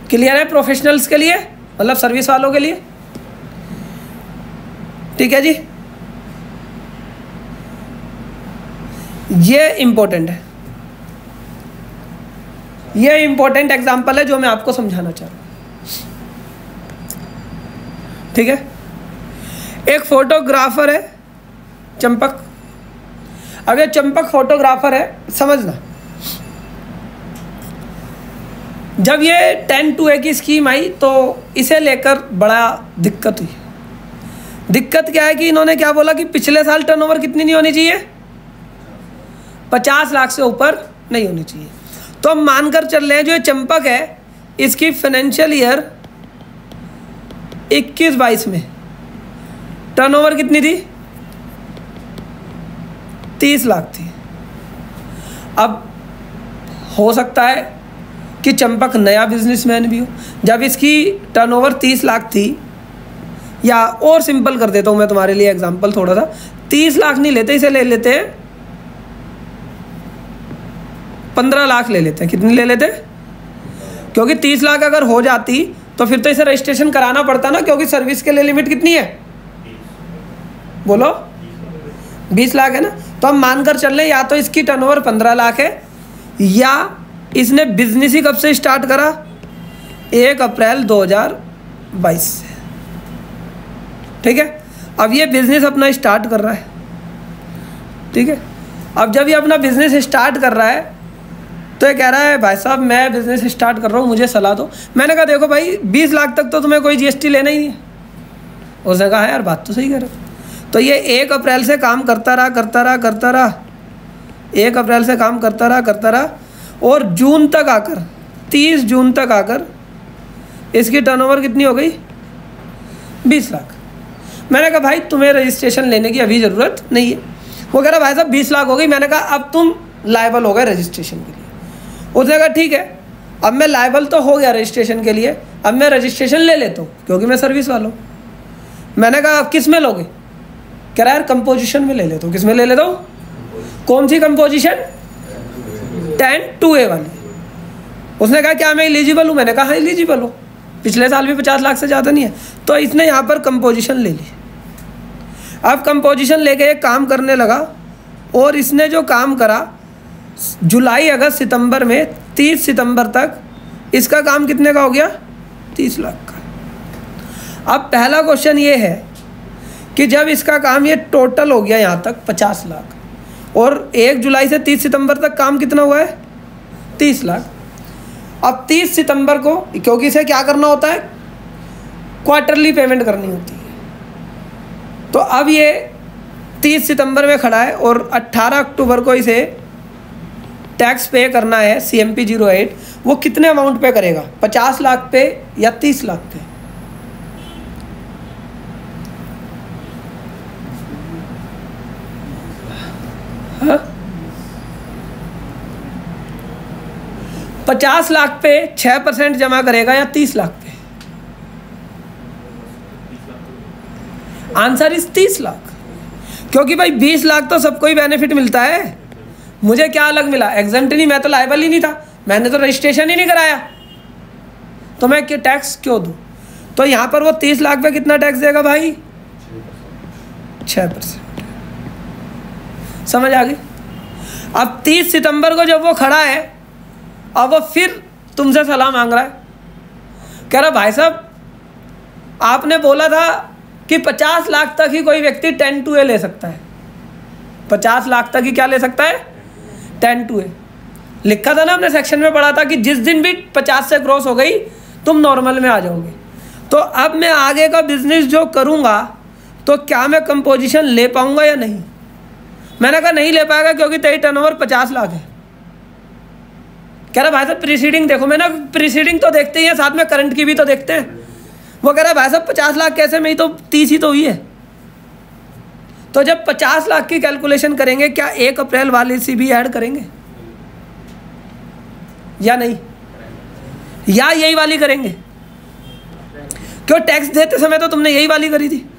क्लियर है प्रोफेशनल्स के लिए मतलब सर्विस वालों के लिए। ठीक है जी? ये इंपॉर्टेंट है। ये इंपॉर्टेंट एग्जांपल है जो मैं आपको समझाना चाह रहा हूँ। ठीक है? एक फोटोग्राफर है, चंपक। ये चंपक फोटोग्राफर है, समझना। जब ये टेन टू ए की स्कीम आई तो इसे लेकर बड़ा दिक्कत हुई। दिक्कत क्या है कि इन्होंने क्या बोला कि पिछले साल टर्नओवर कितनी नहीं होनी चाहिए? पचास लाख से ऊपर नहीं होनी चाहिए। तो हम मानकर चल रहे हैं, जो ये चंपक है, इसकी फाइनेंशियल ईयर 21 बाईस में। टर्नओवर कितनी थी? तीस लाख थी। अब हो सकता है कि चंपक नया बिजनेसमैन भी हो। जब इसकी टर्नओवर तीस लाख थी, या और सिंपल कर देता हूँ मैं तुम्हारे लिए एग्जांपल थोड़ा सा। तीस लाख नहीं लेते, इसे ले लेते हैं। पंद्रह लाख ले लेते हैं। कितनी ले लेते क्योंकि तीस लाख अगर हो जाती तो फिर तो इसे रजिस्ट्रेशन कराना पड़ता ना, क्योंकि सर्विस के लिए लिमिट कितनी है? बोलो। बीस लाख है ना? तो हम मानकर चल रहे या तो इसकी टर्नओवर पंद्रह लाख है, या इसने बिज़नेस ही कब से स्टार्ट करा? एक अप्रैल 2022 से। ठीक है? अब ये बिज़नेस अपना स्टार्ट कर रहा है। ठीक है? अब जब ये अपना बिज़नेस स्टार्ट कर रहा है तो ये कह रहा है, भाई साहब, मैं बिज़नेस स्टार्ट कर रहा हूँ, मुझे सलाह दो। मैंने कहा, देखो भाई, बीस लाख तक तो तुम्हें कोई जीएसटी लेना ही है। उसने कहा यार, बात तो सही कर रहे तो ये एक अप्रैल से काम करता रहा करता रहा करता रहा। एक अप्रैल से काम करता रहा करता रहा। और जून तक आकर, तीस जून तक आकर, इसकी टर्नओवर कितनी हो गई? बीस लाख। मैंने कहा, भाई, तुम्हें रजिस्ट्रेशन लेने की अभी ज़रूरत नहीं है। वो कह रहा, भाई साहब, बीस लाख हो गई। मैंने कहा, अब तुम लाइबल हो गए रजिस्ट्रेशन के लिए। उसने कहा, ठीक है, अब मैं लाइबल तो हो गया रजिस्ट्रेशन के लिए, अब मैं रजिस्ट्रेशन ले लेता हूँ, क्योंकि मैं सर्विस वाला हूँ। मैंने कहा अब किसमें लोगे? कह रहा, यार कंपोजिशन में ले लेता हूँ। किसमें ले लेता हूँ? कौन सी कंपोजिशन टेन, टू ए वाली उसने कहा, क्या मैं एलिजिबल हूँ? मैंने कहा हाँ एलिजिबल हूँ। पिछले साल भी पचास लाख से ज़्यादा नहीं है। तो इसने यहाँ पर कंपोजिशन ले ली। अब कंपोजिशन लेके एक काम करने लगा और इसने जो काम करा, जुलाई, अगस्त, सितंबर में तीस सितंबर तक इसका काम कितने का हो गया? तीस लाख का। अब पहला क्वेश्चन ये है कि जब इसका काम ये टोटल हो गया यहाँ तक पचास लाख और एक जुलाई से तीस सितंबर तक काम कितना हुआ है? तीस लाख। अब तीस सितंबर को, क्योंकि इसे क्या करना होता है? क्वार्टरली पेमेंट करनी होती है। तो अब ये तीस सितंबर में खड़ा है और अट्ठारह अक्टूबर को इसे टैक्स पे करना है C M P zero eight वो कितने अमाउंट पे करेगा? पचास लाख पे या तीस लाख पे? पचास लाख पे छः परसेंट जमा करेगा या तीस लाख पे? आंसर इज़ तीस लाख। क्योंकि भाई बीस लाख तो सबको ही बेनिफिट मिलता है। मुझे क्या अलग मिला? एग्ज़ाम नहीं मैं तो लाइबल ही नहीं था। मैंने तो रजिस्ट्रेशन ही नहीं कराया। तो मैं क्या टैक्स क्यों दूँ? तो यहाँ पर वो तीस लाख पे कितना टैक्स देगा भाई? छः परसेंट। समझ आ गई? अब तीस सितंबर को जब वो खड़ा है, अब वो फिर तुमसे सलाह मांग रहा है। कह रहा, भाई साहब, आपने बोला था कि पचास लाख तक ही कोई व्यक्ति टेन टू ए ले सकता है। पचास लाख तक ही क्या ले सकता है? Ten two A. लिखा था ना हमने सेक्शन में, पढ़ा था कि जिस दिन भी पचास से क्रॉस हो गई, तुम नॉर्मल में आ जाओगे। तो अब मैं आगे का बिज़नेस जो करूँगा तो क्या मैं कंपोजिशन ले पाऊँगा या नहीं? मैंने कहा, नहीं ले पाएगा क्योंकि तेरी टर्नओवर पचास लाख है. कह रहा, भाई साहब प्रीसीडिंग देखो, मैं ना प्रीसीडिंग तो देखते ही हैं, साथ में करंट की भी तो देखते हैं. वो कह रहा, भाई साहब, पचास लाख कैसे में ही तो तीस ही तो हुई है. तो जब पचास लाख की कैलकुलेशन करेंगे, क्या एक अप्रैल वाले सी भी ऐड करेंगे? या नहीं? या यही वाली करेंगे? क्यों टैक्स देते समय तो तुमने यही वाली करी थी?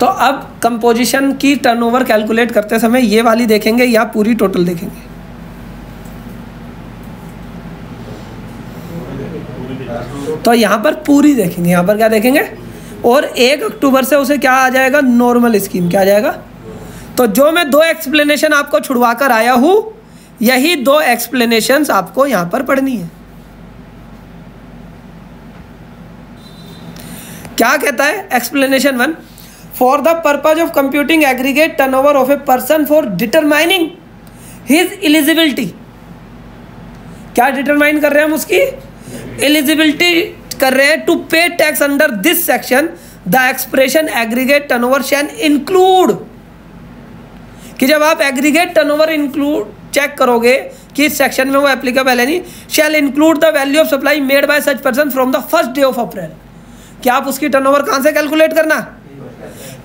तो अब कंपोजिशन की टर्नओवर कैलकुलेट करते समय ये वाली देखेंगे या पूरी टोटल देखेंगे। तो यहाँ पर पूरी देखेंगे। यहाँ पर क्या देखेंगे? और एक अक्टूबर से उसे क्या आ जाएगा? नॉर्मल स्कीम क्या आ जाएगा? तो जो मैं दो एक्सप्लेनेशन आपको छुड़वा कर आया हूँ, यही दो एक्सप्लेनेशन आपको यहाँ पर पढ़नी है। क्या कहता है? Explanation one for the purpose of computing aggregate turnover of a person for determining his eligibility क्या डिटरमाइन कर रहे हैं हम उसकी? एलिजिबिलिटी कर रहे हैं to pay tax under this section the expression aggregate turnover shall include कि जब आप एग्रीगेट टर्नओवर इंक्लूड चेक करोगे कि इस सेक्शन में वो एप्लीकेबल है नहीं shall include the value of supply made by such person from the first day of April क्या आप उसकी टर्नओवर कहाँ से कैलकुलेट करना?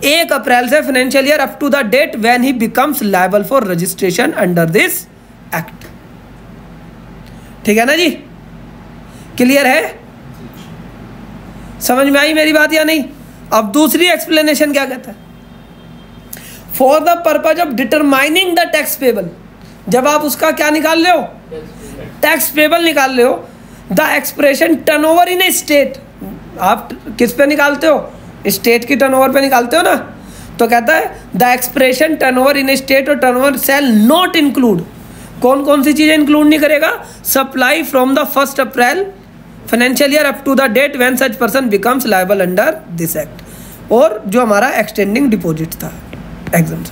एक अप्रैल से financial year up to the date when he becomes liable for registration under this act ठीक है ना जी? क्लियर है? समझ में आई मेरी बात या नहीं? अब दूसरी एक्सप्लेनेशन क्या कहता है? For the purpose of determining the tax payable जब आप उसका क्या निकाल रहे हो? टैक्स पेबल निकाल रहे हो the expression turnover in a state आप किस पे निकालते हो? स्टेट की टर्नओवर पे निकालते हो ना तो कहता है the expression turnover in state और टर्नओवर सेल नॉट इंक्लूड कौन कौन सी चीज़ें इंक्लूड नहीं करेगा? Supply from the first April financial year up to the date when such person becomes liable under this act और जो हमारा एक्सटेंडिंग डिपॉजिट था एग्ज़ाम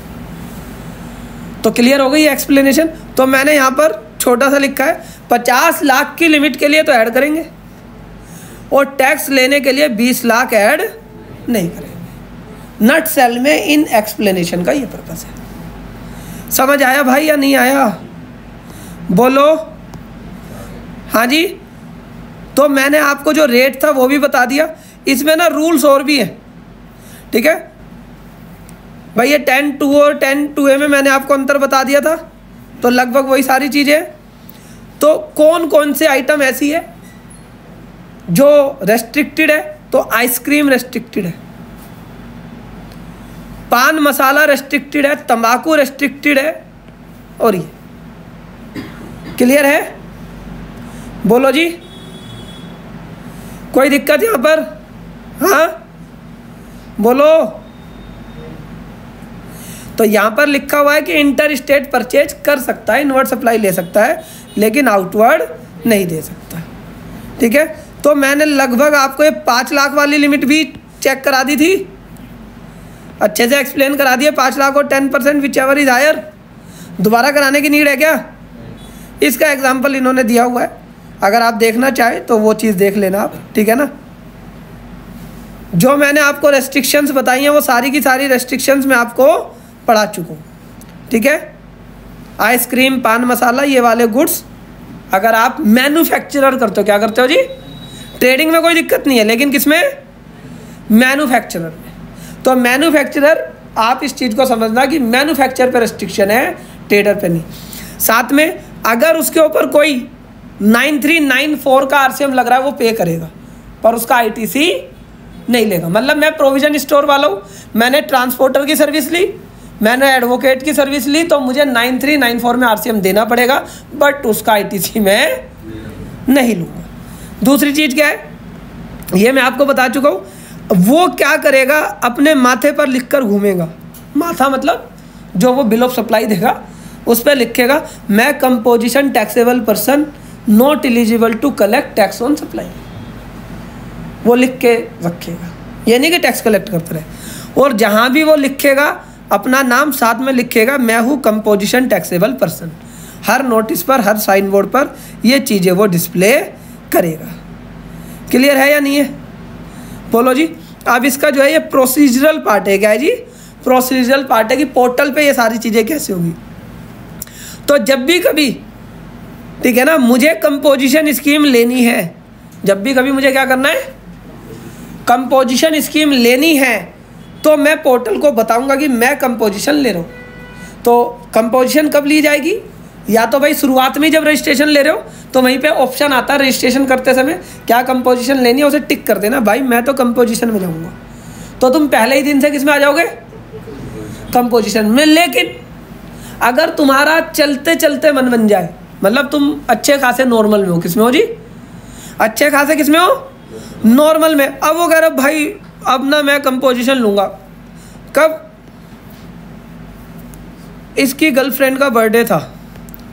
तो क्लियर हो गई एक्सप्लेनेशन तो मैंने यहाँ पर छोटा सा लिखा है, पचास लाख की लिमिट के लिए तो ऐड करेंगे। और टैक्स लेने के लिए बीस लाख ऐड नहीं करेंगे। नट सेल में इन एक्सप्लेनेशन का ये पर्पस है। समझ आया भाई या नहीं आया? बोलो। हाँ जी। तो मैंने आपको जो रेट था वो भी बता दिया। इसमें ना रूल्स और भी हैं। ठीक है? भाई ये टेन टू और टेन टू ए में मैंने आपको अंतर बता दिया था। तो लगभग वही सारी चीज़ें तो कौन कौन से आइटम ऐसी है जो रेस्ट्रिक्टेड है? तो आइसक्रीम रेस्ट्रिक्टेड है। पान मसाला रेस्ट्रिक्टेड है, तंबाकू रेस्ट्रिक्टेड है, और ये। क्लियर है? बोलो जी। कोई दिक्कत यहाँ पर? हाँ? बोलो। तो यहाँ पर लिखा हुआ है कि इंटर स्टेट परचेज कर सकता है इनवर्ड सप्लाई ले सकता है, लेकिन आउटवर्ड नहीं दे सकता। ठीक है? तो मैंने लगभग आपको ये पाँच लाख वाली लिमिट भी चेक करा दी थी। अच्छे से एक्सप्लेन करा दिया पाँच लाख और ten percent whichever is higher दोबारा कराने की नीड है क्या? इसका एग्ज़ाम्पल इन्होंने दिया हुआ है। अगर आप देखना चाहें तो वो चीज़ देख लेना आप, ठीक है ना? जो मैंने आपको रेस्ट्रिक्शंस बताई हैं, वो सारी की सारी रेस्ट्रिक्शंस मैं आपको पढ़ा चुका हूँ। ठीक है? आइसक्रीम पान मसाला ये वाले गुड्स अगर आप मैन्युफैक्चरर करते हो, क्या करते हो जी? ट्रेडिंग में कोई दिक्कत नहीं है लेकिन किसमें मैन्युफैक्चरर में। तो मैन्युफैक्चरर आप इस चीज़ को समझना कि मैन्युफैक्चर पर रेस्ट्रिक्शन है ट्रेडर पे नहीं। साथ में अगर उसके ऊपर कोई नाइन थ्री नाइन फोर का आरसीएम लग रहा है वो पे करेगा पर उसका आईटीसी नहीं लेगा। मतलब मैं प्रोविज़न स्टोर वाला हूँ मैंने ट्रांसपोर्टर की सर्विस ली मैंने एडवोकेट की सर्विस ली तो मुझे नाइन थ्री नाइन फोर में आरसीएम देना पड़ेगा बट उसका आईटीसी मैं नहीं लूँगा। दूसरी चीज़ क्या है? ये मैं आपको बता चुका हूँ, वो क्या करेगा? अपने माथे पर लिख कर घूमेगा। माथा मतलब जो वो बिल ऑफ़ सप्लाई देगा, उस पर लिखेगा, मैं composition taxable person not eligible to collect tax on supply वो लिख के रखेगा। ये नहीं कि टैक्स कलेक्ट करते रहे। और जहाँ भी वो लिखेगा, अपना नाम साथ में लिखेगा, मैं हूँ कंपोजिशन टैक्सेबल पर्सन हर नोटिस पर, हर साइन बोर्ड पर ये चीज़ें वो डिस्प्ले करेगा। क्लियर है या नहीं है? बोलो जी, अब इसका जो है ये प्रोसीजरल पार्ट है, क्या है जी? प्रोसीजरल पार्ट है कि पोर्टल पे ये सारी चीज़ें कैसे होगी। तो जब भी कभी, ठीक है ना, मुझे कंपोजिशन स्कीम लेनी है, जब भी कभी मुझे क्या करना है? कंपोजिशन स्कीम लेनी है तो मैं पोर्टल को बताऊँगा कि मैं कंपोजिशन ले रहा हूँ। तो कंपोजिशन कब ली जाएगी? या तो भाई शुरुआत में जब रजिस्ट्रेशन ले रहे हो तो वहीं पे ऑप्शन आता है रजिस्ट्रेशन करते समय, क्या कंपोजिशन लेनी है उसे टिक कर देना, भाई मैं तो कंपोजिशन में जाऊँगा। तो तुम पहले ही दिन से किसमें आ जाओगे? कंपोजिशन में। लेकिन, अगर तुम्हारा चलते चलते मन बन जाए मतलब तुम अच्छे खासे नॉर्मल में हो, किसमें हो जी? अच्छे खासे किसमें हो? नॉर्मल में। अब वो कह रहे भाई, अब ना मैं कंपोजिशन लूँगा। कब? इसकी गर्लफ्रेंड का बर्थडे था।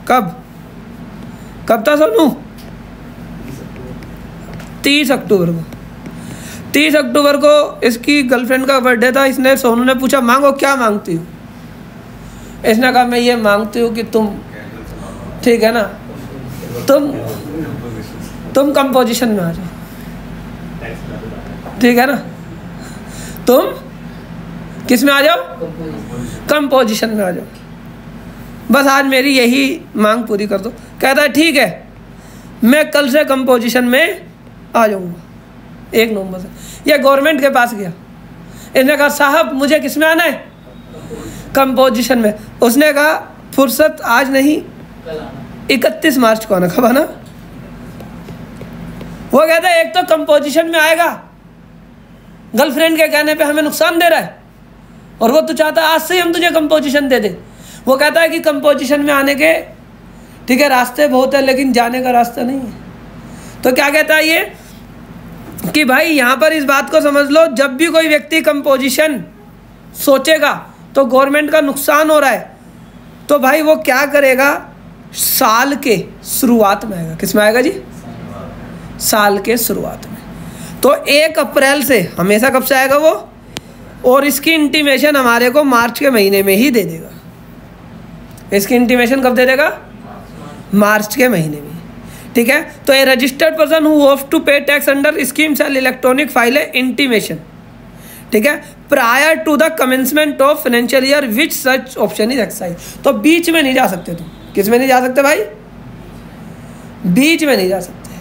कब? कब था सोनू? तीस अक्टूबर को। तीस अक्टूबर को इसकी गर्लफ्रेंड का बर्थडे था इसने सोनू ने पूछा मांगो क्या मांगती हूँ? इसने कहा मैं ये मांगती हूँ कि तुम ठीक है ना? तुम तुम कंपोजिशन में आ जाओ। ठीक है ना? तुम किसमें आ जाओ? कंपोजिशन में आ जाओ। बस आज मेरी यही मांग पूरी कर दो। कहता है, ठीक है, मैं कल से कंपोजिशन में आ जाऊँगा। एक नवंबर से। ये गवर्नमेंट के पास गया। इसने कहा, साहब, मुझे किसमें आना है? कंपोजिशन में। उसने कहा, फुर्सत आज नहीं, इकतीस मार्च को आना। कब आना वो कहता है, एक तो कंपोजिशन में आएगा। गर्लफ्रेंड के कहने पे हमें नुकसान दे रहा है। और वो तो चाहता है, आज से ही हम तुझे कंपोजिशन दे दे। वो कहता है कि कंपोजिशन में आने के, ठीक है, रास्ते बहुत है, लेकिन जाने का रास्ता नहीं है। तो क्या कहता है ये? कि भाई, यहाँ पर इस बात को समझ लो, जब भी कोई व्यक्ति कंपोजिशन सोचेगा तो गवर्नमेंट का नुकसान हो रहा है। तो भाई, वो क्या करेगा? साल के शुरुआत में आएगा। किसमें आएगा जी? साल के शुरुआत में। तो एक अप्रैल से, हमेशा कब से आएगा वो? और इसकी इंटीमेशन हमारे को मार्च के महीने में ही दे देगा। इसकी इंटीमेशन कब दे देगा? मार्च के महीने में। ठीक है? तो a registered person who have to pay tax under scheme shall electronic file है इंटीमेशन ठीक है? Prior to the commencement of financial year which such option is excise तो बीच में नहीं जा सकते तुम। किसमें नहीं जा सकते भाई? बीच में नहीं जा सकते।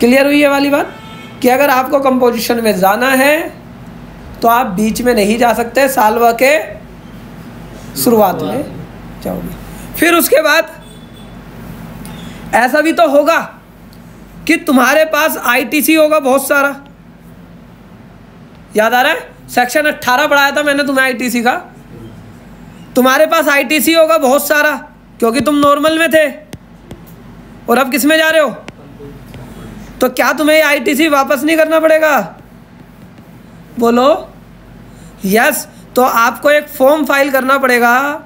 क्लियर हुई है वाली बात? कि अगर आपको कंपोजिशन में जाना है तो आप बीच में नहीं जा सकते। साल भर के शुरुआत में जाओगे। फिर उसके बाद ऐसा भी तो होगा कि तुम्हारे पास आईटीसी होगा बहुत सारा। याद आ रहा है? सेक्शन 18 पढ़ाया था मैंने तुम्हें आईटीसी का। तुम्हारे पास आईटीसी होगा बहुत सारा, क्योंकि तुम नॉर्मल में थे। और अब किसमें जा रहे हो? तो क्या तुम्हें आईटीसी वापस नहीं करना पड़ेगा? बोलो यस तो आपको एक फॉर्म फ़ाइल करना पड़ेगा,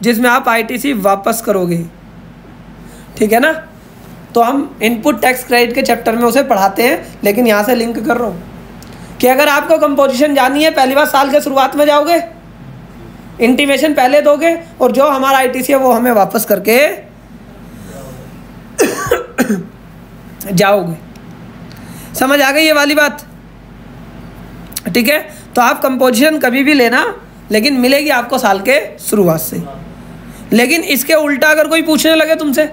जिसमें आप आईटीसी वापस करोगे। ठीक है ना? तो हम इनपुट टैक्स क्रेडिट के चैप्टर में उसे पढ़ाते हैं, लेकिन यहाँ से लिंक कर रहा हूँ। कि अगर आपको कंपोजिशन जाननी है, पहली बार साल के शुरुआत में जाओगे इंटीमेशन पहले दोगे, और जो हमारा आईटीसी है वो हमें वापस करके जाओगे। समझ आ गई ये वाली बात? ठीक है? तो आप कंपोजिशन कभी भी लेना, लेकिन मिलेगी आपको साल के शुरुआत से। लेकिन इसके उल्टा अगर कोई पूछने लगे तुमसे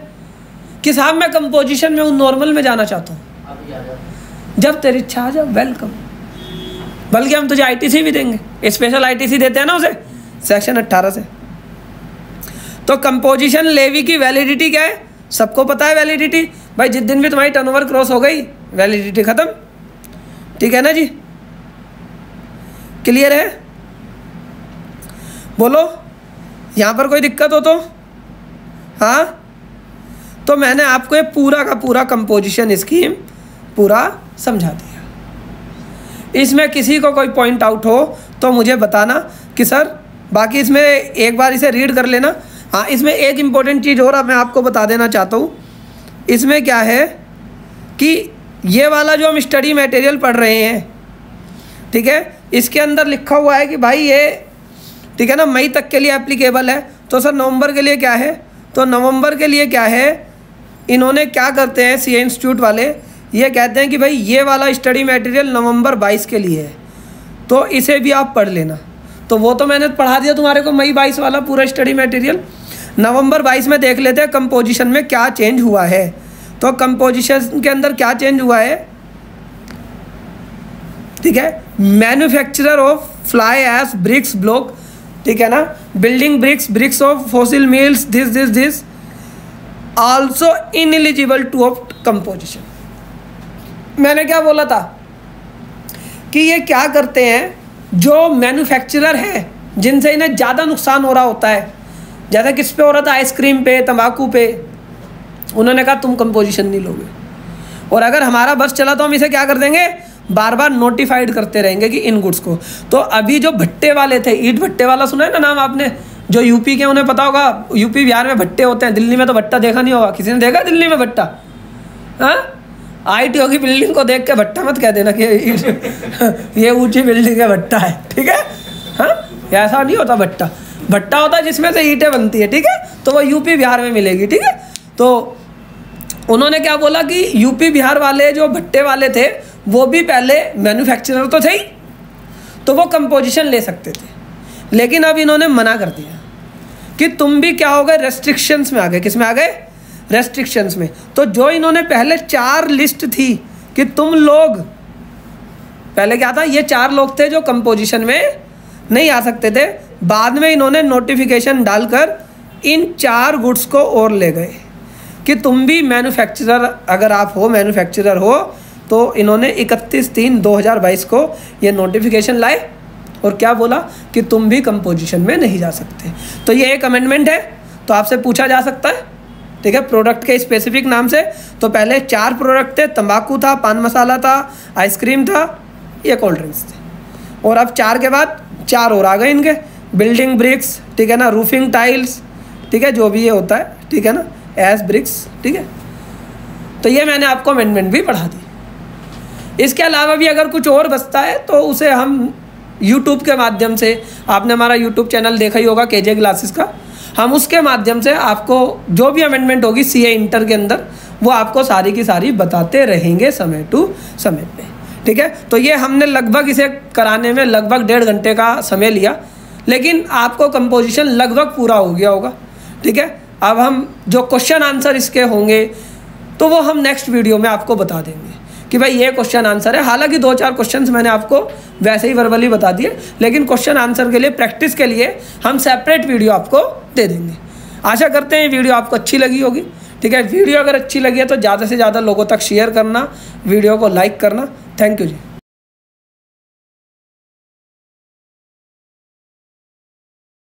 कि साहब मैं कंपोजिशन में हूँ नॉर्मल में जाना चाहता हूँ। जब तेरी इच्छा आ जाओ वेलकम बल्कि हम तुझे आईटीसी भी देंगे। स्पेशल आईटीसी देते हैं ना उसे सेक्शन 18 से। तो कंपोजिशन लेवी की वैलिडिटी क्या है? सबको पता है वैलिडिटी भाई, जिस दिन भी तुम्हारी टर्नओवर क्रॉस हो गई वैलिडिटी ख़त्म। ठीक है ना जी? क्लियर है? बोलो। यहाँ पर कोई दिक्कत हो तो? हाँ? तो मैंने आपको ये पूरा का पूरा कंपोजिशन स्कीम पूरा समझा दिया। इसमें किसी को कोई पॉइंट आउट हो तो मुझे बताना कि सर, बाकी इसमें एक बार इसे रीड कर लेना। हाँ इसमें एक इम्पोर्टेंट चीज़ और मैं आपको बता देना चाहता हूँ। इसमें क्या है कि ये वाला जो हम स्टडी मटेरियल पढ़ रहे हैं, ठीक है? इसके अंदर लिखा हुआ है कि भाई ये, ठीक है ना, मई तक के लिए एप्लीकेबल है। तो सर, नवंबर के लिए क्या है? तो नवंबर के लिए क्या है? इन्होंने क्या करते हैं सी इंस्टीट्यूट वाले? ये कहते हैं कि भाई, ये वाला स्टडी मटेरियल नवंबर 22 के लिए है। तो इसे भी आप पढ़ लेना। तो वो तो मैंने पढ़ा दिया तुम्हारे को, मई 22 वाला पूरा स्टडी मटेरियल नवंबर 22 में देख लेते हैं कंपोजिशन में क्या चेंज हुआ है। तो कंपोजिशन के अंदर क्या चेंज हुआ है? ठीक है? Manufacturer of fly ash bricks block ठीक है ना? Building bricks bricks of fossil meals this this this also ineligible to of composition मैंने क्या बोला था? कि ये क्या करते हैं? जो मैन्युफैक्चरर हैं, जिनसे इन्हें ज़्यादा नुकसान हो रहा होता है, जैसा किस पे हो रहा था? आइसक्रीम पे, तंबाकू पे। उन्होंने कहा, तुम कंपोजिशन नहीं लोगे। और अगर हमारा बस चला तो हम इसे क्या कर देंगे? बार बार नोटिफाइड करते रहेंगे कि इन गुड्स को। तो अभी जो भट्टे वाले थे, ईट भट्टे वाला सुना है ना नाम आपने? जो यूपी के उन्हें पता होगा यूपी बिहार में भट्टे होते हैं, दिल्ली में तो भट्टा देखा नहीं होगा। किसी ने देखा दिल्ली में भट्टा? हाँ? आई टी की बिल्डिंग को देख के भट्टा मत कह देना कि ये ऊँची बिल्डिंग है भट्टा है, ठीक है? हाँ? ऐसा नहीं होता भट्टा। भट्टा होता है जिसमें से ईंटें बनती है, ठीक है? तो वो यूपी बिहार में मिलेगी, ठीक है? तो उन्होंने क्या बोला कि यूपी बिहार वाले जो भट्टे वाले थे वो भी पहले मैन्युफैक्चरर तो थे ही तो वो कंपोजिशन ले सकते थे। लेकिन अब इन्होंने मना कर दिया कि तुम भी क्या हो गए? रेस्ट्रिक्शंस में आ गए। किसमें आ गए? रेस्ट्रिक्शंस में। तो जो इन्होंने पहले चार लिस्ट थी कि तुम लोग, पहले क्या था? ये चार लोग थे जो कंपोजिशन में नहीं आ सकते थे। बाद में इन्होंने नोटिफिकेशन डालकर इन चार गुड्स को और ले गए कि तुम भी मैन्युफैक्चरर अगर आप हो मैन्युफैक्चरर हो तो इन्होंने 31 तीन 2022 को ये नोटिफिकेशन लाए और क्या बोला कि तुम भी कंपोजिशन में नहीं जा सकते। तो ये एक अमेंडमेंट है तो आपसे पूछा जा सकता है। ठीक है प्रोडक्ट के स्पेसिफिक नाम से। तो पहले चार प्रोडक्ट थे, तंबाकू था, पान मसाला था आइसक्रीम था, ये कोल्ड ड्रिंक्स थे। और अब चार के बाद चार और आ गए इनके। बिल्डिंग ब्रिक्स ठीक है ना रूफिंग टाइल्स ठीक है, जो भी ये होता है, ठीक है ना एस ब्रिक्स ठीक है। तो ये मैंने आपको अमेंडमेंट भी पढ़ा दी। इसके अलावा भी अगर कुछ और बचता है तो उसे हम यूट्यूब के माध्यम से, आपने हमारा यूट्यूब चैनल देखा ही होगा के जे ग्लासेस का। हम उसके माध्यम से आपको जो भी अमेंडमेंट होगी सी ए इंटर के अंदर, वो आपको सारी की सारी बताते रहेंगे समय टू समय पे। ठीक है? तो ये हमने लगभग इसे कराने में लगभग डेढ़ घंटे का समय लिया, लेकिन आपको कंपोजिशन लगभग पूरा हो गया होगा। ठीक है? अब हम जो क्वेश्चन आंसर इसके होंगे तो वो हम नेक्स्ट वीडियो में आपको बता देंगे। कि भाई ये क्वेश्चन आंसर है। हालाँकि दो चार क्वेश्चन मैंने आपको वैसे ही वर्बली बता दिए, लेकिन क्वेश्चन आंसर के लिए प्रैक्टिस के लिए हम सेपरेट वीडियो आपको दे देंगे। आशा करते हैं वीडियो आपको अच्छी लगी होगी। ठीक है वीडियो अगर अच्छी लगी है तो ज़्यादा से ज़्यादा लोगों तक शेयर करना वीडियो को लाइक करना। Thank you ji.